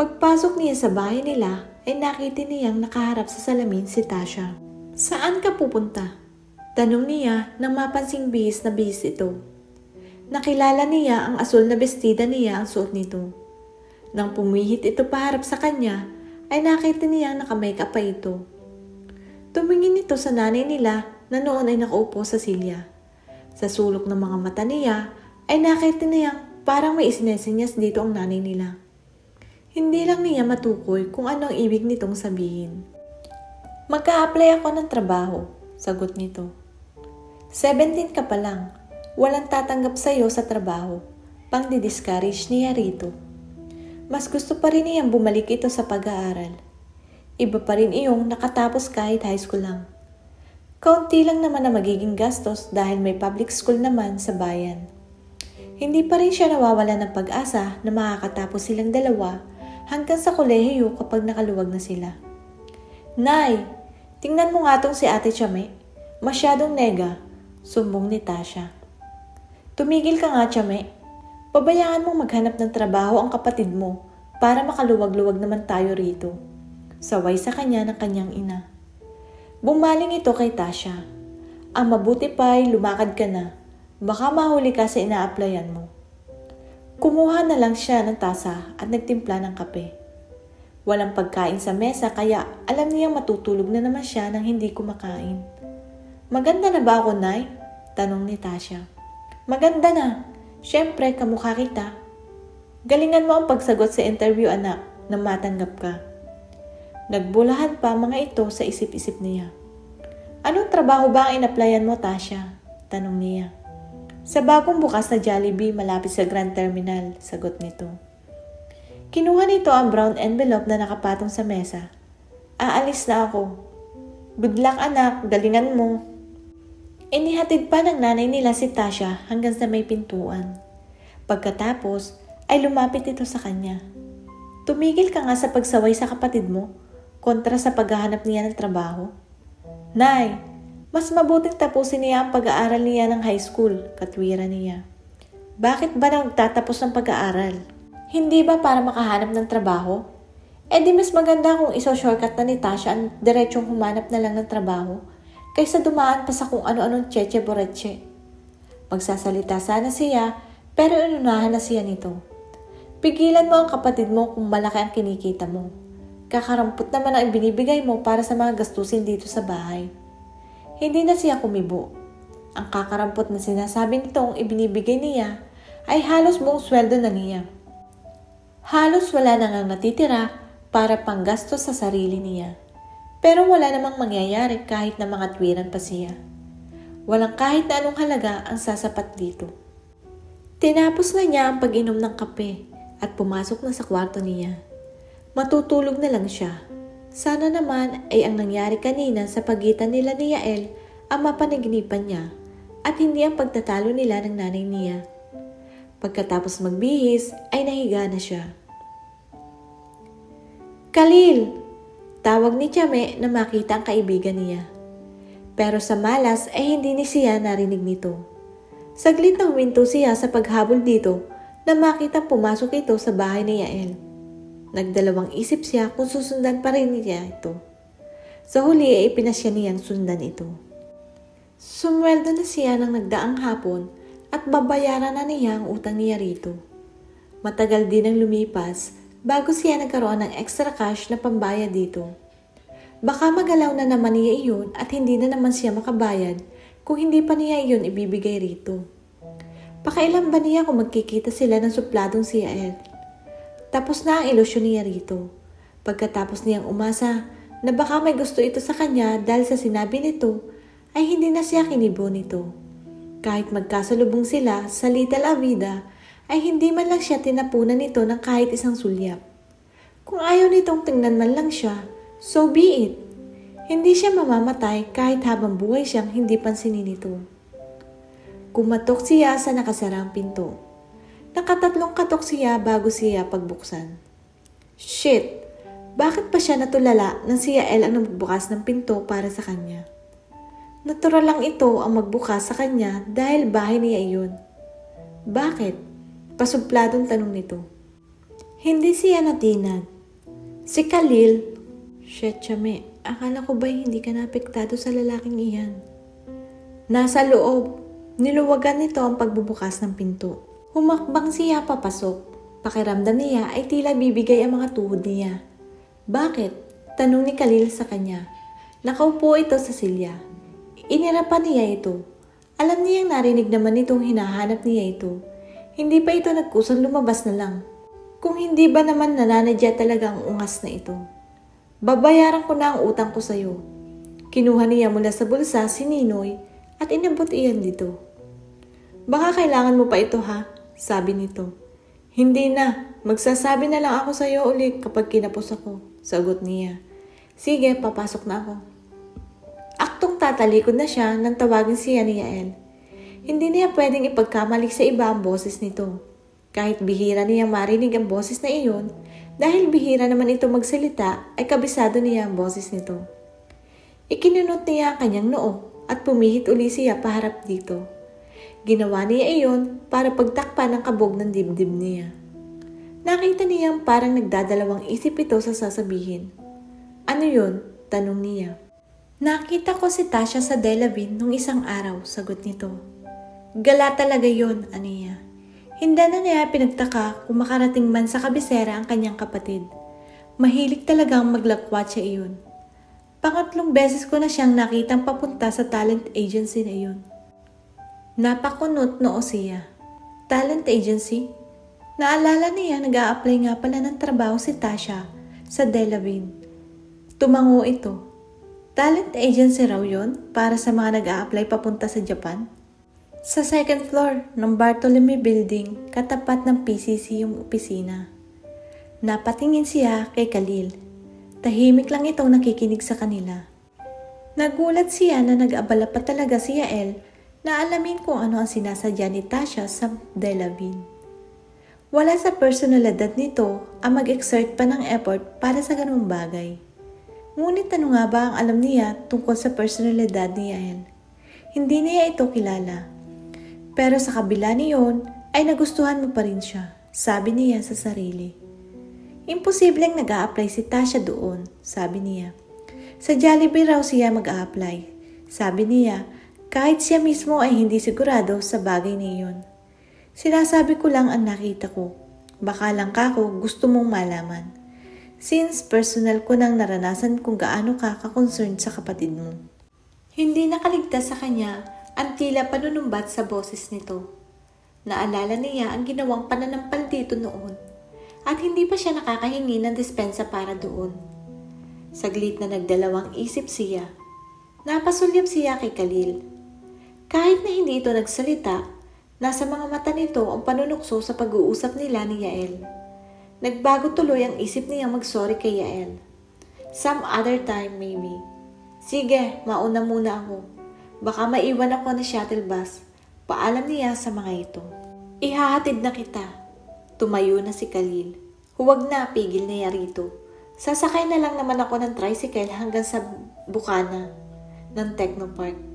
Pagpasok niya sa bahay nila ay nakita niyang nakaharap sa salamin si Tasha. Saan ka pupunta? Tanong niya nang mapansing bihis na bihis ito. Nakilala niya ang asul na bestida niya ang suot nito. Nang pumihit ito paharap sa kanya, ay nakita niya naka-makeup pa ito. Tumingin ito sa nanay nila na noon ay nakaupo sa silya. Sa sulok ng mga mata niya ay nakita niyang parang may isinesenyas dito ang nanay nila. Hindi lang niya matukoy kung ano ang ibig nitong sabihin. Magka-apply ako ng trabaho, sagot nito. 17 ka pa lang, walang tatanggap sa iyo sa trabaho, pang di-discourage niya rito. Mas gusto pa rin niyang bumalik ito sa pag-aaral. Iba pa rin iyong nakatapos kahit high school lang. Kaunti lang naman na magiging gastos dahil may public school naman sa bayan. Hindi pa rin siya nawawala ng pag-asa na makakatapos silang dalawa hanggang sa kolehiyo kapag nakaluwag na sila. Nay, tingnan mo nga tong si Ate Chame. Masyadong nega, sumbong ni Tasha. Tumigil ka nga, Chame. Pabayaan mong maghanap ng trabaho ang kapatid mo para makaluwag-luwag naman tayo rito. Saway sa kanya ng kanyang ina. Bumaling ito kay Tasha. Ang mabuti pa ay lumakad ka na. Baka mahuli ka sa ina-applyan mo. Kumuha na lang siya ng tasa at nagtimpla ng kape. Walang pagkain sa mesa kaya alam niyang matutulog na naman siya nang hindi kumakain. Maganda na ba ako, Nay? Tanong ni Tasha. Maganda na. Siyempre, kamukha kita. Galingan mo ang pagsagot sa interview anak na matanggap ka. Nagbulahan pa mga ito sa isip-isip niya. Anong trabaho ba ang inaplayan mo, Tasha? Tanong niya. Sa bagong bukas na Jollibee malapit sa Grand Terminal, sagot nito. Kinuha nito ang brown envelope na nakapatong sa mesa. Aalis na ako. Good luck anak, galingan mo. Inihatid pa ng nanay nila si Tasha hanggang sa may pintuan. Pagkatapos, ay lumapit ito sa kanya. Tumigil ka nga sa pagsaway sa kapatid mo kontra sa paghahanap niya ng trabaho. Nay, mas mabuting tapusin niya ang pag-aaral niya ng high school, katwira niya. Bakit ba nagtatapos ng pag-aaral? Hindi ba para makahanap ng trabaho? Eh di mas maganda kung iso-shortcut na ni Tasha ang diretsong humanap na lang ng trabaho kaysa dumaan pa sa kung ano-anong cheche boreche. Magsasalita sana siya, pero inunahan na siya nito. Pigilan mo ang kapatid mo kung malaki ang kinikita mo. Kakarampot naman ang binibigay mo para sa mga gastusin dito sa bahay. Hindi na siya kumibo. Ang kakarampot na sinasabi nitong ibinibigay niya ay halos buong sweldo na niya. Halos wala na ngang natitira para panggastos sa sarili niya. Pero wala namang mangyayari kahit na mga twiran pa siya. Walang kahit na anong halaga ang sasapat dito. Tinapos na niya ang pag-inom ng kape at pumasok na sa kwarto niya. Matutulog na lang siya. Sana naman ay ang nangyari kanina sa pagitan nila ni Yael ang mapanaginipan niya at hindi ang pagtatalo nila ng nanay niya. Pagkatapos magbihis ay nahiga na siya. Kalil! Tawag ni Chame na makita ang kaibigan niya. Pero sa malas ay hindi ni siya narinig nito. Saglit na huminto siya sa paghabol dito na makita pumasok ito sa bahay ni Yael. Nagdalawang isip siya kung susundan pa rin niya ito. Sa huli ay pinasya niyang sundan ito. Sumweldo na siya ng nagdaang hapon at babayaran na niya ang utang niya rito. Matagal din ang lumipas bago siya nagkaroon ng extra cash na pambayad dito. Baka magalaw na naman niya iyon at hindi na naman siya makabayad kung hindi pa niya iyon ibibigay rito. Pakailan ba niya kung magkikita sila ng supladong Yael? Tapos na ang ilusyon niya rito. Pagkatapos niyang umasa na baka may gusto ito sa kanya dahil sa sinabi nito, ay hindi na siya kinibo nito. Kahit magkasalubong sila sa Little Avida, ay hindi man lang siya tinapunan nito ng kahit isang sulyap. Kung ayaw nitong tingnan man lang siya, so be it. Hindi siya mamamatay kahit habang buhay siyang hindi pansinin nito. Kumatok siya sa nakasarang pinto. Nakatatlong katok siya bago siya pagbuksan. Shit! Bakit pa siya natulala nang si Yael ang nagbukas ng pinto para sa kanya? Natural lang ito ang magbukas sa kanya dahil bahay niya iyon. Bakit? Pasupladong tanong nito. Hindi siya natinag. Si Khalil, Shit, Chame, akala ko ba hindi ka napektado sa lalaking iyan? Nasa loob, niluwagan nito ang pagbubukas ng pinto. Humakbang siya papasok. Pakiramdam niya ay tila bibigay ang mga tuhod niya. Bakit? Tanong ni Khalil sa kanya. Nakaupo ito sa silya. Inirapan niya ito. Alam niyang narinig naman itong hinahanap niya ito. Hindi pa ito nagkusang lumabas na lang. Kung hindi ba naman nananadya talaga ang ungas na ito. Babayaran ko na ang utang ko sa iyo. Kinuha niya mula sa bulsa si Ninoy at inabot iyan dito. Baka kailangan mo pa ito ha, sabi nito. Hindi na, magsasabi na lang ako sa iyo ulit kapag kinapos ako. Sagot niya. Sige, papasok na ako. Aktong tatalikod na siya nang tawagin siya ni Yael. Hindi niya pwedeng ipagkamali sa iba ang boses nito. Kahit bihira niya marinig ang boses na iyon, dahil bihira naman ito magsalita, ay kabisado niya ang boses nito. Ikinunot niya ang kanyang noo at pumihit uli siya paharap dito. Ginawa niya iyon para pagtakpan ang kabog ng dibdib niya. Nakita niyang parang nagdadalawang isip ito sa sasabihin. Ano yun? Tanong niya. Nakita ko si Tasha sa Delavin nung isang araw, sagot nito. Gala talaga yon, aniya. Hindi na niya pinagtaka kung makarating man sa kabisera ang kanyang kapatid. Mahilig talagang maglakwat siya iyon. Pangatlong beses ko na siyang nakitang papunta sa talent agency na iyon. Napakunot noo siya. Talent agency? Naalala niya nag apply nga pala ng trabaho si Tasha sa Delavin. Tumango ito. Talent agency raw yon para sa mga nag apply papunta sa Japan. Sa second floor ng Bartolome Building, katapat ng PCC yung opisina. Napatingin siya kay Khalil. Tahimik lang itong nakikinig sa kanila. Nagulat siya na nag-abala pa talaga si Yael na alamin kung ano ang sinasadya ni Tasha sa Delavin. Wala sa personalidad nito ang mag-exert pa ng effort para sa ganung bagay. Ngunit ano nga ba ang alam niya tungkol sa personalidad ni Yael? Hindi niya ito kilala. Pero sa kabila niyon ay nagustuhan mo pa rin siya, sabi niya sa sarili. Imposibleng nag apply si Tasha doon, sabi niya. Sa Jollibee raw siya mag apply Sabi niya, kahit siya mismo ay hindi sigurado sa bagay niyon. Sinasabi ko lang ang nakita ko. Baka lang kako gusto mong malaman. Since personal ko nang naranasan kung gaano ka ka-concerned sa kapatid mo. Hindi nakaligtas sa kanya ang tila panunumbat sa boses nito. Naalala niya ang ginawang pananampal dito noon at hindi pa siya nakakahingi ng dispensa para doon. Saglit na nagdalawang isip siya. Napasulyap siya kay Khalil. Kahit na hindi ito nagsalita, Nasa mga mata nito ang panunukso sa pag-uusap nila ni Yael. Nagbago tuloy ang isip niya mag-sorry kay Yael. Some other time maybe. Sige, mauna muna ako. Baka maiwan ako ng shuttle bus. Paalam niya sa mga ito. Ihahatid na kita. Tumayo na si Khalil. Huwag na, pigil niya rito. Sasakay na lang naman ako ng tricycle hanggang sa Bukana ng Technopark.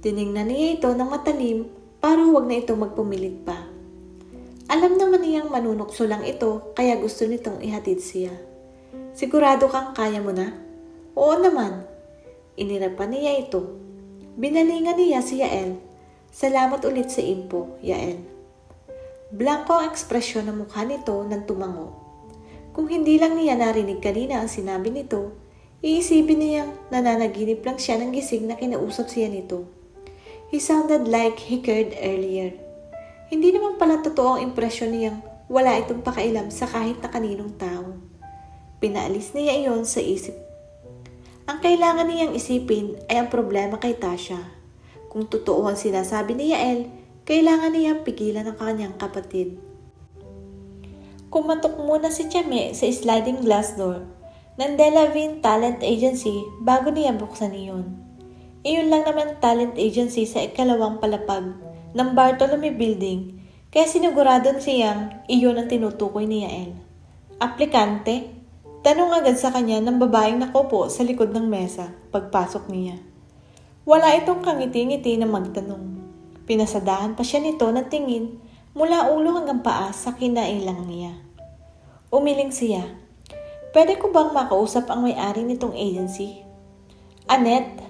Tiningnan niya ito ng matalim para huwag na ito magpumilit pa. Alam naman niyang manunokso lang ito kaya gusto nitong ihatid siya. Sigurado kang kaya mo na? Oo naman. Inirapan niya ito. Binalingan niya si Yael. Salamat ulit sa info, Yael. Blanco ang ekspresyon ng mukha nito nang tumango. Kung hindi lang niya narinig kanina ang sinabi nito, iisipin niyang nananaginip lang siya ng gising na kinausap siya nito. He sounded like he cared earlier. Hindi naman pala totoo ang impresyon niyang wala itong pakailam sa kahit na kaninong tao. Pinaalis niya iyon sa isip. Ang kailangan niyang isipin ay ang problema kay Tasha. Kung totoo ang sinasabi ni Yael, kailangan niyang pigilan ang kanyang kapatid. Kumatok muna si Chame sa sliding glass door ng Delavine Talent Agency bago niya buksan iyon. Iyon lang naman talent agency sa ikalawang palapag ng Bartolome Building kaya sinigurado siyang iyon ang tinutukoy ni Yael. Aplikante? Tanong agad sa kanya ng babaeng nakopo sa likod ng mesa pagpasok niya. Wala itong kangiti-ngiti na magtanong. Pinasadahan pa siya nito ng tingin mula ulo hanggang paa sa kinailang niya. Umiling siya. Pwede ko bang makausap ang may-ari nitong agency? Annette,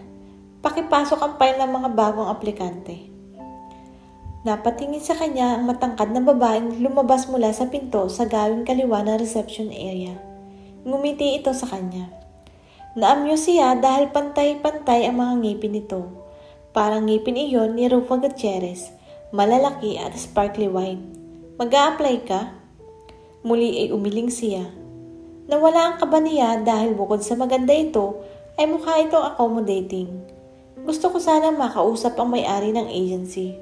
pakipasok ang file ng mga bagong aplikante. Napatingin sa kanya ang matangkad na babaeng lumabas mula sa pinto sa gawing kaliwa ng reception area. Ngumiti ito sa kanya. Naamuse siya dahil pantay-pantay ang mga ngipin nito. Parang ngipin iyon ni Rufa Gutierrez, malalaki at sparkly white. mag apply ka? Muli ay umiling siya. Nawala ang kaba niya dahil bukod sa maganda ito, ay mukha itong accommodating. Gusto ko sana makausap ang may-ari ng agency.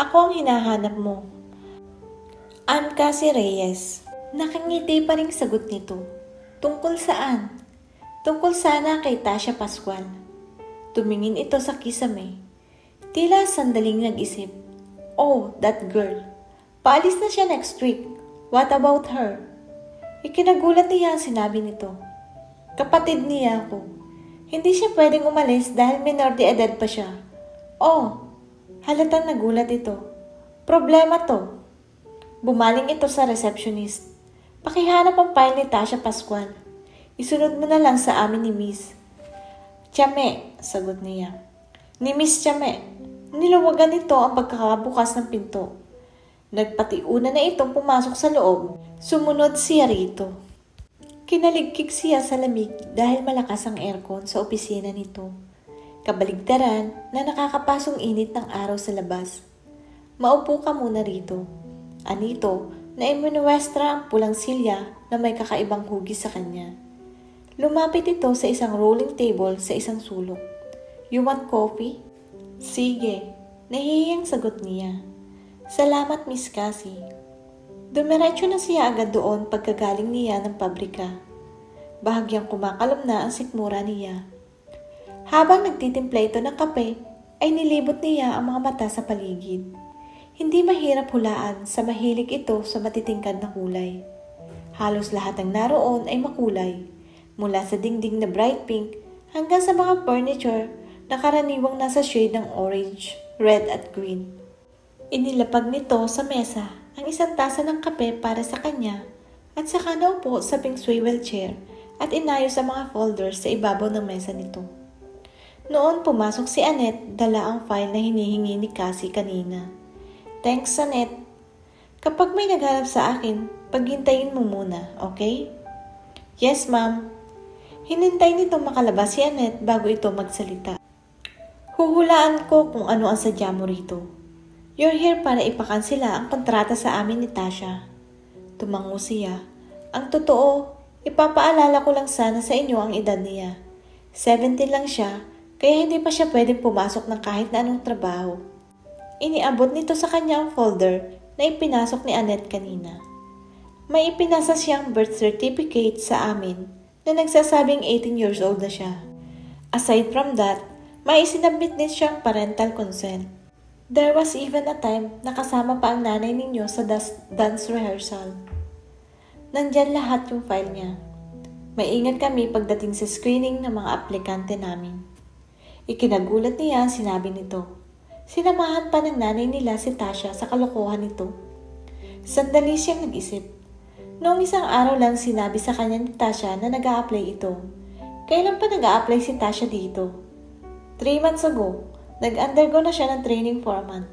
Ako ang hinahanap mo. I'm Cassie Reyes. Nakangiti pa rin sagot nito. Tungkol saan? Tungkol sana kay Tasha Pascual. Tumingin ito sa kisame. Tila sandaling nag-isip. Oh, that girl. Paalis na siya next week. What about her? Ikinagulat niya ang sinabi nito. Kapatid niya ako. Hindi siya pwedeng umalis dahil minor de edad pa siya. Oh, halatang nagulat ito. Problema to. Bumaling ito sa receptionist. Pakihanap ang file ni Tasha Pascual. Isunod mo na lang sa amin ni Miss. Chame, sagot niya. Ni Miss Chame, niluwagan nito ang pagkakabukas ng pinto. Nagpatiuna na itong pumasok sa loob. Sumunod siya rito. Kinaligkik siya sa lamig dahil malakas ang aircon sa opisina nito. Kabaligtaran na nakakapasong init ng araw sa labas. Maupo ka muna rito. Anito, na iminuwestra ang pulang silya na may kakaibang hugis sa kanya. Lumapit ito sa isang rolling table sa isang sulok. You want coffee? Sige, nahihiyang sagot niya. Salamat, Miss Cassie. Dumiretso na siya agad doon pagkagaling niya ng pabrika. Bahagyang kumakalam na ang sikmura niya. Habang nagtitimpla ito ng kape, ay nilibot niya ang mga mata sa paligid. Hindi mahirap hulaan sa mahilig ito sa matitingkad na kulay. Halos lahat ng naroon ay makulay, mula sa dingding na bright pink hanggang sa mga furniture na karaniwang nasa shade ng orange, red at green. Inilapag nito sa mesa ang isang tasa ng kape para sa kanya at saka naupo sa pink swivel chair at inayos ang mga folders sa ibabaw ng mesa nito. Noon pumasok si Annette dala ang file na hinihingi ni Cassie kanina. Thanks, Sanet. Kapag may naghanap sa akin, paghintayin mo muna, okay? Yes, ma'am. Hinintay nito makalabas si Annette bago ito magsalita. Huhulaan ko kung ano ang sadya mo rito. You're here para ipakansila ang kontrata sa amin ni Tasha. Tumango siya. Ang totoo, ipapaalala ko lang sana sa inyo ang edad niya. 17 lang siya, kaya hindi pa siya pwedeng pumasok ng kahit na anong trabaho. Iniabot nito sa kanya ang folder na ipinasok ni Annette kanina. May ipinasa siyang birth certificate sa amin na nagsasabing 18 years old na siya. Aside from that, may isinabit din siyang parental consent. There was even a time na kasama pa ang nanay ninyo sa dance rehearsal. Nandyan lahat yung file niya. Maingat kami pagdating sa screening ng mga aplikante namin. Ikinagulat niya ang sinabi nito. Sinamahan pa ng nanay nila si Tasha sa kalokohan nito. Sandali siyang nag-isip. Noong isang araw lang sinabi sa kanya ni Tasha na nag apply ito. Kailan pa nag apply si Tasha dito? Three months ago, nag-undergo na siya ng training for a month.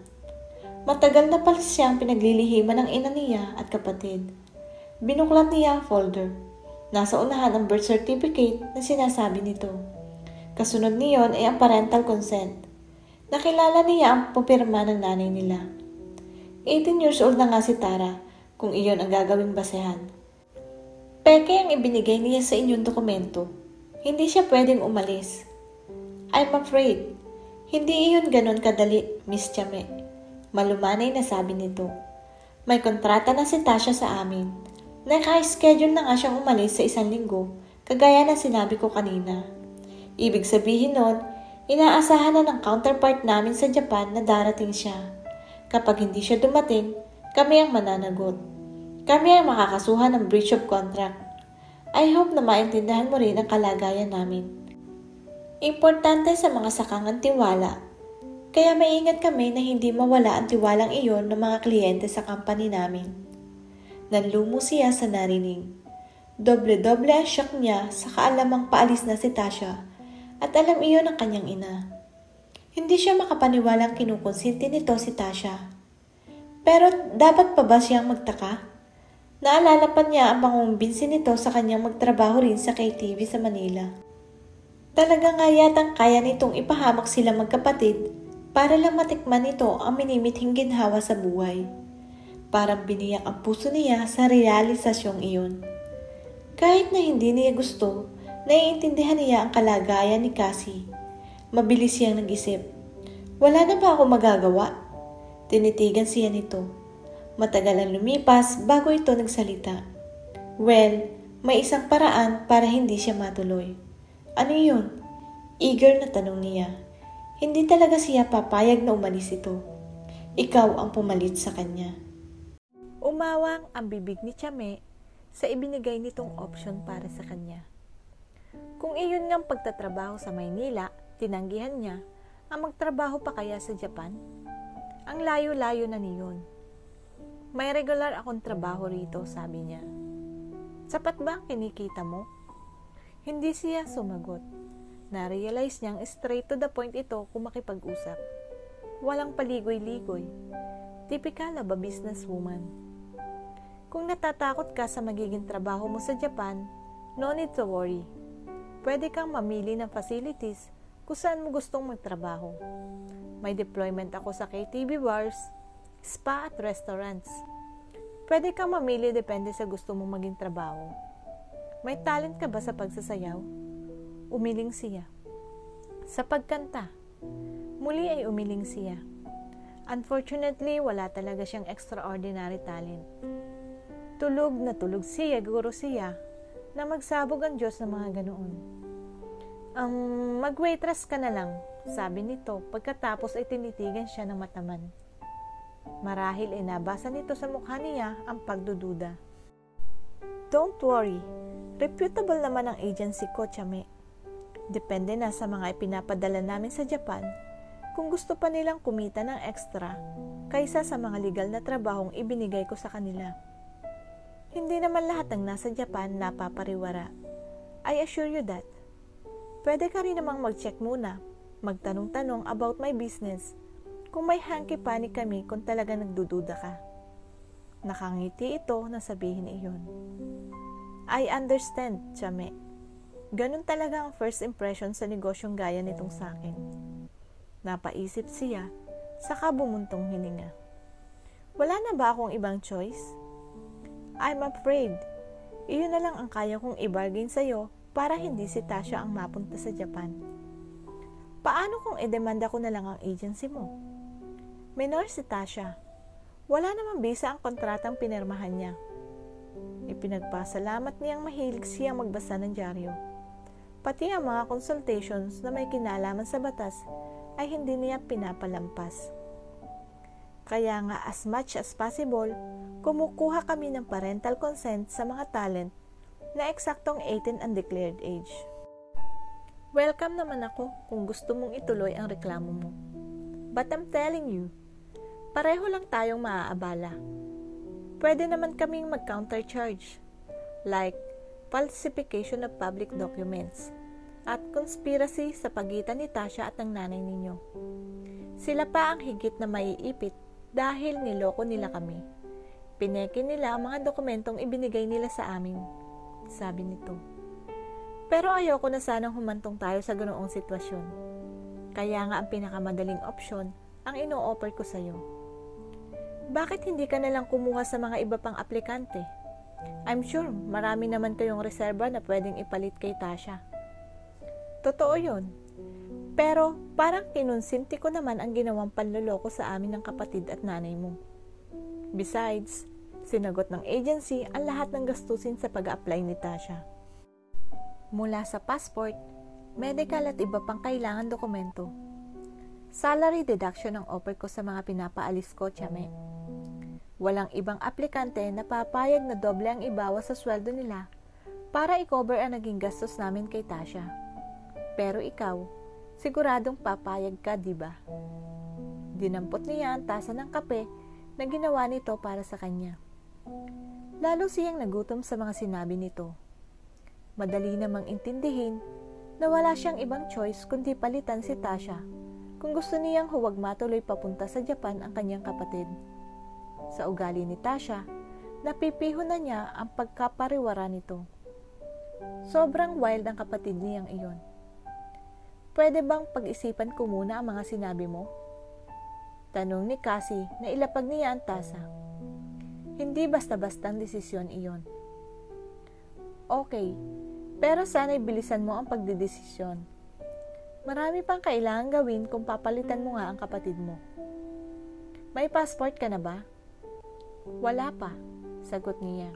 Matagal na pala siyang pinaglilihiman ng ina niya at kapatid. Binuklat niya ang folder. Nasa unahan ang birth certificate na sinasabi nito. Kasunod niyon ay ang parental consent. Nakilala niya ang pupirma ng nanay nila. 18 years old na nga si Tara kung iyon ang gagawing basehan. Peke ang ibinigay niya sa inyong dokumento. Hindi siya pwedeng umalis. I'm afraid. Hindi iyon ganon kadali, Miss Chame. Malumanay na sabi nito. May kontrata na si Tasha sa amin. Naka-schedule na nga siyang umalis sa isang linggo, kagaya ng sinabi ko kanina. Ibig sabihin nun, Inaasahan na ng counterpart namin sa Japan na darating siya. Kapag hindi siya dumating, kami ang mananagot. Kami ang makakasuhan ng breach of contract. I hope na maintindihan mo rin ang kalagayan namin. Importante sa mga sakang ang tiwala, kaya maingat kami na hindi mawala ang tiwalang iyon ng mga kliyente sa company namin. Nanlumo siya sa narinig. Doble-doble ang shock niya sa kaalamang paalis na si Tasha at alam iyon ng kanyang ina. Hindi siya makapaniwalang kinukonsinti nito si Tasha. Pero dapat pa ba siyang magtaka? Naalala pa niya ang pangumbinsin nito sa kanyang magtrabaho rin sa KTV sa Manila. Talaga nga yatang kaya nitong ipahamak sila magkapatid para lang matikman nito ang minimithing ginhawa sa buhay. Parang biniyak ang puso niya sa realisasyong iyon. Kahit na hindi niya gusto, naiintindihan niya ang kalagayan ni Cassie. Mabilis siyang nag-isip. Wala na ba ako magagawa? Tinitigan siya nito. Matagal ang lumipas bago ito nagsalita. Well, may isang paraan para hindi siya matuloy. Ano yun? Eager na tanong niya. Hindi talaga siya papayag na umalis ito. Ikaw ang pumalit sa kanya. Umawang ang bibig ni Chame sa ibinigay nitong option para sa kanya. Kung iyon ngang pagtatrabaho sa Maynila, tinanggihan niya ang magtrabaho pa kaya sa Japan? Ang layo-layo na niyon. May regular akong trabaho rito, sabi niya. Sapat ba ang kinikita mo? Hindi siya sumagot. Na-realize niyang straight to the point ito kung makipag-usap. Walang paligoy-ligoy. Tipikal na ba businesswoman? Kung natatakot ka sa magiging trabaho mo sa Japan, no need to worry. Pwede kang mamili ng facilities kung saan mo gustong magtrabaho. May deployment ako sa KTV bars, spa at restaurants. Pwede kang mamili depende sa gusto mong maging trabaho. May talent ka ba sa pagsasayaw? Umiling siya. Sa pagkanta, muli ay umiling siya. Unfortunately, wala talaga siyang extraordinary talent. Tulog na tulog siya, guro siya, na magsabog ang Diyos ng mga ganoon. Um, mag-waitress ka na lang, sabi nito pagkatapos ay tinitigan siya ng mataman. Marahil ay nabasa nito sa mukha niya ang pagdududa. Don't worry, reputable naman ang agency ko, Chame. Depende na sa mga ipinapadala namin sa Japan kung gusto pa nilang kumita ng extra kaysa sa mga legal na trabahong ibinigay ko sa kanila. Hindi naman lahat ng nasa Japan napapariwara. I assure you that. Pwede ka rin namang mag-check muna, magtanong-tanong about my business kung may hanky pani kami kung talaga nagdududa ka. Nakangiti ito na sabihin iyon. I understand, Chame. Ganun talaga ang first impression sa negosyong gaya nitong sa akin. Napaisip siya, saka bumuntong hininga. Wala na ba akong ibang choice? I'm afraid. Iyon na lang ang kaya kong i-bargain sa'yo para hindi si Tasha ang mapunta sa Japan. Paano kung edemanda ko na lang ang agency mo? Minor si Tasha. Wala namang bisa ang kontratang pinirmahan niya. Ipinagpasalamat niyang mahilig siyang magbasa ng dyaryo. Pati ang mga consultations na may kinalaman sa batas ay hindi niya pinapalampas. Kaya nga as much as possible, kumukuha kami ng parental consent sa mga talent na eksaktong 18 ang declared age. Welcome naman ako kung gusto mong ituloy ang reklamo mo. But I'm telling you, pareho lang tayong maaabala. Pwede naman kaming mag-countercharge, like falsification of public documents at conspiracy sa pagitan ni Tasha at ng nanay ninyo. Sila pa ang higit na maiipit dahil niloko nila kami. Pineke nila ang mga dokumentong ibinigay nila sa amin, sabi nito. Pero ayoko na sanang humantong tayo sa ganoong sitwasyon. Kaya nga ang pinakamadaling opsyon ang ino-offer ko sa iyo bakit hindi ka nalang kumuha sa mga iba pang aplikante? I'm sure marami naman kayong reserba na pwedeng ipalit kay Tasha. Totoo yon. Pero parang kinonsinti ko naman ang ginawang panloloko sa amin ng kapatid at nanay mo. Besides, sinagot ng agency ang lahat ng gastusin sa pag-apply ni Tasha. Mula sa passport, medical at iba pang kailangan dokumento. Salary deduction ang offer ko sa mga pinapaalis ko, Chame. Walang ibang aplikante na papayag na doble ang ibawas sa sweldo nila para i-cover ang naging gastos namin kay Tasha. Pero ikaw, siguradong papayag ka, di ba? Dinampot niya ang tasa ng kape na ginawa nito para sa kanya. Lalo siyang nagutom sa mga sinabi nito. Madali namang intindihin na wala siyang ibang choice kundi palitan si Tasha kung gusto niyang huwag matuloy papunta sa Japan ang kanyang kapatid. Sa ugali ni Tasha, napipiho na niya ang pagkapariwara nito. Sobrang wild ang kapatid niyang iyon. Pwede bang pag-isipan ko muna ang mga sinabi mo? Tanong ni Cassie na ilapag niya ang tasa. Hindi basta-bastang desisyon iyon. Okay, pero sana'y bilisan mo ang pagdedesisyon. Marami pang kailangan gawin kung papalitan mo nga ang kapatid mo. May passport ka na ba? Wala pa, sagot niya.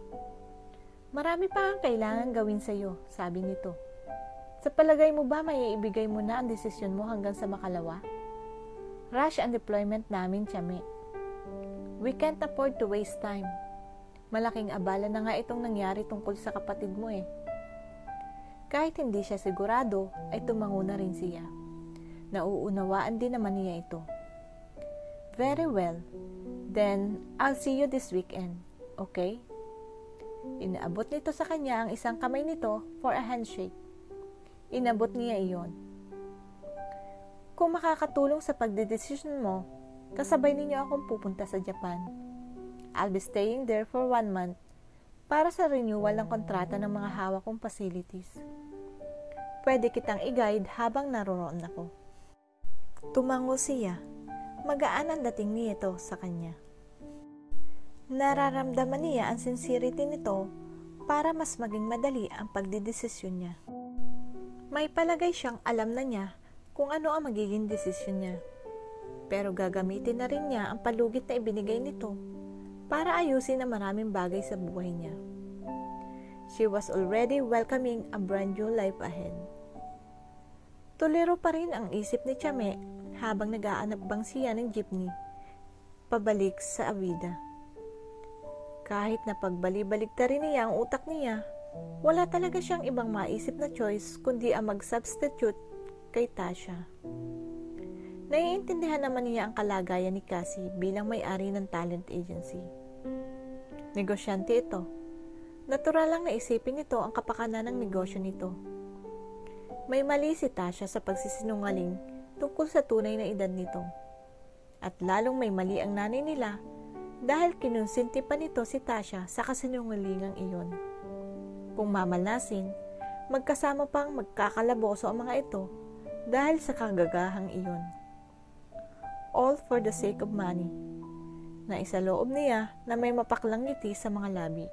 Marami pa ang kailangan gawin sa iyo, sabi nito. Sa palagay mo ba may ibigay mo na ang desisyon mo hanggang sa makalawa? Rush ang deployment namin, Chame. We can't afford to waste time. Malaking abala na nga itong nangyari tungkol sa kapatid mo eh. Kahit hindi siya sigurado, ay tumango na rin siya. Nauunawaan din naman niya ito. Very well. Then, I'll see you this weekend. Okay? Inaabot nito sa kanya ang isang kamay nito for a handshake. Inabot niya iyon. Kung makakatulong sa pagdedesisyon mo, kasabay ninyo akong pupunta sa Japan. I'll be staying there for one month para sa renewal ng kontrata ng mga hawak kong facilities. Pwede kitang i-guide habang naroon ako. Tumango siya. Magaan ang dating nito sa kanya. Nararamdaman niya ang sincerity nito para mas maging madali ang pagdidesisyon niya. May palagay siyang alam na niya kung ano ang magiging desisyon niya. Pero gagamitin na rin niya ang palugit na ibinigay nito para ayusin ang maraming bagay sa buhay niya. She was already welcoming a brand new life ahead. Tuliro pa rin ang isip ni Chame habang nag-aanap bang siya ng jeepney pabalik sa Avida. Kahit na pagbali-balik rin niya ang utak niya, wala talaga siyang ibang maisip na choice kundi ang mag-substitute kay Tasha. Naiintindihan naman niya ang kalagayan ni Cassie bilang may-ari ng talent agency. Negosyante ito. Natural lang naisipin nito ang kapakanan ng negosyo nito. May mali si Tasha sa pagsisinungaling tungkol sa tunay na edad nito. At lalong may mali ang nanay nila dahil kinonsinti pa nito si Tasha sa kasinungalingang iyon. Kung mamalasin, magkasama pang magkakalaboso ang mga ito dahil sa kagagahang iyon all for the sake of money. Na isa loob niya na may mapaklang ngiti sa mga labi.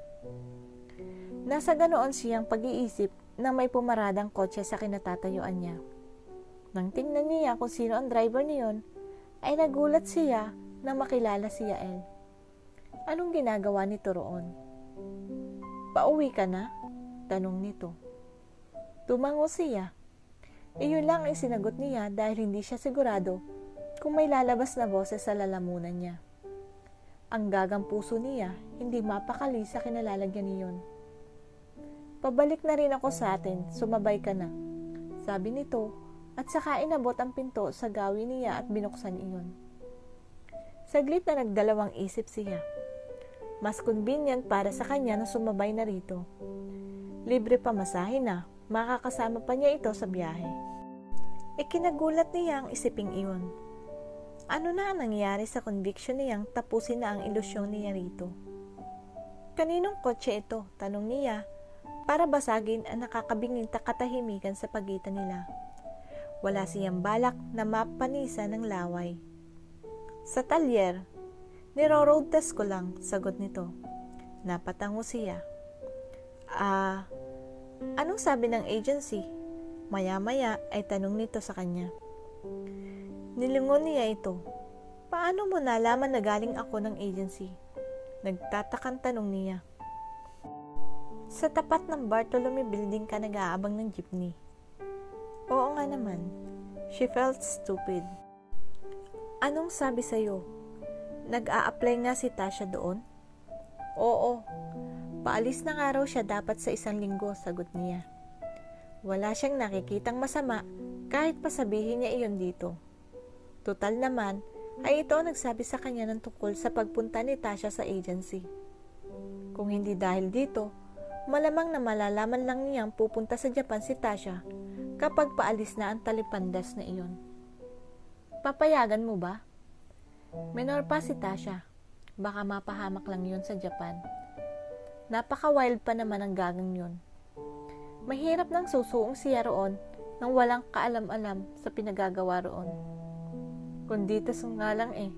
Nasa ganoon siyang pag-iisip na may pumaradang kotse sa kinatatayuan niya. Nang tingnan niya kung sino ang driver niyon, ay nagulat siya na makilala si Yael. Anong ginagawa nito roon? Pauwi ka na? Tanong nito. Tumango siya. Iyon lang ay sinagot niya dahil hindi siya sigurado kung may lalabas na boses sa lalamunan niya. Ang gagang puso niya hindi mapakali sa kinalalagyan niyon. Pabalik na rin ako sa atin, sumabay ka na. Sabi nito at saka inabot ang pinto sa gawi niya at binuksan iyon. Saglit na nagdalawang isip siya. Mas convenient para sa kanya na sumabay na rito. Libre pa masahe na, makakasama pa niya ito sa biyahe. Ikinagulat niya ang isiping iyon ano na ang nangyari sa conviction niyang tapusin na ang ilusyon niya rito? Kaninong kotse ito? Tanong niya para basagin ang nakakabinging katahimikan sa pagitan nila. Wala siyang balak na mapanisa ng laway. Sa talyer, niro-road test ko lang, sagot nito. Napatango siya. Ah, anong sabi ng agency? Maya-maya ay tanong nito sa kanya. Nilingon niya ito. Paano mo nalaman na galing ako ng agency? Nagtatakang tanong niya. Sa tapat ng Bartolome Building ka nag-aabang ng jeepney. Oo nga naman. She felt stupid. Anong sabi sa'yo? Nag-a-apply nga si Tasha doon? Oo. Paalis na nga raw siya dapat sa isang linggo, sagot niya. Wala siyang nakikitang masama kahit pasabihin niya iyon dito. Total naman, ay ito ang nagsabi sa kanya ng tungkol sa pagpunta ni Tasha sa agency. Kung hindi dahil dito, malamang na malalaman lang niyang pupunta sa Japan si Tasha kapag paalis na ang talipandas na iyon. Papayagan mo ba? Menor pa si Tasha. Baka mapahamak lang yun sa Japan. Napaka-wild pa naman ang gagang yun. Mahirap nang susuong siya roon nang walang kaalam-alam sa pinagagawa roon. Kundi tas nga lang eh,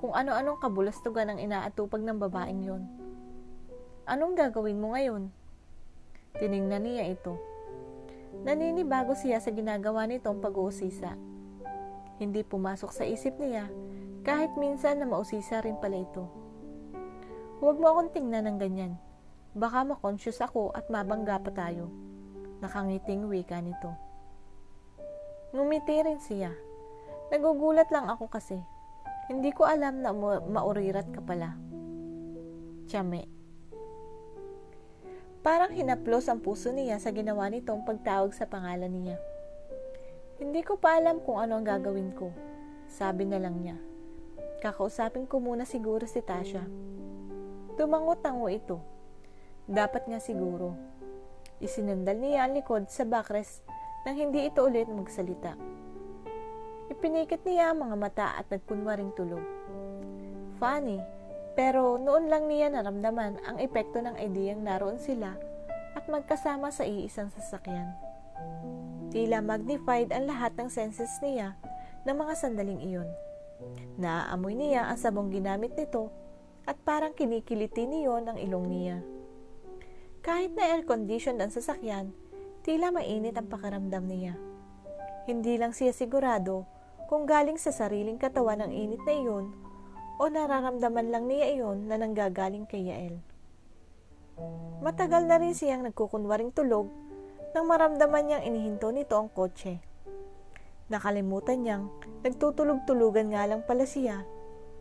kung ano-anong kabulastugan ang inaatupag ng babaeng yon. Anong gagawin mo ngayon? Tiningnan niya ito. Naninibago siya sa ginagawa nitong pag-uusisa. Hindi pumasok sa isip niya kahit minsan na mausisa rin pala ito. Huwag mo akong tingnan ng ganyan. Baka makonscious ako at mabangga pa tayo. Nakangiting wika nito. Ngumiti rin siya. Nagugulat lang ako kasi. Hindi ko alam na maurirat ka pala. Tiyame. Parang hinaplos ang puso niya sa ginawa nitong pagtawag sa pangalan niya. Hindi ko pa alam kung ano ang gagawin ko. Sabi na lang niya. Kakausapin ko muna siguro si Tasha. Tumango-tango ito. Dapat nga siguro. Isinandal niya ang likod sa backrest nang hindi ito ulit magsalita. Ipinikit niya ang mga mata at nagkunwaring tulog. Funny, pero noon lang niya naramdaman ang epekto ng ideyang naroon sila at magkasama sa iisang sasakyan. Tila magnified ang lahat ng senses niya ng mga sandaling iyon. Naaamoy niya ang sabong ginamit nito at parang kinikiliti niyon ang ilong niya. Kahit na air-conditioned ang sasakyan, tila mainit ang pakaramdam niya. Hindi lang siya sigurado kung galing sa sariling katawan ang init na iyon o nararamdaman lang niya iyon na nanggagaling kay Yael. Matagal na rin siyang nagkukunwaring tulog nang maramdaman niyang inihinto nito ang kotse. Nakalimutan niyang nagtutulog-tulugan nga lang pala siya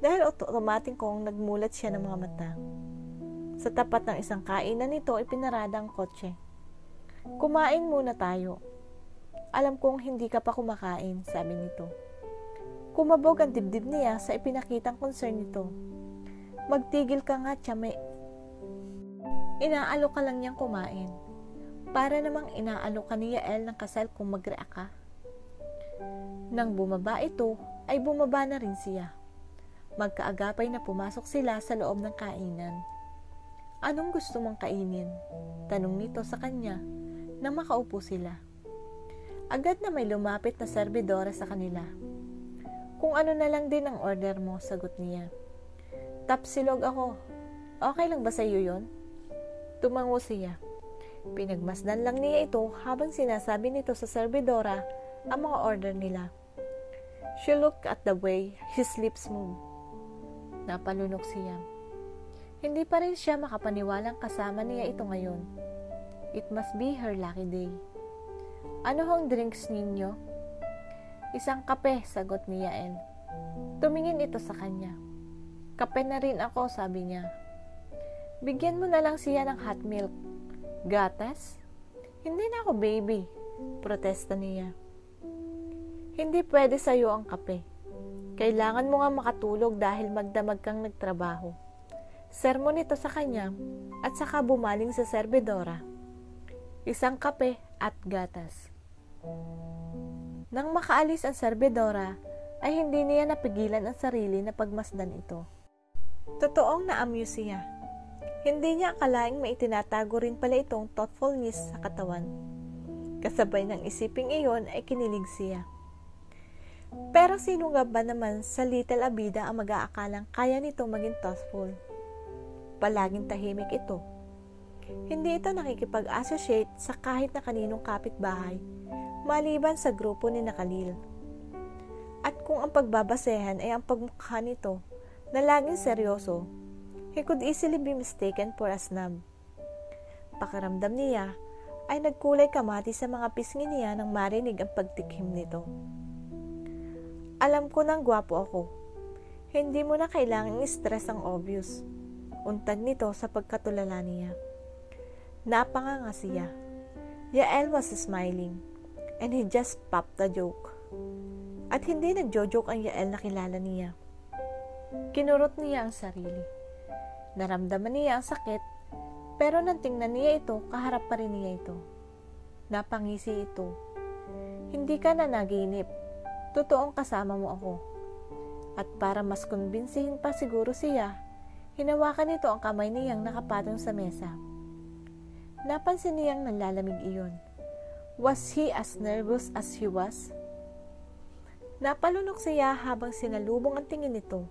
dahil automatic kong nagmulat siya ng mga mata. Sa tapat ng isang kainan nito ipinarada ang kotse. Kumain muna tayo. Alam kong hindi ka pa kumakain, sabi nito. Kumabog ang dibdib niya sa ipinakitang concern nito. Magtigil ka nga, tsame. Inaalo ka lang niyang kumain. Para namang inaalo ka ni Yael ng kasal kung magrea ka. Nang bumaba ito, ay bumaba na rin siya. Magkaagapay na pumasok sila sa loob ng kainan. Anong gusto mong kainin? Tanong nito sa kanya nang makaupo sila. Agad na may lumapit na serbidora sa kanila. Kung ano na lang din ang order mo, sagot niya. Tapsilog ako. Okay lang ba sa iyo yon? Tumango siya. Pinagmasdan lang niya ito habang sinasabi nito sa servidora ang mga order nila. She looked at the way his lips moved. Napalunok siya. Hindi pa rin siya makapaniwalang kasama niya ito ngayon. It must be her lucky day. Ano hong drinks ninyo? Isang kape, sagot ni Yael. Tumingin ito sa kanya. Kape na rin ako, sabi niya. Bigyan mo na lang siya ng hot milk. Gatas? Hindi na ako baby, protesta niya. Hindi pwede sa iyo ang kape. Kailangan mo nga makatulog dahil magdamag kang nagtrabaho. Sermon ito sa kanya at saka bumaling sa serbedora. Isang kape at gatas. Nang makaalis ang serbedora, ay hindi niya napigilan ang sarili na pagmasdan ito. Totoong na-amuse siya. Hindi niya akalaing may itinatago rin pala itong thoughtfulness sa katawan. Kasabay ng isiping iyon ay kinilig siya. Pero sino nga ba naman sa Little Abida ang mag-aakalang kaya nito maging thoughtful? Palaging tahimik ito. Hindi ito nakikipag-associate sa kahit na kaninong kapitbahay maliban sa grupo ni Nakalil. At kung ang pagbabasehan ay ang pagmukha nito na laging seryoso, he could easily be mistaken for a snob. Pakaramdam niya ay nagkulay kamati sa mga pisngi niya nang marinig ang pagtikhim nito. Alam ko nang gwapo ako. Hindi mo na kailangang stress ang obvious. Untad nito sa pagkatulala niya. Napanganga siya. Yael was smiling and he just popped the joke. At hindi nagjo-joke ang Yael na kilala niya. Kinurot niya ang sarili. Naramdaman niya ang sakit, pero nang tingnan niya ito, kaharap pa rin niya ito. Napangisi ito. Hindi ka na naginip. Totoong kasama mo ako. At para mas kumbinsihin pa siguro siya, hinawakan nito ang kamay niyang nakapatong sa mesa. Napansin niyang nanlalamig iyon. Was he as nervous as he was? Napalunok siya habang sinalubong ang tingin nito.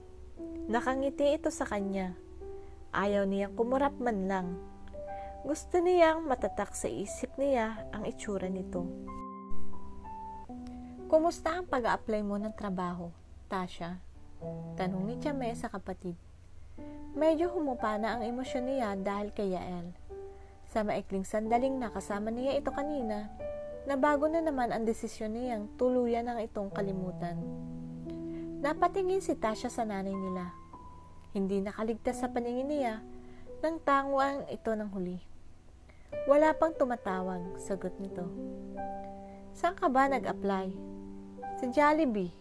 Nakangiti ito sa kanya. Ayaw niyang kumurap man lang. Gusto niyang matatak sa isip niya ang itsura nito. Kumusta ang pag-a-apply mo ng trabaho, Tasha? Tanong ni Chame sa kapatid. Medyo humupa na ang emosyon niya dahil kay Yael. Sa maikling sandaling nakasama niya ito kanina, nabago na naman ang desisyon niyang tuluyan ang itong kalimutan. Napatingin si Tasha sa nanay nila. Hindi nakaligtas sa paningin niya nang tangwang ito ng huli. Wala pang tumatawag, sagot nito. Saan ka ba nag-apply? Sa Jollibee.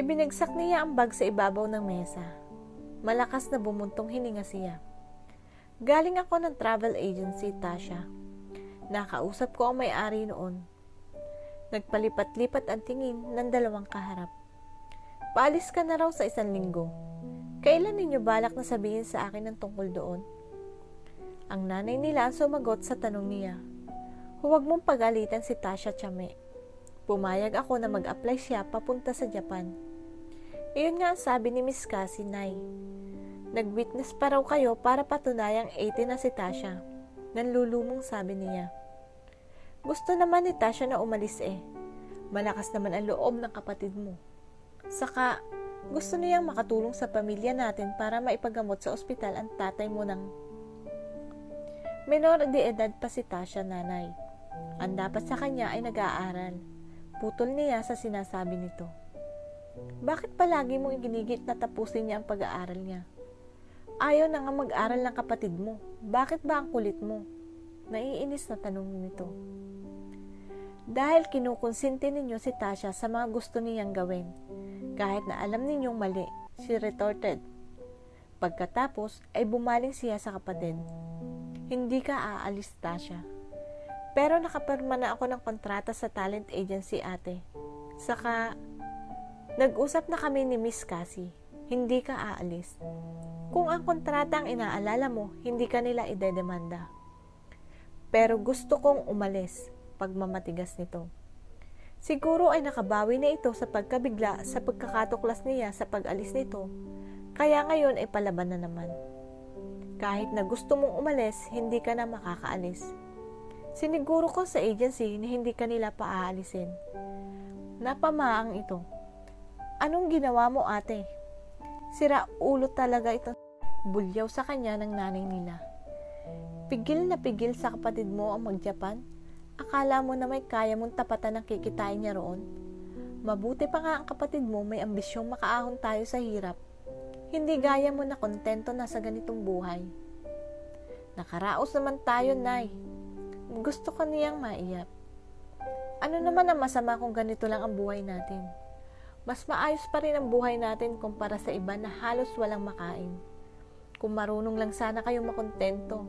Ibinagsak niya ang bag sa ibabaw ng mesa. Malakas na bumuntong hininga siya. Galing ako ng travel agency, Tasha. Nakausap ko ang may-ari noon. Nagpalipat-lipat ang tingin ng dalawang kaharap. Paalis ka na raw sa isang linggo. Kailan ninyo balak na sabihin sa akin ng tungkol doon? Ang nanay nila sumagot sa tanong niya. Huwag mong pagalitan si Tasha Chame. Pumayag ako na mag-apply siya papunta sa Japan. Iyon nga ang sabi ni Miss Cassie, Nay. Nag-witness pa raw kayo para patunayang 18 na si Tasha. Nanlulumong sabi niya. Gusto naman ni Tasha na umalis eh. Malakas naman ang loob ng kapatid mo. Saka, gusto niyang makatulong sa pamilya natin para maipagamot sa ospital ang tatay mo ng... Menor de edad pa si Tasha nanay. Ang dapat sa kanya ay nag-aaral. Putol niya sa sinasabi nito. Bakit palagi mong ginigit na tapusin niya ang pag-aaral niya? Ayaw na nga mag-aral ng kapatid mo. Bakit ba ang kulit mo? Naiinis na tanong nito. Dahil kinukonsinti ninyo si Tasha sa mga gusto niyang gawin. Kahit na alam ninyong mali, she retorted. Pagkatapos ay bumaling siya sa kapatid. Hindi ka aalis, Tasha. Pero nakapirma na ako ng kontrata sa talent agency ate. Saka, nag-usap na kami ni Miss Cassie. Hindi ka aalis. Kung ang kontrata ang inaalala mo, hindi ka nila idedemanda. Pero gusto kong umalis, pagmamatigas nito. Siguro ay nakabawi na ito sa pagkabigla sa pagkakatuklas niya sa pag-alis nito, kaya ngayon ay palaban na naman. Kahit na gusto mong umalis, hindi ka na makakaalis. Siniguro ko sa agency na hindi ka nila paaalisin. Napamaang ito. Anong ginawa mo ate? Sira ulo talaga ito. Bulyaw sa kanya ng nanay nila. Pigil na pigil sa kapatid mo ang mag-Japan. Akala mo na may kaya mong tapatan ng kikitain niya roon. Mabuti pa nga ang kapatid mo may ambisyong makaahon tayo sa hirap. Hindi gaya mo na kontento na sa ganitong buhay. Nakaraos naman tayo, Nay. Gusto ko niyang maiyak. Ano naman ang masama kung ganito lang ang buhay natin? Mas maayos pa rin ang buhay natin kumpara sa iba na halos walang makain. Kung marunong lang sana kayong makontento.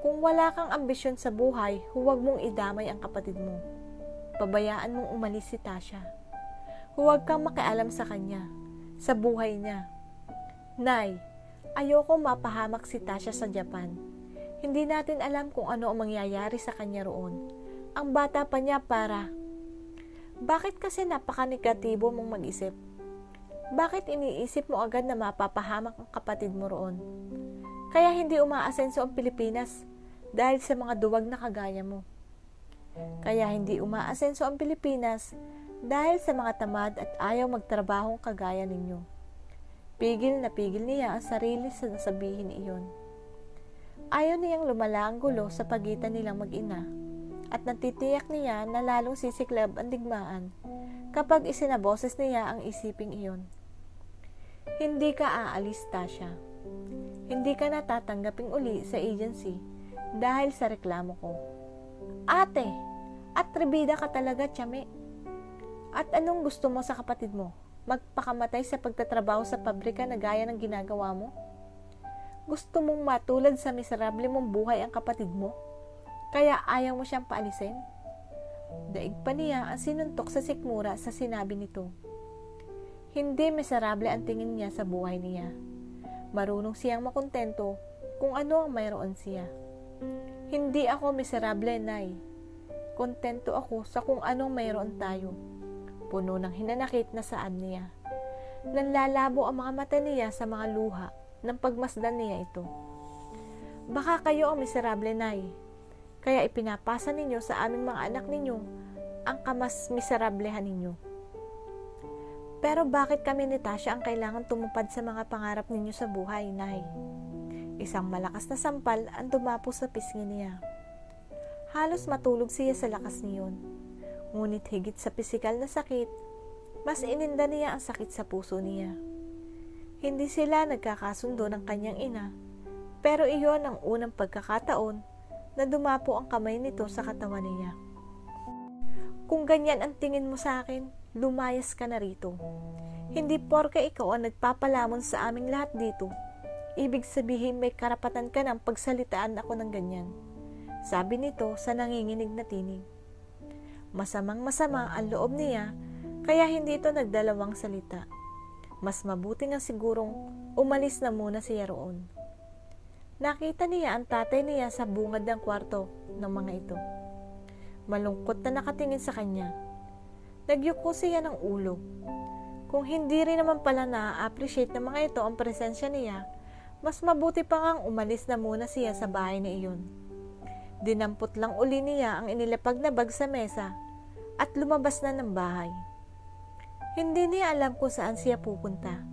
Kung wala kang ambisyon sa buhay, huwag mong idamay ang kapatid mo. Pabayaan mong umalis si Tasha. Huwag kang makialam sa kanya, sa buhay niya. Nay, ayoko mapahamak si Tasha sa Japan. Hindi natin alam kung ano ang mangyayari sa kanya roon. Ang bata pa niya para bakit kasi napaka-negatibo mong mag-isip? Bakit iniisip mo agad na mapapahamak ang kapatid mo roon? Kaya hindi umaasenso ang Pilipinas dahil sa mga duwag na kagaya mo. Kaya hindi umaasenso ang Pilipinas dahil sa mga tamad at ayaw magtrabahong kagaya ninyo. Pigil na pigil niya ang sarili sa nasabihin iyon. Ayaw niyang lumala ang gulo sa pagitan nilang mag-ina at natitiyak niya na lalong sisiklab ang digmaan kapag isinaboses niya ang isiping iyon. Hindi ka aalis, Tasha. Hindi ka natatanggaping uli sa agency dahil sa reklamo ko. Ate, atribida ka talaga, Chame. At anong gusto mo sa kapatid mo? Magpakamatay sa pagtatrabaho sa pabrika na gaya ng ginagawa mo? Gusto mong matulad sa miserable mong buhay ang kapatid mo? Kaya ayaw mo siyang paalisin? Daig pa niya ang sinuntok sa sikmura sa sinabi nito. Hindi miserable ang tingin niya sa buhay niya. Marunong siyang makontento kung ano ang mayroon siya. Hindi ako miserable, Nay. Kontento ako sa kung anong mayroon tayo. Puno ng hinanakit na saan niya. Nanlalabo ang mga mata niya sa mga luha ng pagmasdan niya ito. Baka kayo ang miserable, Nay. Kaya ipinapasa ninyo sa aming mga anak ninyo ang kamas miserablehan ninyo. Pero bakit kami ni Tasha ang kailangan tumupad sa mga pangarap ninyo sa buhay, Nay? Isang malakas na sampal ang dumapo sa pisngi niya. Halos matulog siya sa lakas niyon. Ngunit higit sa pisikal na sakit, mas ininda niya ang sakit sa puso niya. Hindi sila nagkakasundo ng kanyang ina, pero iyon ang unang pagkakataon na dumapo ang kamay nito sa katawan niya. Kung ganyan ang tingin mo sa akin, lumayas ka na rito. Hindi porke ikaw ang nagpapalamon sa aming lahat dito. Ibig sabihin may karapatan ka ng pagsalitaan ako ng ganyan. Sabi nito sa nanginginig na tinig. Masamang masama ang loob niya, kaya hindi ito nagdalawang salita. Mas mabuti nga sigurong umalis na muna siya roon. Nakita niya ang tatay niya sa bungad ng kwarto ng mga ito. Malungkot na nakatingin sa kanya Nagyuko siya ng ulo. Kung hindi rin naman pala na-appreciate ng mga ito ang presensya niya, mas mabuti pa ngang umalis na muna siya sa bahay na iyon. Dinampot lang uli niya ang inilapag na bag sa mesa at lumabas na ng bahay. Hindi niya alam kung saan siya pupunta.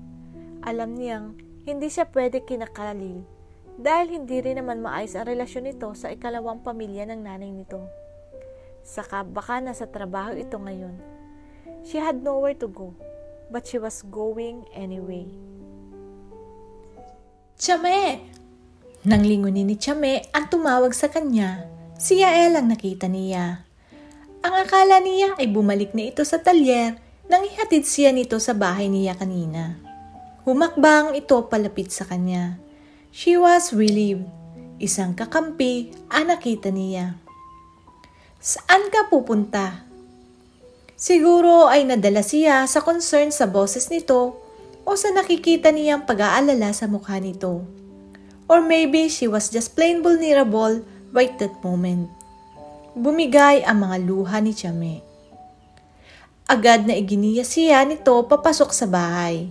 Alam niyang hindi siya pwede kinakalil dahil hindi rin naman maayos ang relasyon nito sa ikalawang pamilya ng nanay nito. Saka baka nasa trabaho ito ngayon She had nowhere to go, but she was going anyway. Chame! Nang lingunin ni Chame ang tumawag sa kanya, si Yael ang nakita niya. Ang akala niya ay bumalik na ito sa talyer nang ihatid siya nito sa bahay niya kanina. Humakbang ito palapit sa kanya. She was relieved. Isang kakampi ang nakita niya. Saan ka pupunta? Siguro ay nadala siya sa concern sa boses nito o sa nakikita niyang pag-aalala sa mukha nito. Or maybe she was just plain vulnerable right that moment. Bumigay ang mga luha ni Chame. Agad na iginiya siya nito papasok sa bahay.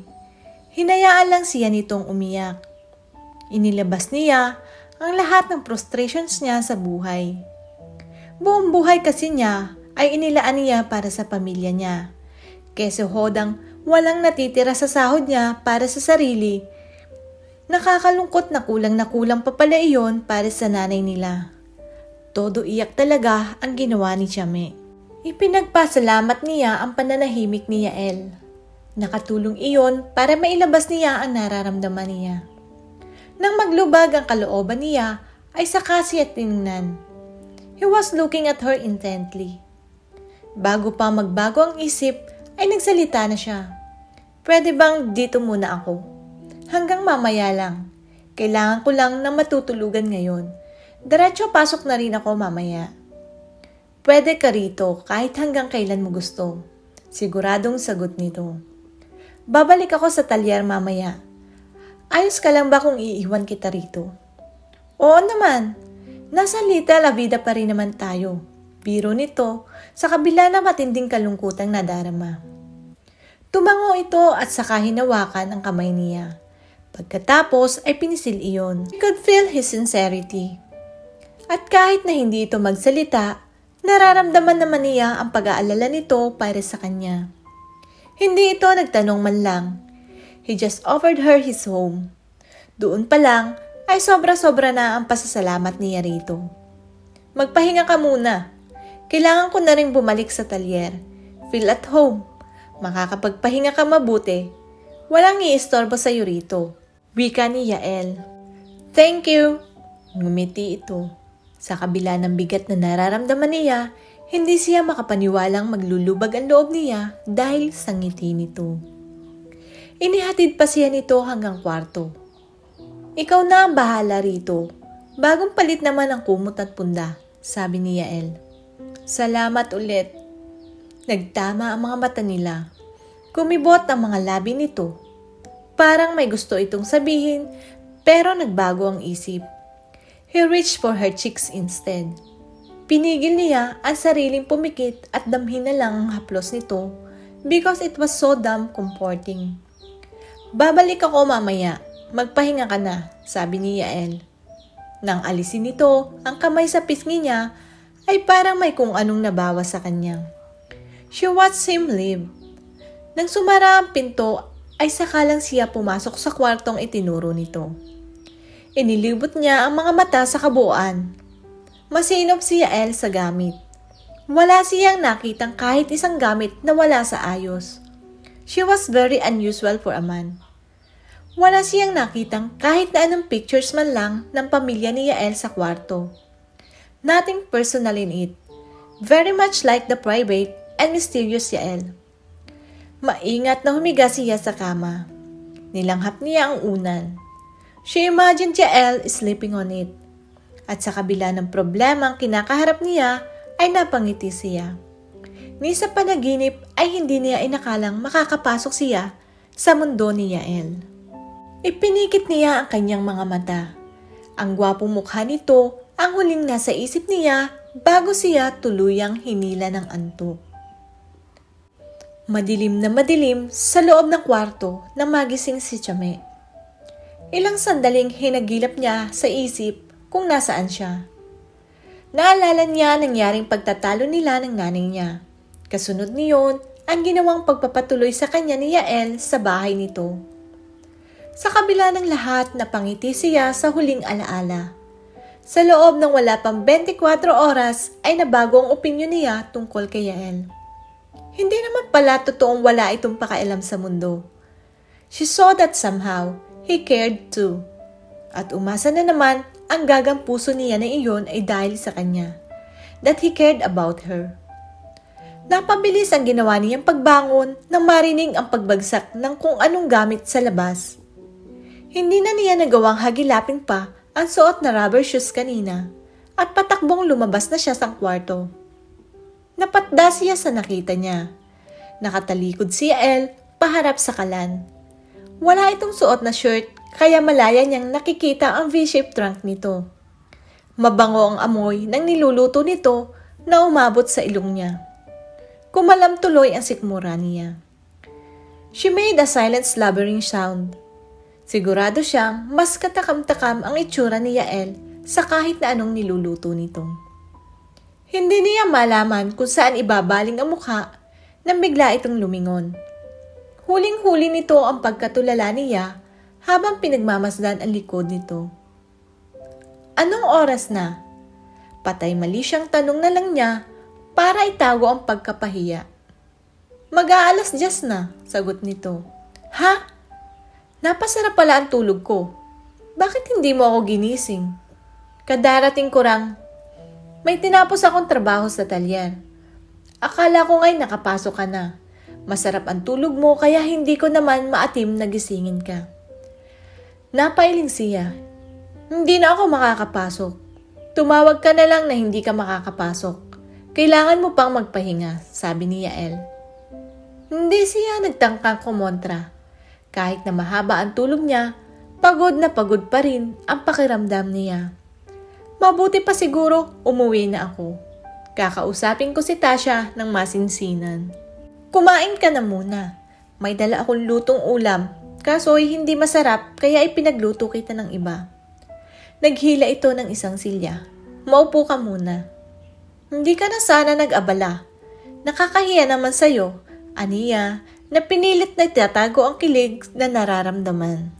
Hinayaan lang siya nitong umiyak. Inilabas niya ang lahat ng frustrations niya sa buhay. Buong buhay kasi niya ay inilaan niya para sa pamilya niya. Keso hodang walang natitira sa sahod niya para sa sarili. Nakakalungkot na kulang na kulang pa pala iyon para sa nanay nila. Todo iyak talaga ang ginawa ni Chame. Ipinagpasalamat niya ang pananahimik ni Yael. Nakatulong iyon para mailabas niya ang nararamdaman niya. Nang maglubag ang kalooban niya, ay saka siya tiningnan. He was looking at her intently. Bago pa magbago ang isip, ay nagsalita na siya. Pwede bang dito muna ako? Hanggang mamaya lang. Kailangan ko lang na matutulugan ngayon. Diretso pasok na rin ako mamaya. Pwede ka rito kahit hanggang kailan mo gusto. Siguradong sagot nito. Babalik ako sa talyer mamaya. Ayos ka lang ba kung iiwan kita rito? Oo naman. Nasa Little La Vida pa rin naman tayo biro nito sa kabila na matinding kalungkutang nadarama. Tumango ito at saka hinawakan ang kamay niya. Pagkatapos ay pinisil iyon. He could feel his sincerity. At kahit na hindi ito magsalita, nararamdaman naman niya ang pag-aalala nito para sa kanya. Hindi ito nagtanong man lang. He just offered her his home. Doon pa lang ay sobra-sobra na ang pasasalamat niya rito. Magpahinga ka muna, kailangan ko na rin bumalik sa talyer. Feel at home. Makakapagpahinga ka mabuti. Walang iistorbo sa rito. Wika ni Yael. Thank you. Ngumiti ito. Sa kabila ng bigat na nararamdaman niya, hindi siya makapaniwalang maglulubag ang loob niya dahil sa ngiti nito. Inihatid pa siya nito hanggang kwarto. Ikaw na ang bahala rito. Bagong palit naman ang kumot at punda, sabi ni Yael. Salamat ulit. Nagtama ang mga mata nila. Kumibot ang mga labi nito. Parang may gusto itong sabihin, pero nagbago ang isip. He reached for her cheeks instead. Pinigil niya ang sariling pumikit at damhin na lang ang haplos nito because it was so damn comforting. Babalik ako mamaya. Magpahinga ka na, sabi ni Yael. Nang alisin nito ang kamay sa pisngi niya, ay parang may kung anong nabawa sa kanya. She watched him leave. Nang sumara ang pinto, ay sakalang siya pumasok sa kwartong itinuro nito. Inilibot niya ang mga mata sa kabuuan. Masinop si Yael sa gamit. Wala siyang nakitang kahit isang gamit na wala sa ayos. She was very unusual for a man. Wala siyang nakitang kahit na anong pictures man lang ng pamilya ni Yael sa kwarto. Nothing personal in it. Very much like the private and mysterious Yael. Maingat na humiga siya sa kama. Nilanghap niya ang unan. She imagined Jael sleeping on it. At sa kabila ng problema ang kinakaharap niya, ay napangiti siya. Ni sa panaginip ay hindi niya inakalang makakapasok siya sa mundo ni Yael. Ipinikit niya ang kanyang mga mata. Ang gwapong mukha nito ang huling nasa isip niya bago siya tuluyang hinila ng antok. Madilim na madilim sa loob ng kwarto na magising si Chame. Ilang sandaling hinagilap niya sa isip kung nasaan siya. Naalala niya nangyaring pagtatalo nila ng nanay niya. Kasunod niyon, ang ginawang pagpapatuloy sa kanya ni Yael sa bahay nito. Sa kabila ng lahat, napangiti siya sa huling alaala. Sa loob ng wala pang 24 oras ay nabago ang opinyon niya tungkol kay Yael. Hindi naman pala totoong wala itong pakailam sa mundo. She saw that somehow, he cared too. At umasa na naman ang gagang puso niya na iyon ay dahil sa kanya. That he cared about her. Napabilis ang ginawa niyang pagbangon nang marinig ang pagbagsak ng kung anong gamit sa labas. Hindi na niya nagawang hagilapin pa ang suot na rubber shoes kanina at patakbong lumabas na siya sa kwarto. Napatda siya sa nakita niya. Nakatalikod si El paharap sa kalan. Wala itong suot na shirt kaya malaya niyang nakikita ang V-shaped trunk nito. Mabango ang amoy ng niluluto nito na umabot sa ilong niya. Kumalam tuloy ang sikmura niya. She made a silent slobbering sound. Sigurado siyang mas katakam-takam ang itsura ni Yael sa kahit na anong niluluto nito. Hindi niya malaman kung saan ibabaling ang mukha nang bigla itong lumingon. Huling-huli nito ang pagkatulala niya habang pinagmamasdan ang likod nito. Anong oras na? Patay mali siyang tanong na lang niya para itago ang pagkapahiya. Mag-aalas just na, sagot nito. Ha? Napasarap pala ang tulog ko. Bakit hindi mo ako ginising? Kadarating ko rang, may tinapos akong trabaho sa talyer. Akala ko nga'y nakapasok ka na. Masarap ang tulog mo kaya hindi ko naman maatim na gisingin ka. Napailing siya. Hindi na ako makakapasok. Tumawag ka na lang na hindi ka makakapasok. Kailangan mo pang magpahinga, sabi ni Yael. Hindi siya nagtangkang kumontra. Kahit na mahaba ang tulog niya, pagod na pagod pa rin ang pakiramdam niya. Mabuti pa siguro umuwi na ako. Kakausapin ko si Tasha ng masinsinan. Kumain ka na muna. May dala akong lutong ulam, kaso hindi masarap kaya ipinagluto kita ng iba. Naghila ito ng isang silya. Maupo ka muna. Hindi ka na sana nag-abala. Nakakahiya naman sa'yo, aniya, na pinilit na tatago ang kilig na nararamdaman.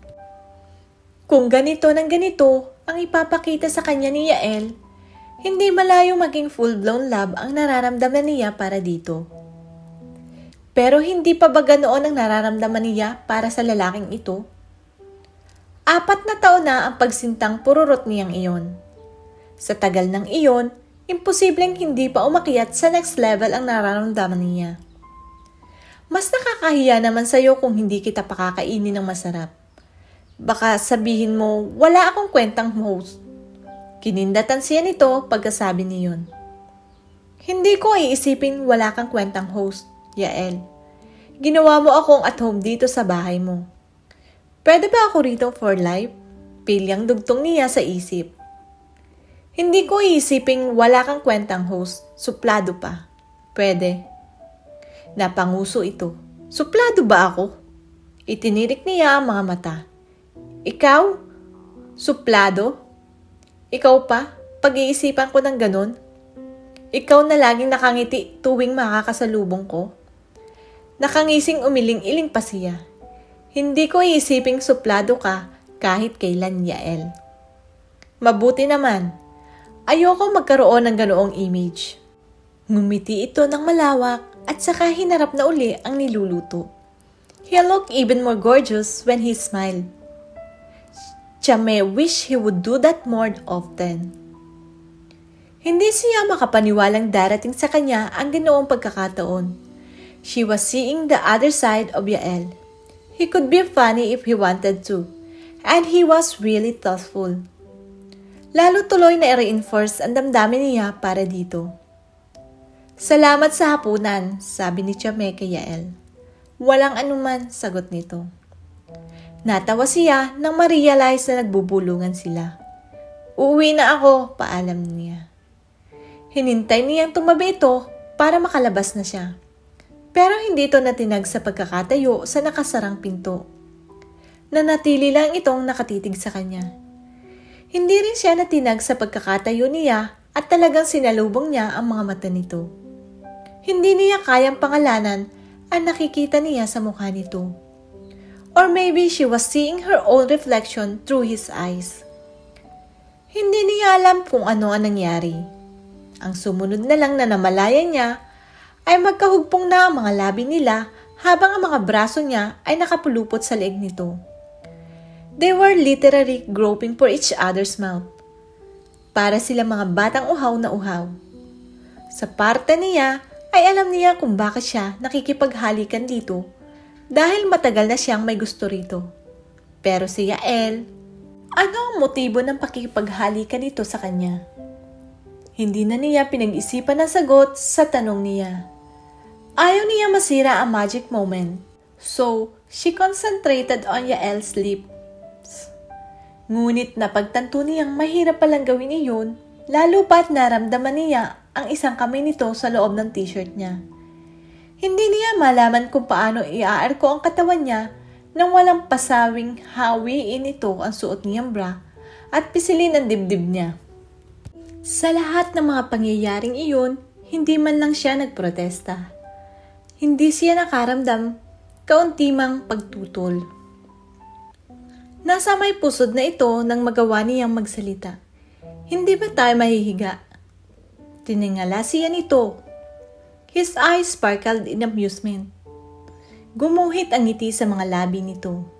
Kung ganito ng ganito ang ipapakita sa kanya ni Yael, hindi malayo maging full-blown love ang nararamdaman niya para dito. Pero hindi pa ba ganoon ang nararamdaman niya para sa lalaking ito? Apat na taon na ang pagsintang pururot niyang iyon. Sa tagal ng iyon, imposibleng hindi pa umakyat sa next level ang nararamdaman niya. Mas nakakahiya naman sa'yo kung hindi kita pakakainin ng masarap. Baka sabihin mo, wala akong kwentang host. Kinindatan siya nito pagkasabi niyon. Hindi ko iisipin wala kang kwentang host, Yael. Ginawa mo akong at home dito sa bahay mo. Pwede ba ako rito for life? Pilyang dugtong niya sa isip. Hindi ko iisiping wala kang kwentang host, suplado pa. Pwede. Napanguso ito. Suplado ba ako? Itinirik niya ang mga mata. Ikaw? Suplado? Ikaw pa? Pag-iisipan ko ng ganun? Ikaw na laging nakangiti tuwing makakasalubong ko? Nakangising umiling-iling pa siya. Hindi ko iisiping suplado ka kahit kailan, Yael. Mabuti naman. Ayoko magkaroon ng ganoong image. Ngumiti ito ng malawak at saka hinarap na uli ang niluluto. He looked even more gorgeous when he smiled. Chame wish he would do that more often. Hindi siya makapaniwalang darating sa kanya ang ganoong pagkakataon. She was seeing the other side of Yael. He could be funny if he wanted to, and he was really thoughtful. Lalo tuloy na i-reinforce ang damdamin niya para dito. Salamat sa hapunan, sabi ni Chame kay Yael. Walang anuman, sagot nito. Natawa siya nang ma-realize na nagbubulungan sila. Uuwi na ako, paalam niya. Hinintay niyang tumabi ito para makalabas na siya. Pero hindi ito natinag sa pagkakatayo sa nakasarang pinto. Nanatili lang itong nakatitig sa kanya. Hindi rin siya natinag sa pagkakatayo niya at talagang sinalubong niya ang mga mata nito. Hindi niya kayang pangalanan ang nakikita niya sa mukha nito. Or maybe she was seeing her own reflection through his eyes. Hindi niya alam kung ano ang nangyari. Ang sumunod na lang na namalaya niya ay magkahugpong na ang mga labi nila habang ang mga braso niya ay nakapulupot sa leeg nito. They were literally groping for each other's mouth. Para sila mga batang uhaw na uhaw. Sa parte niya ay alam niya kung bakit siya nakikipaghalikan dito dahil matagal na siyang may gusto rito. Pero si Yael, ano ang motibo ng pakikipaghalikan nito sa kanya? Hindi na niya pinag-isipan ang sagot sa tanong niya. Ayaw niya masira ang magic moment. So, she concentrated on Yael's lips. Ngunit napagtanto niyang mahirap palang gawin iyon, lalo pa't naramdaman niya ang isang kamay nito sa loob ng t-shirt niya. Hindi niya malaman kung paano iaarko ang katawan niya nang walang pasawing hawiin ito ang suot niyang bra at pisilin ang dibdib niya. Sa lahat ng mga pangyayaring iyon, hindi man lang siya nagprotesta. Hindi siya nakaramdam kaunti mang pagtutol. Nasa may pusod na ito nang magawa niyang magsalita. Hindi ba tayo mahihiga? Tiningala siya nito. His eyes sparkled in amusement. Gumuhit ang ngiti sa mga labi nito.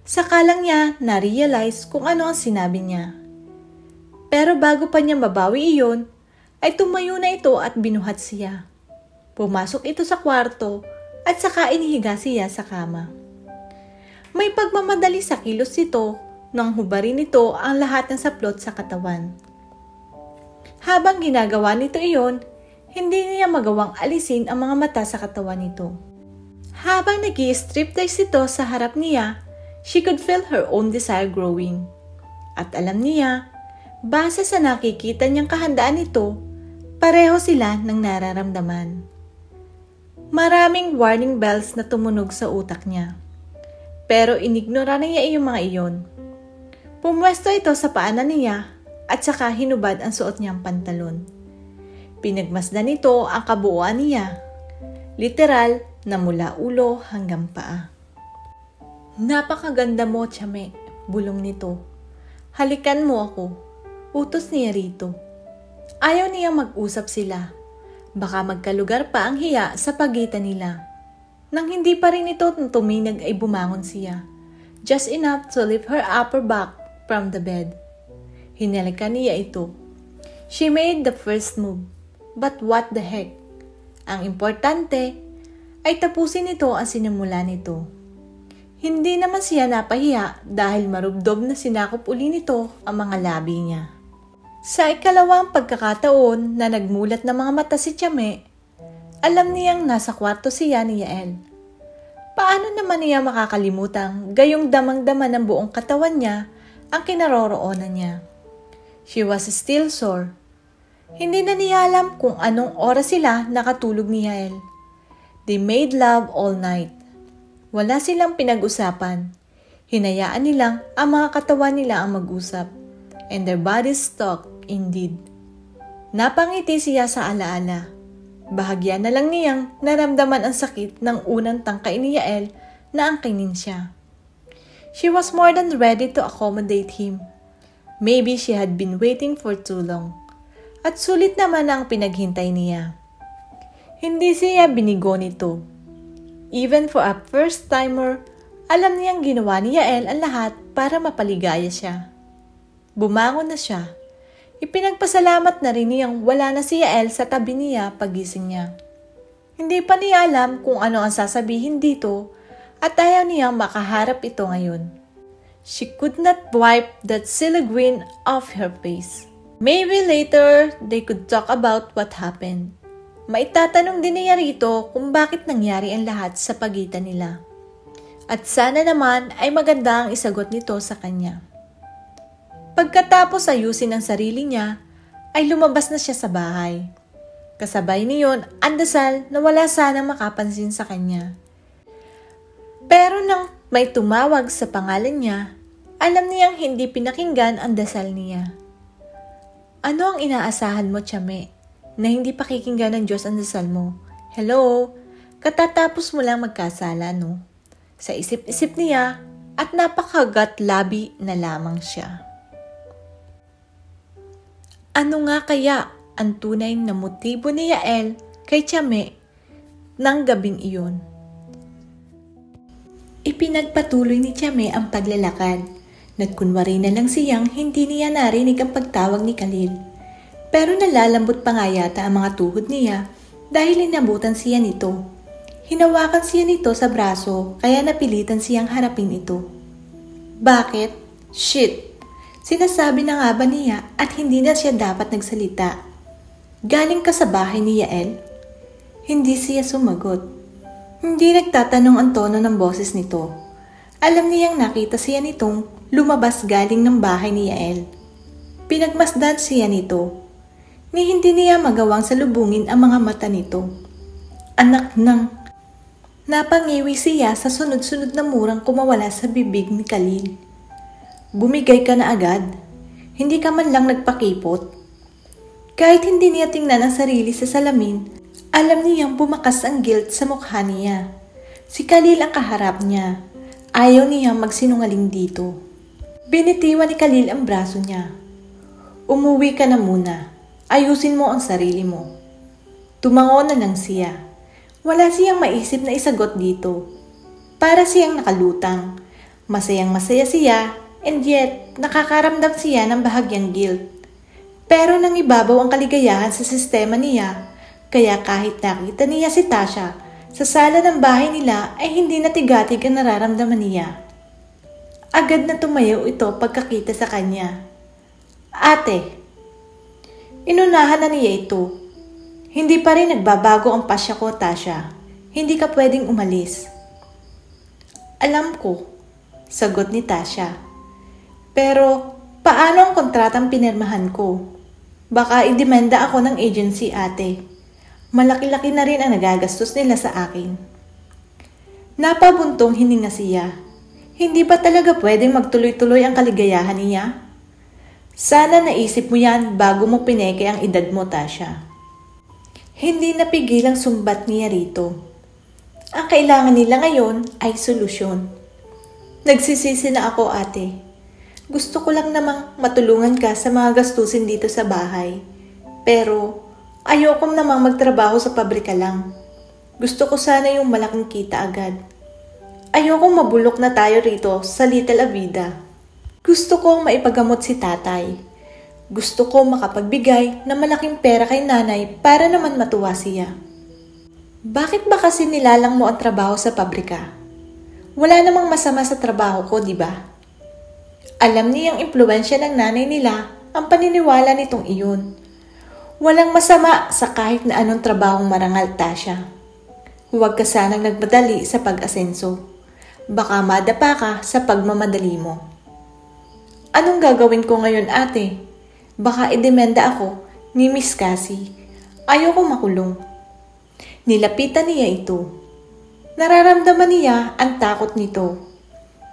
Saka lang niya na-realize kung ano ang sinabi niya. Pero bago pa niya mabawi iyon, ay tumayo na ito at binuhat siya. Pumasok ito sa kwarto at saka inihiga siya sa kama. May pagmamadali sa kilos nito nang hubarin nito ang lahat ng saplot sa katawan. Habang ginagawa nito iyon, hindi niya magawang alisin ang mga mata sa katawan nito. Habang nag striptease ito sa harap niya, she could feel her own desire growing. At alam niya, base sa nakikita niyang kahandaan nito, pareho sila ng nararamdaman. Maraming warning bells na tumunog sa utak niya. Pero inignora niya yung mga iyon. Pumwesto ito sa paanan niya at saka hinubad ang suot niyang pantalon. Pinagmasdan nito ang kabuuan niya. Literal na mula ulo hanggang paa. Napakaganda mo, Chame, bulong nito. Halikan mo ako. Utos niya rito. Ayaw niya mag-usap sila. Baka magkalugar pa ang hiya sa pagitan nila. Nang hindi pa rin ito tuminag ay bumangon siya. Just enough to lift her upper back from the bed. Hinalikan niya ito. She made the first move. But what the heck? Ang importante ay tapusin nito ang sinimula nito. Hindi naman siya napahiya dahil marubdob na sinakop uli nito ang mga labi niya. Sa ikalawang pagkakataon na nagmulat ng mga mata si Chame, alam niyang nasa kwarto siya ni Yael. Paano naman niya makakalimutang gayong damang-dama ng buong katawan niya ang kinaroroonan niya? She was still sore. Hindi na niya alam kung anong oras sila nakatulog ni Yael. They made love all night. Wala silang pinag-usapan. Hinayaan nilang ang mga katawan nila ang mag-usap. And their bodies talk indeed. Napangiti siya sa alaala. Bahagya na lang niyang naramdaman ang sakit ng unang tangkay ni Yael na angkinin siya. She was more than ready to accommodate him. Maybe she had been waiting for too long. At sulit naman ang pinaghintay niya. Hindi siya binigo nito Even for a first-timer, alam niyang ginawa ni Yael ang lahat para mapaligaya siya. Bumangon na siya. Ipinagpasalamat na rin niyang wala na si Yael sa tabi niya pagising niya. Hindi pa niya alam kung ano ang sasabihin dito at ayaw niyang makaharap ito ngayon. She could not wipe that silly off her face. Maybe later they could talk about what happened. Maitatanong din niya rito kung bakit nangyari ang lahat sa pagitan nila. At sana naman ay maganda ang isagot nito sa kanya. Pagkatapos ayusin ang sarili niya, ay lumabas na siya sa bahay. Kasabay niyon ang dasal na wala sanang makapansin sa kanya. Pero nang may tumawag sa pangalan niya, alam niyang hindi pinakinggan ang dasal niya. Ano ang inaasahan mo, Chame? na hindi pakikinggan ng Diyos ang dasal mo. Hello? Katatapos mo lang magkasala, no? Sa isip-isip niya at napakagat labi na lamang siya. Ano nga kaya ang tunay na motibo ni Yael kay Chame ng gabing iyon? Ipinagpatuloy ni Chame ang paglalakad. Nagkunwari na lang siyang hindi niya narinig ang pagtawag ni Khalil. Pero nalalambot pa nga yata ang mga tuhod niya dahil inabutan siya nito. Hinawakan siya nito sa braso kaya napilitan siyang harapin ito. Bakit? Shit! Sinasabi na nga ba niya at hindi na siya dapat nagsalita? Galing ka sa bahay ni Yael? Hindi siya sumagot. Hindi nagtatanong ang tono ng boses nito. Alam niyang nakita siya nitong lumabas galing ng bahay ni Yael. Pinagmasdan siya nito ni hindi niya magawang salubungin ang mga mata nito. Anak ng Napangiwi siya sa sunod-sunod na murang kumawala sa bibig ni Khalil. Bumigay ka na agad. Hindi ka man lang nagpakipot. Kahit hindi niya tingnan ang sarili sa salamin, alam niyang bumakas ang guilt sa mukha niya. Si Khalil ang kaharap niya. Ayaw niya magsinungaling dito. Binitiwan ni Khalil ang braso niya. Umuwi ka na muna. Ayusin mo ang sarili mo. Tumango na lang siya. Wala siyang maisip na isagot dito. Para siyang nakalutang. Masayang masaya siya and yet nakakaramdam siya ng bahagyang guilt. Pero nang ibabaw ang kaligayahan sa sistema niya, kaya kahit nakita niya si Tasha sa sala ng bahay nila ay hindi natigatig ang nararamdaman niya. Agad na tumayo ito pagkakita sa kanya. Ate, Inunahan na niya ito. Hindi pa rin nagbabago ang pasya ko, Tasha. Hindi ka pwedeng umalis. Alam ko, sagot ni Tasha. Pero, paano ang kontratang pinirmahan ko? Baka idemenda ako ng agency, ate. Malaki-laki na rin ang nagagastos nila sa akin. Napabuntong hininga siya. Hindi ba talaga pwedeng magtuloy-tuloy ang kaligayahan niya? Sana naisip mo yan bago mo pineke ang edad mo, Tasha. Hindi napigil ang sumbat niya rito. Ang kailangan nila ngayon ay solusyon. Nagsisisi na ako, ate. Gusto ko lang namang matulungan ka sa mga gastusin dito sa bahay. Pero ayoko namang magtrabaho sa pabrika lang. Gusto ko sana yung malaking kita agad. Ayokong mabulok na tayo rito sa Little Avida. Gusto kong maipagamot si tatay. Gusto ko makapagbigay ng malaking pera kay nanay para naman matuwa siya. Bakit ba kasi nilalang mo ang trabaho sa pabrika? Wala namang masama sa trabaho ko, di ba? Alam niyang impluensya ng nanay nila ang paniniwala nitong iyon. Walang masama sa kahit na anong trabahong marangal, Tasha. Huwag ka sanang nagmadali sa pag-asenso. Baka madapa ka sa pagmamadali mo. Anong gagawin ko ngayon, ate? Baka idemenda ako ni Miss Cassie. Ayoko makulong. Nilapitan niya ito. Nararamdaman niya ang takot nito.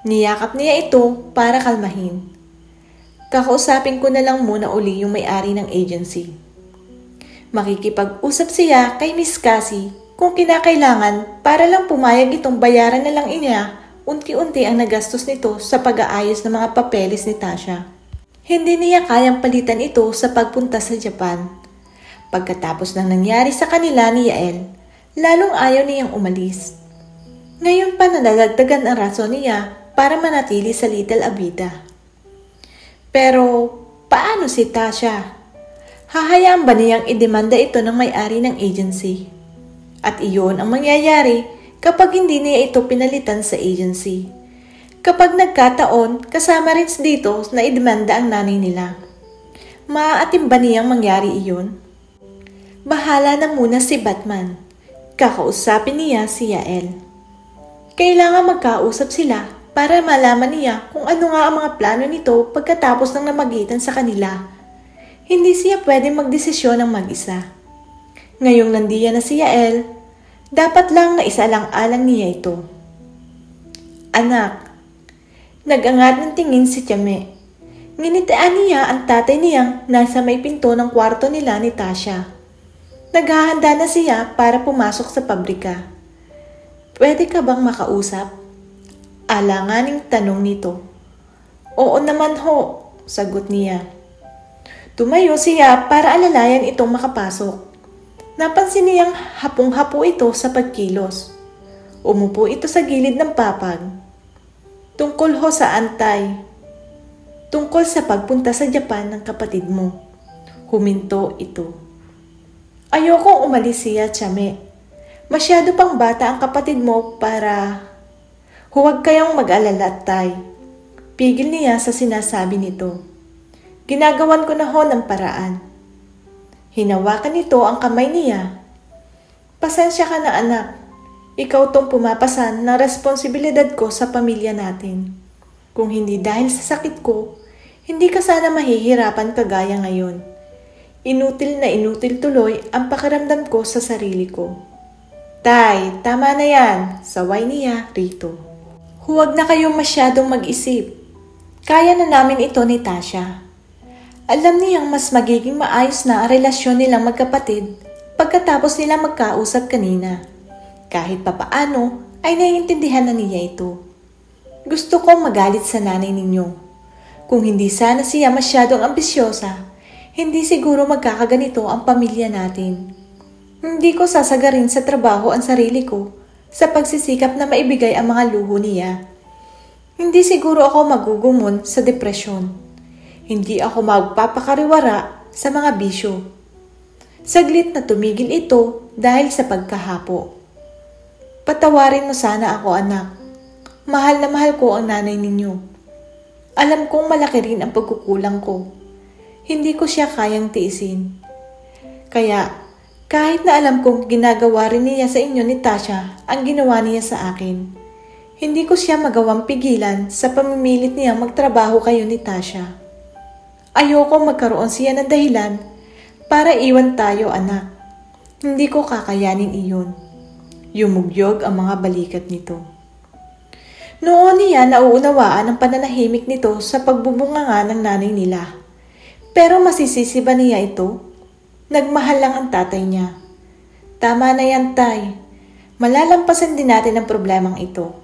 Niyakap niya ito para kalmahin. Kakausapin ko na lang muna uli yung may-ari ng agency. Makikipag-usap siya kay Miss Cassie kung kinakailangan para lang pumayag itong bayaran na lang niya unti-unti ang nagastos nito sa pag-aayos ng mga papeles ni Tasha. Hindi niya kayang palitan ito sa pagpunta sa Japan. Pagkatapos ng nangyari sa kanila ni Yael, Lalong ayaw niyang umalis. Ngayon pa nadadagdagan ang rason niya para manatili sa Little Abita. Pero, paano si Tasha? Hahayaan ba niyang idemanda ito ng may-ari ng agency? At iyon ang mangyayari kapag hindi niya ito pinalitan sa agency. Kapag nagkataon, kasama rin dito na idemanda ang nanay nila. Maaatim ba niyang mangyari iyon? Bahala na muna si Batman. Kakausapin niya si Yael. Kailangan magkausap sila para malaman niya kung ano nga ang mga plano nito pagkatapos ng namagitan sa kanila. Hindi siya pwede magdesisyon ng mag-isa. Ngayong nandiyan na si Yael, dapat lang na isa lang alang niya ito. Anak, nagangat ng tingin si Tiame. Nginitian niya ang tatay niyang nasa may pinto ng kwarto nila ni Tasha. Naghahanda na siya para pumasok sa pabrika. Pwede ka bang makausap? Alanganing tanong nito. Oo naman ho, sagot niya. Tumayo siya para alalayan itong makapasok. Napansin niyang hapong-hapo ito sa pagkilos. Umupo ito sa gilid ng papag. Tungkol ho sa antay. Tungkol sa pagpunta sa Japan ng kapatid mo. Huminto ito. Ayokong umalis siya, Chame. Masyado pang bata ang kapatid mo para... Huwag kayong mag-alala, Tay. Pigil niya sa sinasabi nito. Ginagawan ko na ho ng paraan. Hinawakan nito ang kamay niya. Pasensya ka na anak. Ikaw tong pumapasan ng responsibilidad ko sa pamilya natin. Kung hindi dahil sa sakit ko, hindi ka sana mahihirapan kagaya ngayon. Inutil na inutil tuloy ang pakiramdam ko sa sarili ko. Tay, tama na yan, saway niya rito. Huwag na kayong masyadong mag-isip. Kaya na namin ito ni Tasha. Alam niyang mas magiging maayos na ang relasyon nilang magkapatid pagkatapos nila magkausap kanina. Kahit papaano ay naiintindihan na niya ito. Gusto kong magalit sa nanay ninyo. Kung hindi sana siya masyadong ambisyosa, hindi siguro magkakaganito ang pamilya natin. Hindi ko sasagarin sa trabaho ang sarili ko sa pagsisikap na maibigay ang mga luho niya. Hindi siguro ako magugumon sa depresyon. Hindi ako magpapakariwara sa mga bisyo. Saglit na tumigil ito dahil sa pagkahapo. Patawarin mo sana ako anak. Mahal na mahal ko ang nanay ninyo. Alam kong malaki rin ang pagkukulang ko hindi ko siya kayang tiisin. Kaya, kahit na alam kong ginagawa rin niya sa inyo ni Tasha ang ginawa niya sa akin, hindi ko siya magawang pigilan sa pamimilit niya magtrabaho kayo ni Tasha. Ayoko magkaroon siya ng dahilan para iwan tayo anak. Hindi ko kakayanin iyon. Yumugyog ang mga balikat nito. Noon niya nauunawaan ang pananahimik nito sa pagbubunganga ng nanay nila. Pero masisisi ba niya ito? Nagmahal lang ang tatay niya. Tama na yan, tay. Malalampasan din natin ang problemang ito.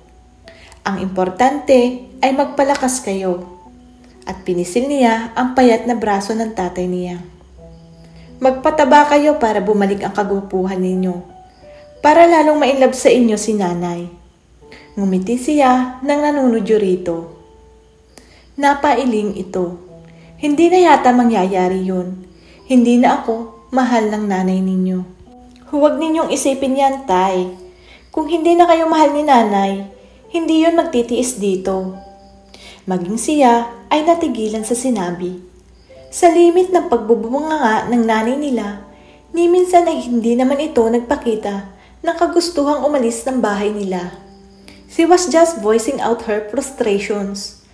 Ang importante ay magpalakas kayo. At pinisil niya ang payat na braso ng tatay niya. Magpataba kayo para bumalik ang kagupuhan ninyo. Para lalong mainlove sa inyo si nanay. Ngumiti siya nang nanunudyo rito. Napailing ito Hindi na yata mangyayari yun. Hindi na ako mahal ng nanay ninyo. Huwag ninyong isipin yan, Tay. Kung hindi na kayo mahal ni nanay, hindi yon magtitiis dito. Maging siya ay natigilan sa sinabi. Sa limit ng pagbubunga nga ng nanay nila, ni minsan ay hindi naman ito nagpakita ng kagustuhang umalis ng bahay nila. She was just voicing out her frustrations.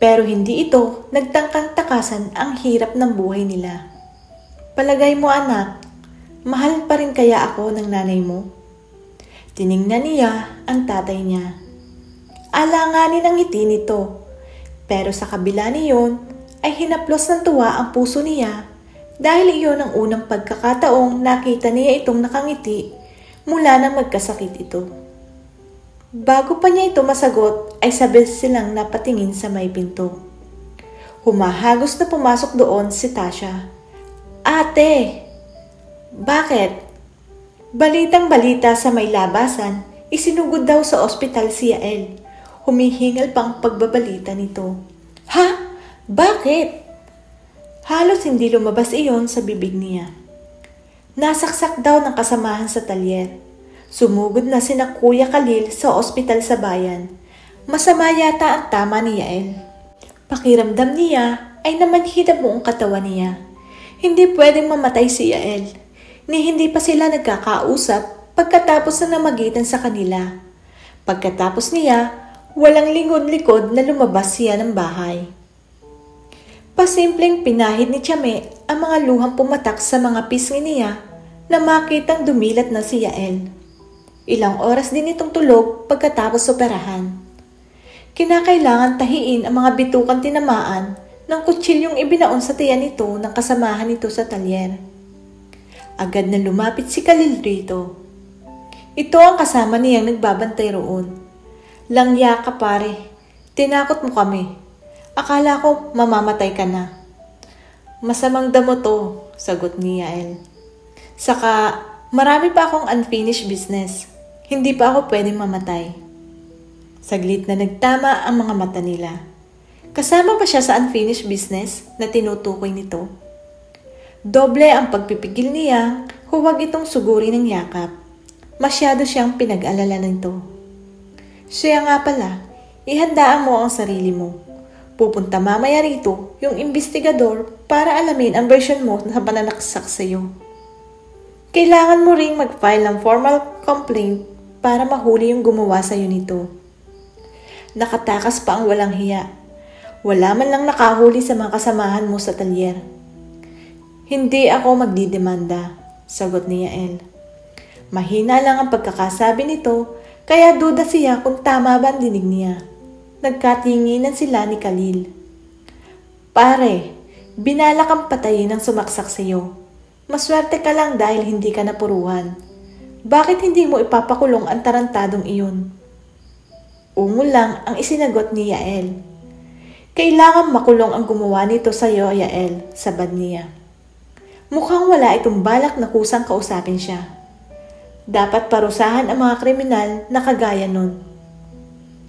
Pero hindi ito nagtangkang takasan ang hirap ng buhay nila. Palagay mo anak, mahal pa rin kaya ako ng nanay mo? Tiningnan niya ang tatay niya. Alanganin ang ngiti nito. Pero sa kabila niyon ay hinaplos ng tuwa ang puso niya dahil iyon ang unang pagkakataong nakita niya itong nakangiti mula nang magkasakit ito. Bago pa niya ito masagot ay sabay silang napatingin sa may pinto. Humahagos na pumasok doon si Tasha. Ate! Bakit? Balitang balita sa may labasan, isinugod daw sa ospital si Yael. Humihingal pang pagbabalita nito. Ha? Bakit? Halos hindi lumabas iyon sa bibig niya. Nasaksak daw ng kasamahan sa talyer Sumugod na sina Kuya Kalil sa ospital sa bayan. Masama yata ang tama ni Yael. Pakiramdam niya ay namanhid mo ang katawan niya. Hindi pwedeng mamatay si Yael ni hindi pa sila nagkakausap pagkatapos na namagitan sa kanila. Pagkatapos niya, walang lingod-likod na lumabas siya ng bahay. Pasimpleng pinahid ni Chame ang mga luhang pumatak sa mga pisngi niya na makitang dumilat na si Yael. Ilang oras din itong tulog pagkatapos operahan. Kinakailangan tahiin ang mga bitukan tinamaan ng kutsilyong ibinaon sa tiyan nito ng kasamahan nito sa talyer. Agad na lumapit si Khalil rito. Ito ang kasama niyang nagbabantay roon. Langya ka pare, tinakot mo kami. Akala ko mamamatay ka na. Masamang damo to, sagot ni Yael. Saka, marami pa akong unfinished business. Hindi pa ako pwedeng mamatay. Saglit na nagtama ang mga mata nila. Kasama pa siya sa unfinished business na tinutukoy nito. Doble ang pagpipigil niya, huwag itong suguri ng yakap. Masyado siyang pinag-alala nito. Siya nga pala, ihandaan mo ang sarili mo. Pupunta mamaya rito yung investigador para alamin ang version mo sa pananaksak sa iyo. Kailangan mo ring mag-file ng formal complaint para mahuli yung gumawa sa iyo nito. Nakatakas pa ang walang hiya. Wala man lang nakahuli sa mga kasamahan mo sa talyer. Hindi ako magdidemanda, sagot ni Yael. Mahina lang ang pagkakasabi nito, kaya duda siya kung tama ba ang dinig niya. Nagkatinginan sila ni Khalil. Pare, binalak ang patayin ng sumaksak sa iyo. Maswerte ka lang dahil hindi ka napuruhan. Bakit hindi mo ipapakulong ang tarantadong iyon? Ungo lang ang isinagot ni Yael. Kailangan makulong ang gumawa nito sa iyo, Yael, sabad niya. Mukhang wala itong balak na kusang kausapin siya. Dapat parusahan ang mga kriminal na kagaya nun.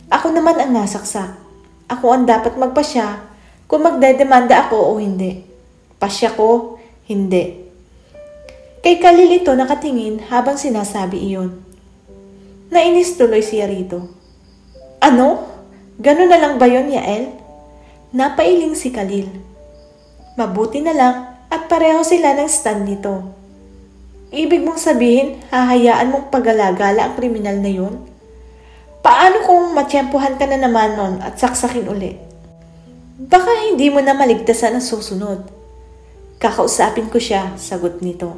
Ako naman ang nasaksak. Ako ang dapat magpasya kung magdedemanda ako o hindi. Pasya ko, hindi. Kay Khalil ito nakatingin habang sinasabi iyon. Nainis tuloy siya rito. Ano? Ganun na lang ba yon, Yael? Napailing si Khalil. Mabuti na lang at pareho sila ng stand nito. Ibig mong sabihin, hahayaan mong pagalagala ang kriminal na yun? Paano kung matsyempohan ka na naman nun at saksakin uli? Baka hindi mo na maligtasan ang susunod. Kakausapin ko siya, sagot nito.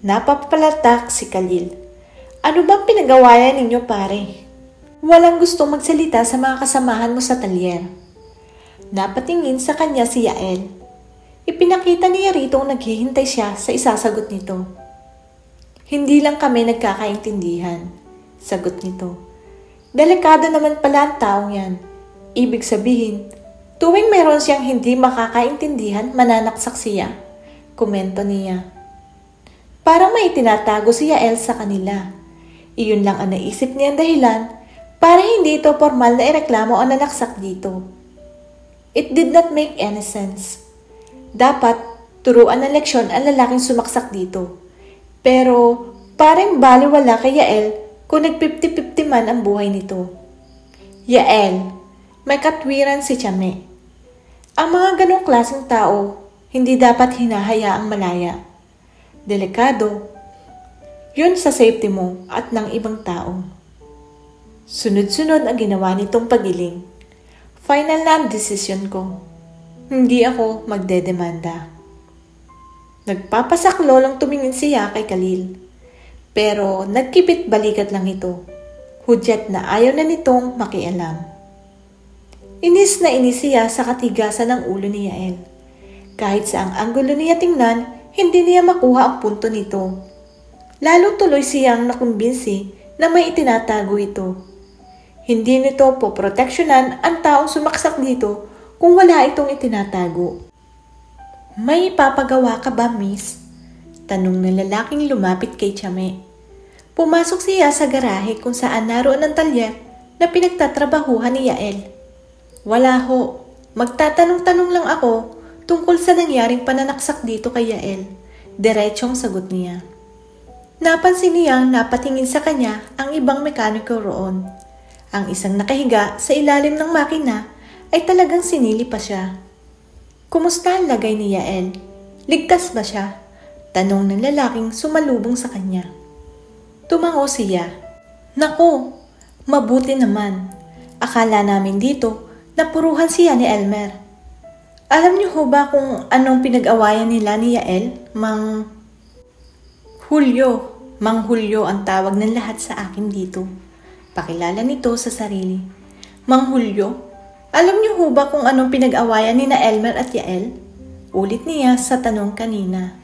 Napapalatak si Khalil. Ano bang pinagawayan ninyo pare? Walang gustong magsalita sa mga kasamahan mo sa talyer. Napatingin sa kanya si Yael. Ipinakita niya rito ang naghihintay siya sa isasagot nito. Hindi lang kami nagkakaintindihan, sagot nito. Delikado naman pala ang taong yan. Ibig sabihin, tuwing meron siyang hindi makakaintindihan, mananaksak siya. Komento niya. Parang may tinatago si Yael sa kanila. Iyon lang ang naisip niyang dahilan para hindi ito formal na ireklamo ang nanaksak dito. It did not make any sense. Dapat, turuan ng leksyon ang lalaking sumaksak dito. Pero, parang baliwala kay Yael kung nag-50-50 man ang buhay nito. Yael, may katwiran si Chame. Ang mga ganong klaseng tao, hindi dapat hinahayaang malaya. Delikado. Yun sa safety mo at ng ibang tao. Sunod-sunod ang ginawa nitong pagiling. Final na ang desisyon ko. Hindi ako magdedemanda. Nagpapasaklolong tumingin siya kay Khalil. Pero nagkipit balikat lang ito. Hudyat na ayaw na nitong makialam. Inis na inis siya sa katigasan ng ulo ni Yael. Kahit sa ang anggulo niya tingnan, hindi niya makuha ang punto nito. Lalo tuloy siyang nakumbinsi na may itinatago ito. Hindi nito po proteksyonan ang taong sumaksak dito kung wala itong itinatago. May ipapagawa ka ba, miss? Tanong ng lalaking lumapit kay Chame. Pumasok siya sa garahe kung saan naroon ang talyer na pinagtatrabahuhan ni Yael. Wala ho. Magtatanong-tanong lang ako tungkol sa nangyaring pananaksak dito kay Yael. Diretsong sagot niya. Napansin niyang napatingin sa kanya ang ibang mekaniko roon. Ang isang nakahiga sa ilalim ng makina ay talagang sinili pa siya. Kumusta ang lagay ni Yael? Ligtas ba siya? Tanong ng lalaking sumalubong sa kanya. Tumango siya. Nako, mabuti naman. Akala namin dito napuruhan siya ni Elmer. Alam niyo ho ba kung anong pinag-awayan nila ni Yael? Mang... Hulyo. Mang Hulyo ang tawag ng lahat sa akin dito. Pakilala nito sa sarili. Mang Hulyo? Alam niyo ho ba kung anong pinag-awayan ni na Elmer at Yael? Ulit niya sa tanong kanina.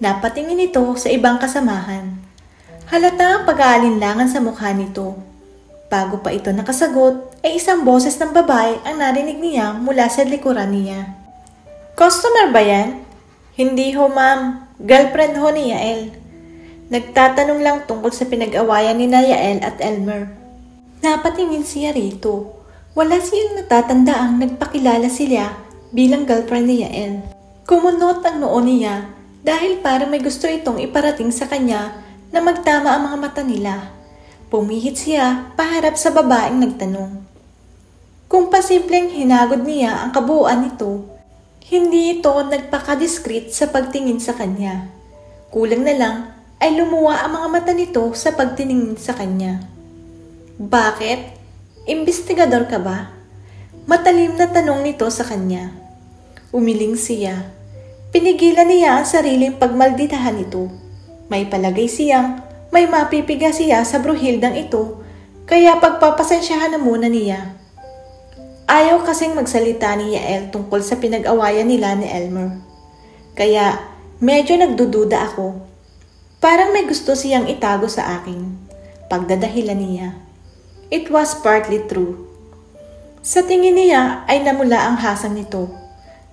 Napatingin ito sa ibang kasamahan. Halata ang pag-aalinlangan sa mukha nito. Bago pa ito nakasagot, ay isang boses ng babae ang narinig niya mula sa likuran niya. Customer ba yan? Hindi ho ma'am, girlfriend ho ni Yael. Nagtatanong lang tungkol sa pinag-awayan ni na Yael at Elmer. Napatingin siya rito wala siyang natatanda ang nagpakilala sila bilang girlfriend ni Yael. Kumunot ang noon niya dahil para may gusto itong iparating sa kanya na magtama ang mga mata nila. Pumihit siya paharap sa babaeng nagtanong. Kung pasimpleng hinagod niya ang kabuuan nito, hindi ito nagpakadiskrit sa pagtingin sa kanya. Kulang na lang ay lumuwa ang mga mata nito sa pagtingin sa kanya. Bakit? Imbestigador ka ba? Matalim na tanong nito sa kanya. Umiling siya. Pinigilan niya ang sariling pagmalditahan nito. May palagay siyang may mapipiga siya sa bruhildang ito, kaya pagpapasensyahan na muna niya. Ayaw kasing magsalita ni Yael tungkol sa pinag-awayan nila ni Elmer. Kaya medyo nagdududa ako. Parang may gusto siyang itago sa akin. Pagdadahilan niya. It was partly true. Sa tingin niya ay namula ang hasang nito.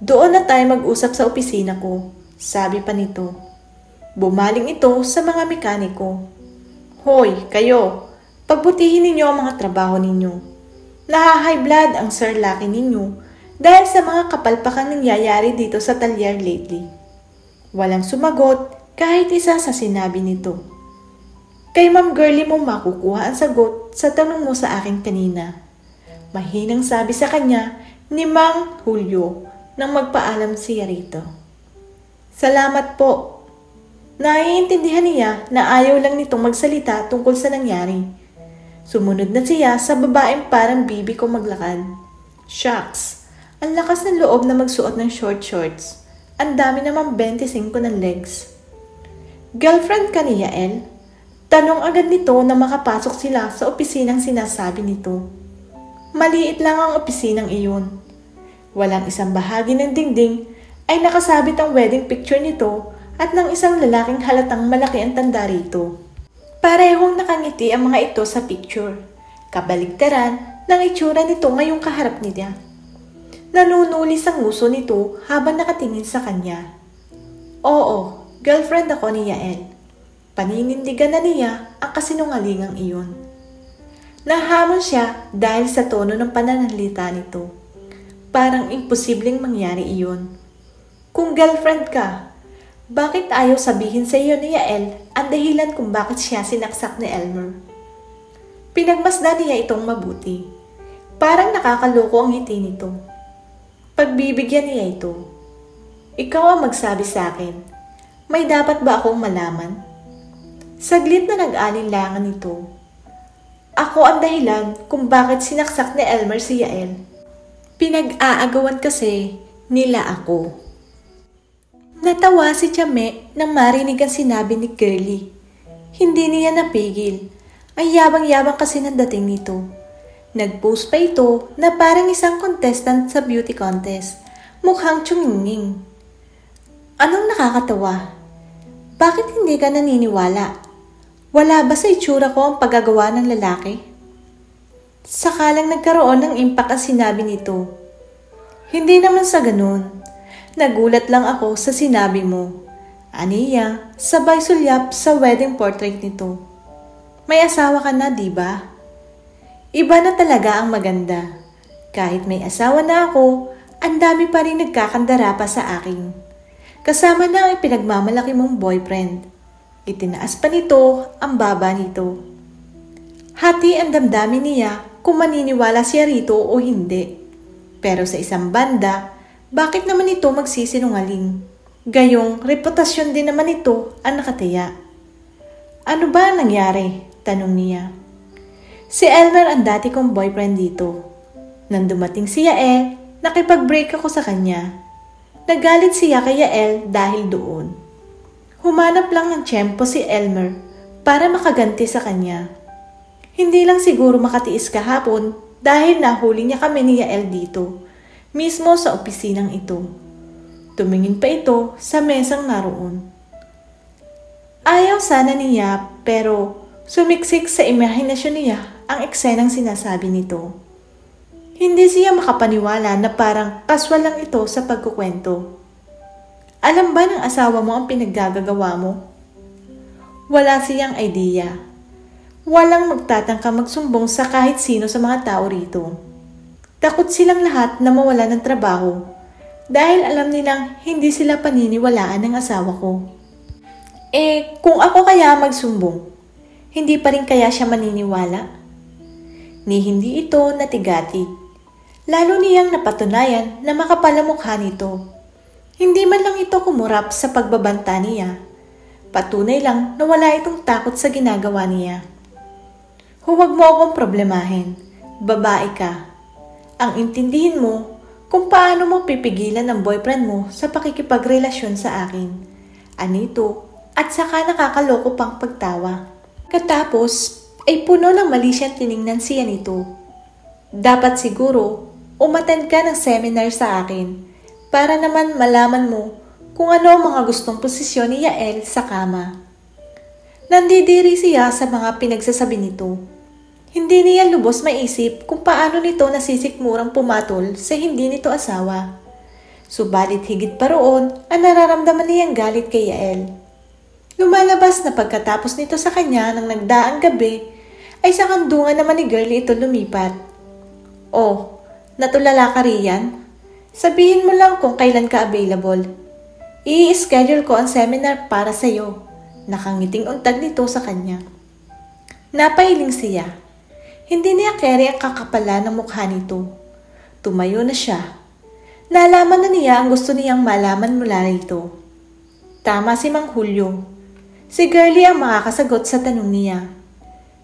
Doon na tayo mag-usap sa opisina ko, sabi pa nito. Bumaling ito sa mga mekaniko. Hoy, kayo, pagbutihin ninyo ang mga trabaho ninyo. Naha-high blood ang Sir Lucky ninyo dahil sa mga kapalpakang nangyayari dito sa talyer lately. Walang sumagot kahit isa sa sinabi nito. Kay Ma'am Girlie mo makukuha ang sagot sa tanong mo sa akin kanina. Mahinang sabi sa kanya ni Mang Julio nang magpaalam siya rito. Salamat po. Naiintindihan niya na ayaw lang nitong magsalita tungkol sa nangyari. Sumunod na siya sa babaeng parang bibi ko maglakad. Shucks! Ang lakas ng loob na magsuot ng short shorts. Ang dami naman 25 ng legs. Girlfriend ka ni Yael? Tanong agad nito na makapasok sila sa opisinang sinasabi nito. Maliit lang ang opisinang iyon. Walang isang bahagi ng dingding ay nakasabit ang wedding picture nito at ng isang lalaking halatang malaki ang tanda rito. Parehong nakangiti ang mga ito sa picture. Kabaligtaran ng itsura nito ngayong kaharap niya. Nanunulis ang uso nito habang nakatingin sa kanya. Oo, girlfriend ako ni Yael. Paninindigan na niya ang kasinungalingang iyon. Nahamon siya dahil sa tono ng pananalita nito. Parang imposibleng mangyari iyon. Kung girlfriend ka, bakit ayaw sabihin sa iyo ni Yael ang dahilan kung bakit siya sinaksak ni Elmer? Pinagmasdan niya itong mabuti. Parang nakakaloko ang ngiti nito. Pagbibigyan niya ito. Ikaw ang magsabi sa akin. May dapat ba akong malaman? Saglit na nag-alinlangan ito. Ako ang dahilan kung bakit sinaksak ni Elmer si Yael. Pinag-aagawan kasi nila ako. Natawa si Chame nang marinig ang sinabi ni Curly. Hindi niya napigil. Ang yabang-yabang kasi ng dating nito. Nag-post pa ito na parang isang contestant sa beauty contest. Mukhang tsunginging. Anong nakakatawa? Bakit hindi ka naniniwala? Wala ba sa itsura ko ang paggagawa ng lalaki? Sakalang nagkaroon ng impact ang sinabi nito. Hindi naman sa ganun. Nagulat lang ako sa sinabi mo. Aniya, sabay sulyap sa wedding portrait nito. May asawa ka na, di ba? Iba na talaga ang maganda. Kahit may asawa na ako, ang dami pa rin nagkakandara pa sa akin. Kasama na ang pinagmamalaki mong boyfriend. Itinaas pa nito ang baba nito. Hati ang damdamin niya kung maniniwala siya rito o hindi. Pero sa isang banda, bakit naman ito magsisinungaling? Gayong reputasyon din naman ito ang nakataya. Ano ba ang nangyari? Tanong niya. Si Elmer ang dati kong boyfriend dito. Nang dumating si Yael, nakipag-break ako sa kanya. Nagalit siya kay Yael dahil doon. Humanap lang ng tiyempo si Elmer para makaganti sa kanya. Hindi lang siguro makatiis kahapon dahil nahuli niya kami ni Yael dito, mismo sa opisinang ito. Tumingin pa ito sa mesang naroon. Ayaw sana niya pero sumiksik sa imahinasyon niya ang eksenang sinasabi nito. Hindi siya makapaniwala na parang kaswal lang ito sa pagkukwento. Alam ba ng asawa mo ang pinaggagawa mo? Wala siyang idea Walang magtatangka magsumbong sa kahit sino sa mga tao rito. Takot silang lahat na mawala ng trabaho dahil alam nilang hindi sila paniniwalaan ng asawa ko. Eh, kung ako kaya magsumbong, hindi pa rin kaya siya maniniwala? Ni hindi ito natigati. Lalo niyang napatunayan na makapalamukha nito. Hindi man lang ito kumurap sa pagbabanta niya. Patunay lang na wala itong takot sa ginagawa niya. Huwag mo akong problemahin. Babae ka. Ang intindihin mo kung paano mo pipigilan ang boyfriend mo sa pakikipagrelasyon sa akin. Anito, at saka nakakaloko pang pagtawa. Katapos, ay puno ng mali tiningnan siya nito. Dapat siguro, umattend ka ng seminar sa akin para naman malaman mo kung ano ang mga gustong posisyon ni Yael sa kama. Nandidiri siya sa mga pinagsasabi nito. Hindi niya lubos maisip kung paano nito nasisikmurang pumatol sa hindi nito asawa. Subalit higit pa roon ang nararamdaman niyang galit kay Yael. Lumalabas na pagkatapos nito sa kanya ng nagdaang gabi, ay sa kandungan naman ni Girlie ito lumipat. Oh, natulala ka riyan? Sabihin mo lang kung kailan ka available. I-schedule ko ang seminar para sa iyo. Nakangiting untag nito sa kanya. Napailing siya. Hindi niya kere ang kakapala ng mukha nito. Tumayo na siya. Nalaman na niya ang gusto niyang malaman mula rito. Tama si Mang Julio. Si Girlie ang makakasagot sa tanong niya.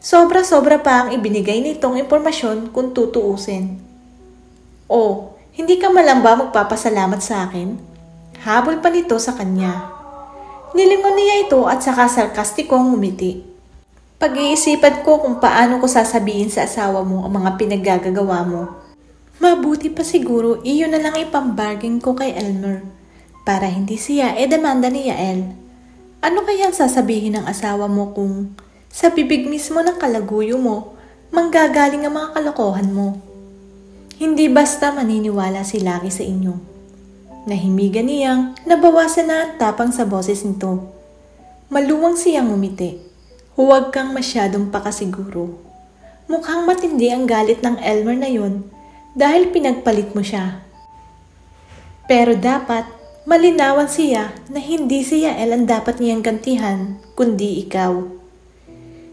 Sobra-sobra pa ang ibinigay nitong impormasyon kung tutuusin. Oh, hindi ka malang ba magpapasalamat sa akin? Habol pa nito sa kanya. Nilingon niya ito at saka sarkastikong umiti. Pag-iisipan ko kung paano ko sasabihin sa asawa mo ang mga pinaggagawa mo. Mabuti pa siguro iyon na lang ipambargain ko kay Elmer para hindi siya e demanda ni Yael. Ano kaya ang sasabihin ng asawa mo kung sa bibig mismo ng kalaguyo mo manggagaling ang mga kalokohan mo? Hindi basta maniniwala si Lucky sa inyo. Nahimigan niyang nabawasan na ang tapang sa boses nito. Maluwang siyang umiti. Huwag kang masyadong pakasiguro. Mukhang matindi ang galit ng Elmer na yun dahil pinagpalit mo siya. Pero dapat malinawan siya na hindi si Yael dapat niyang gantihan, kundi ikaw.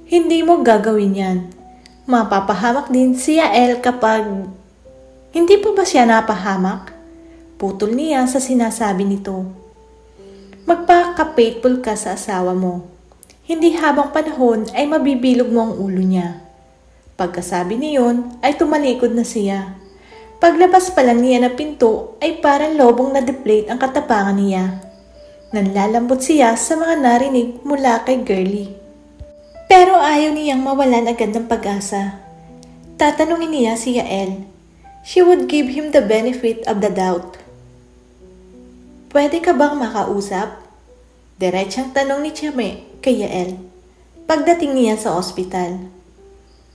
Hindi mo gagawin yan. Mapapahamak din si Yael kapag... Hindi pa ba siya napahamak? Putol niya sa sinasabi nito. Magpaka-faithful ka sa asawa mo. Hindi habang panahon ay mabibilog mo ang ulo niya. Pagkasabi niyon ay tumalikod na siya. Paglabas pa lang niya ng pinto ay parang lobong na deflate ang katapangan niya. Nanlalambot siya sa mga narinig mula kay Girlie. Pero ayaw niyang mawalan agad ng pag-asa. Tatanungin niya si Yael. She would give him the benefit of the doubt. Pwede ka bang makausap? Diretsang tanong ni Chame kay Yael. Pagdating niya sa ospital.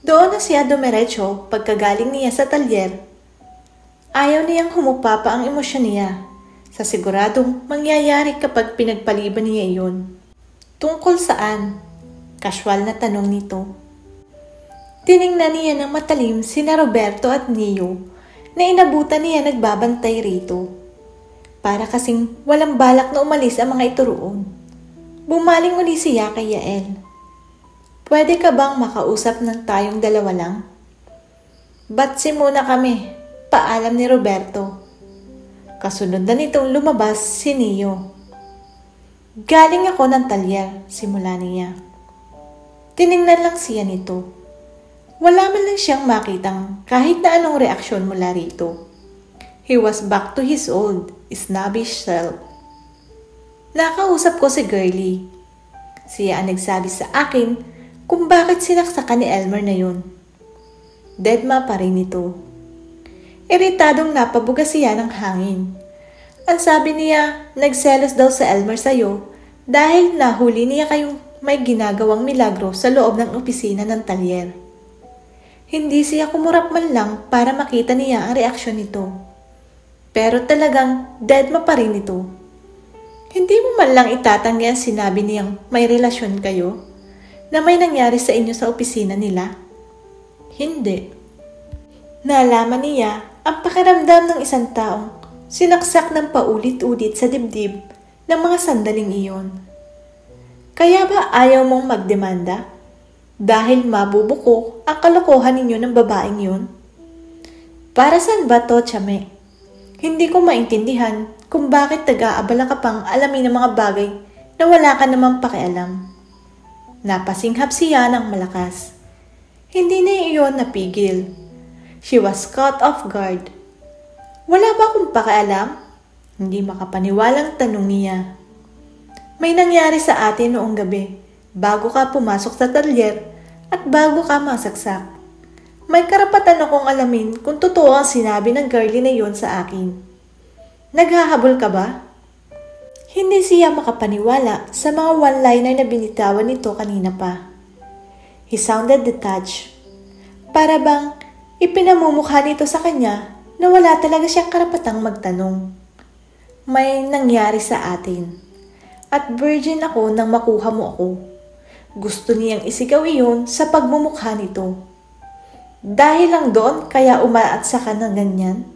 Doon na siya dumiretso pagkagaling niya sa talyer Ayaw niyang humupa pa ang emosyon niya sa siguradong mangyayari kapag pinagpaliban niya iyon. Tungkol saan? Casual na tanong nito. Tiningnan niya ng matalim sina Roberto at Neo na inabutan niya nagbabantay rito. Para kasing walang balak na umalis ang mga ito roon. Bumaling uli siya kay Yael. Pwede ka bang makausap ng tayong dalawa lang? Batsi muna kami, paalam ni Roberto. Kasunod na nitong lumabas si Neo. Galing ako ng talyer, simula niya. Tiningnan lang siya nito. Wala man lang siyang makitang kahit na anong reaksyon mula rito. He was back to his old, snobbish self. Nakausap ko si Girlie. Siya ang nagsabi sa akin kung bakit sinaksakan ni Elmer na yun. Deadma pa rin ito. Iritadong napabuga siya ng hangin. Ang sabi niya, nagselos daw sa Elmer sa'yo dahil nahuli niya kayong may ginagawang milagro sa loob ng opisina ng talyer. Hindi siya kumurap man lang para makita niya ang reaksyon nito. Pero talagang dead ma pa rin ito. Hindi mo man lang itatanggi ang sinabi niyang may relasyon kayo na may nangyari sa inyo sa opisina nila? Hindi. Nalaman niya ang pakiramdam ng isang taong sinaksak ng paulit-ulit sa dibdib ng mga sandaling iyon. Kaya ba ayaw mong magdemanda? Dahil mabubuko ang kalokohan ninyo ng babaeng yun? Para saan ba to, Chame? Hindi ko maintindihan kung bakit taga-abala ka pang alamin ng mga bagay na wala ka namang pakialam. Napasinghap siya ng malakas. Hindi na iyon napigil She was caught off guard. Wala ba akong pakialam? Hindi makapaniwalang tanong niya. May nangyari sa atin noong gabi, bago ka pumasok sa talyer at bago ka masaksak. May karapatan akong alamin kung totoo ang sinabi ng girlie na yon sa akin. Naghahabol ka ba? Hindi siya makapaniwala sa mga one-liner na binitawan nito kanina pa. He sounded detached. Para bang Ipinamumukha nito sa kanya na wala talaga siyang karapatang magtanong. May nangyari sa atin. At virgin ako nang makuha mo ako. Gusto niyang isigaw iyon sa pagmumukha nito. Dahil lang doon kaya umaat sa ka ng ganyan?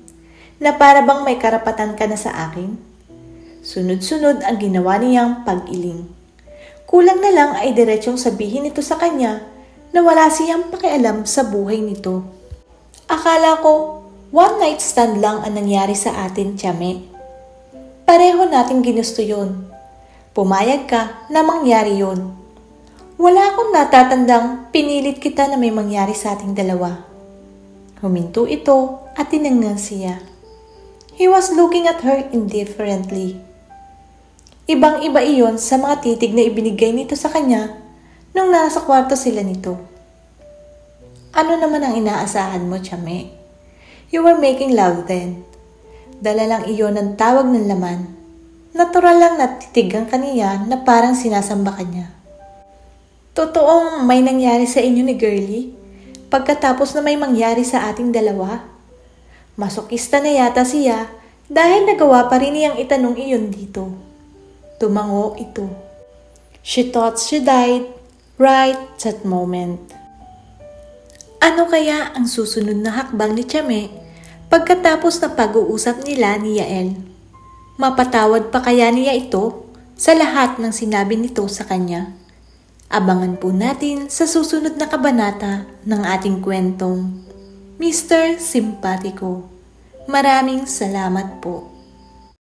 Na para bang may karapatan ka na sa akin? Sunod-sunod ang ginawa niyang pag-iling. Kulang na lang ay diretsong sabihin ito sa kanya na wala siyang pakialam sa buhay nito. Akala ko, one night stand lang ang nangyari sa atin, Chame. Pareho natin ginusto yun. Pumayag ka na mangyari yun. Wala akong natatandang pinilit kita na may mangyari sa ating dalawa. Huminto ito at tinangnan siya. He was looking at her indifferently. Ibang-iba iyon sa mga titig na ibinigay nito sa kanya nung nasa kwarto sila nito. Ano naman ang inaasahan mo, Chame? You were making love then. Dala lang iyon ng tawag ng laman. Natural lang natitigang kaniya na parang sinasamba ka niya. Totoong may nangyari sa inyo ni Girlie pagkatapos na may mangyari sa ating dalawa. Masokista na yata siya dahil nagawa pa rin niyang itanong iyon dito. Tumango ito. She thought she died right that moment. Ano kaya ang susunod na hakbang ni Chame pagkatapos na pag-uusap nila ni Yael? Mapatawad pa kaya niya ito sa lahat ng sinabi nito sa kanya? Abangan po natin sa susunod na kabanata ng ating kwentong Mr. Simpatico. Maraming salamat po.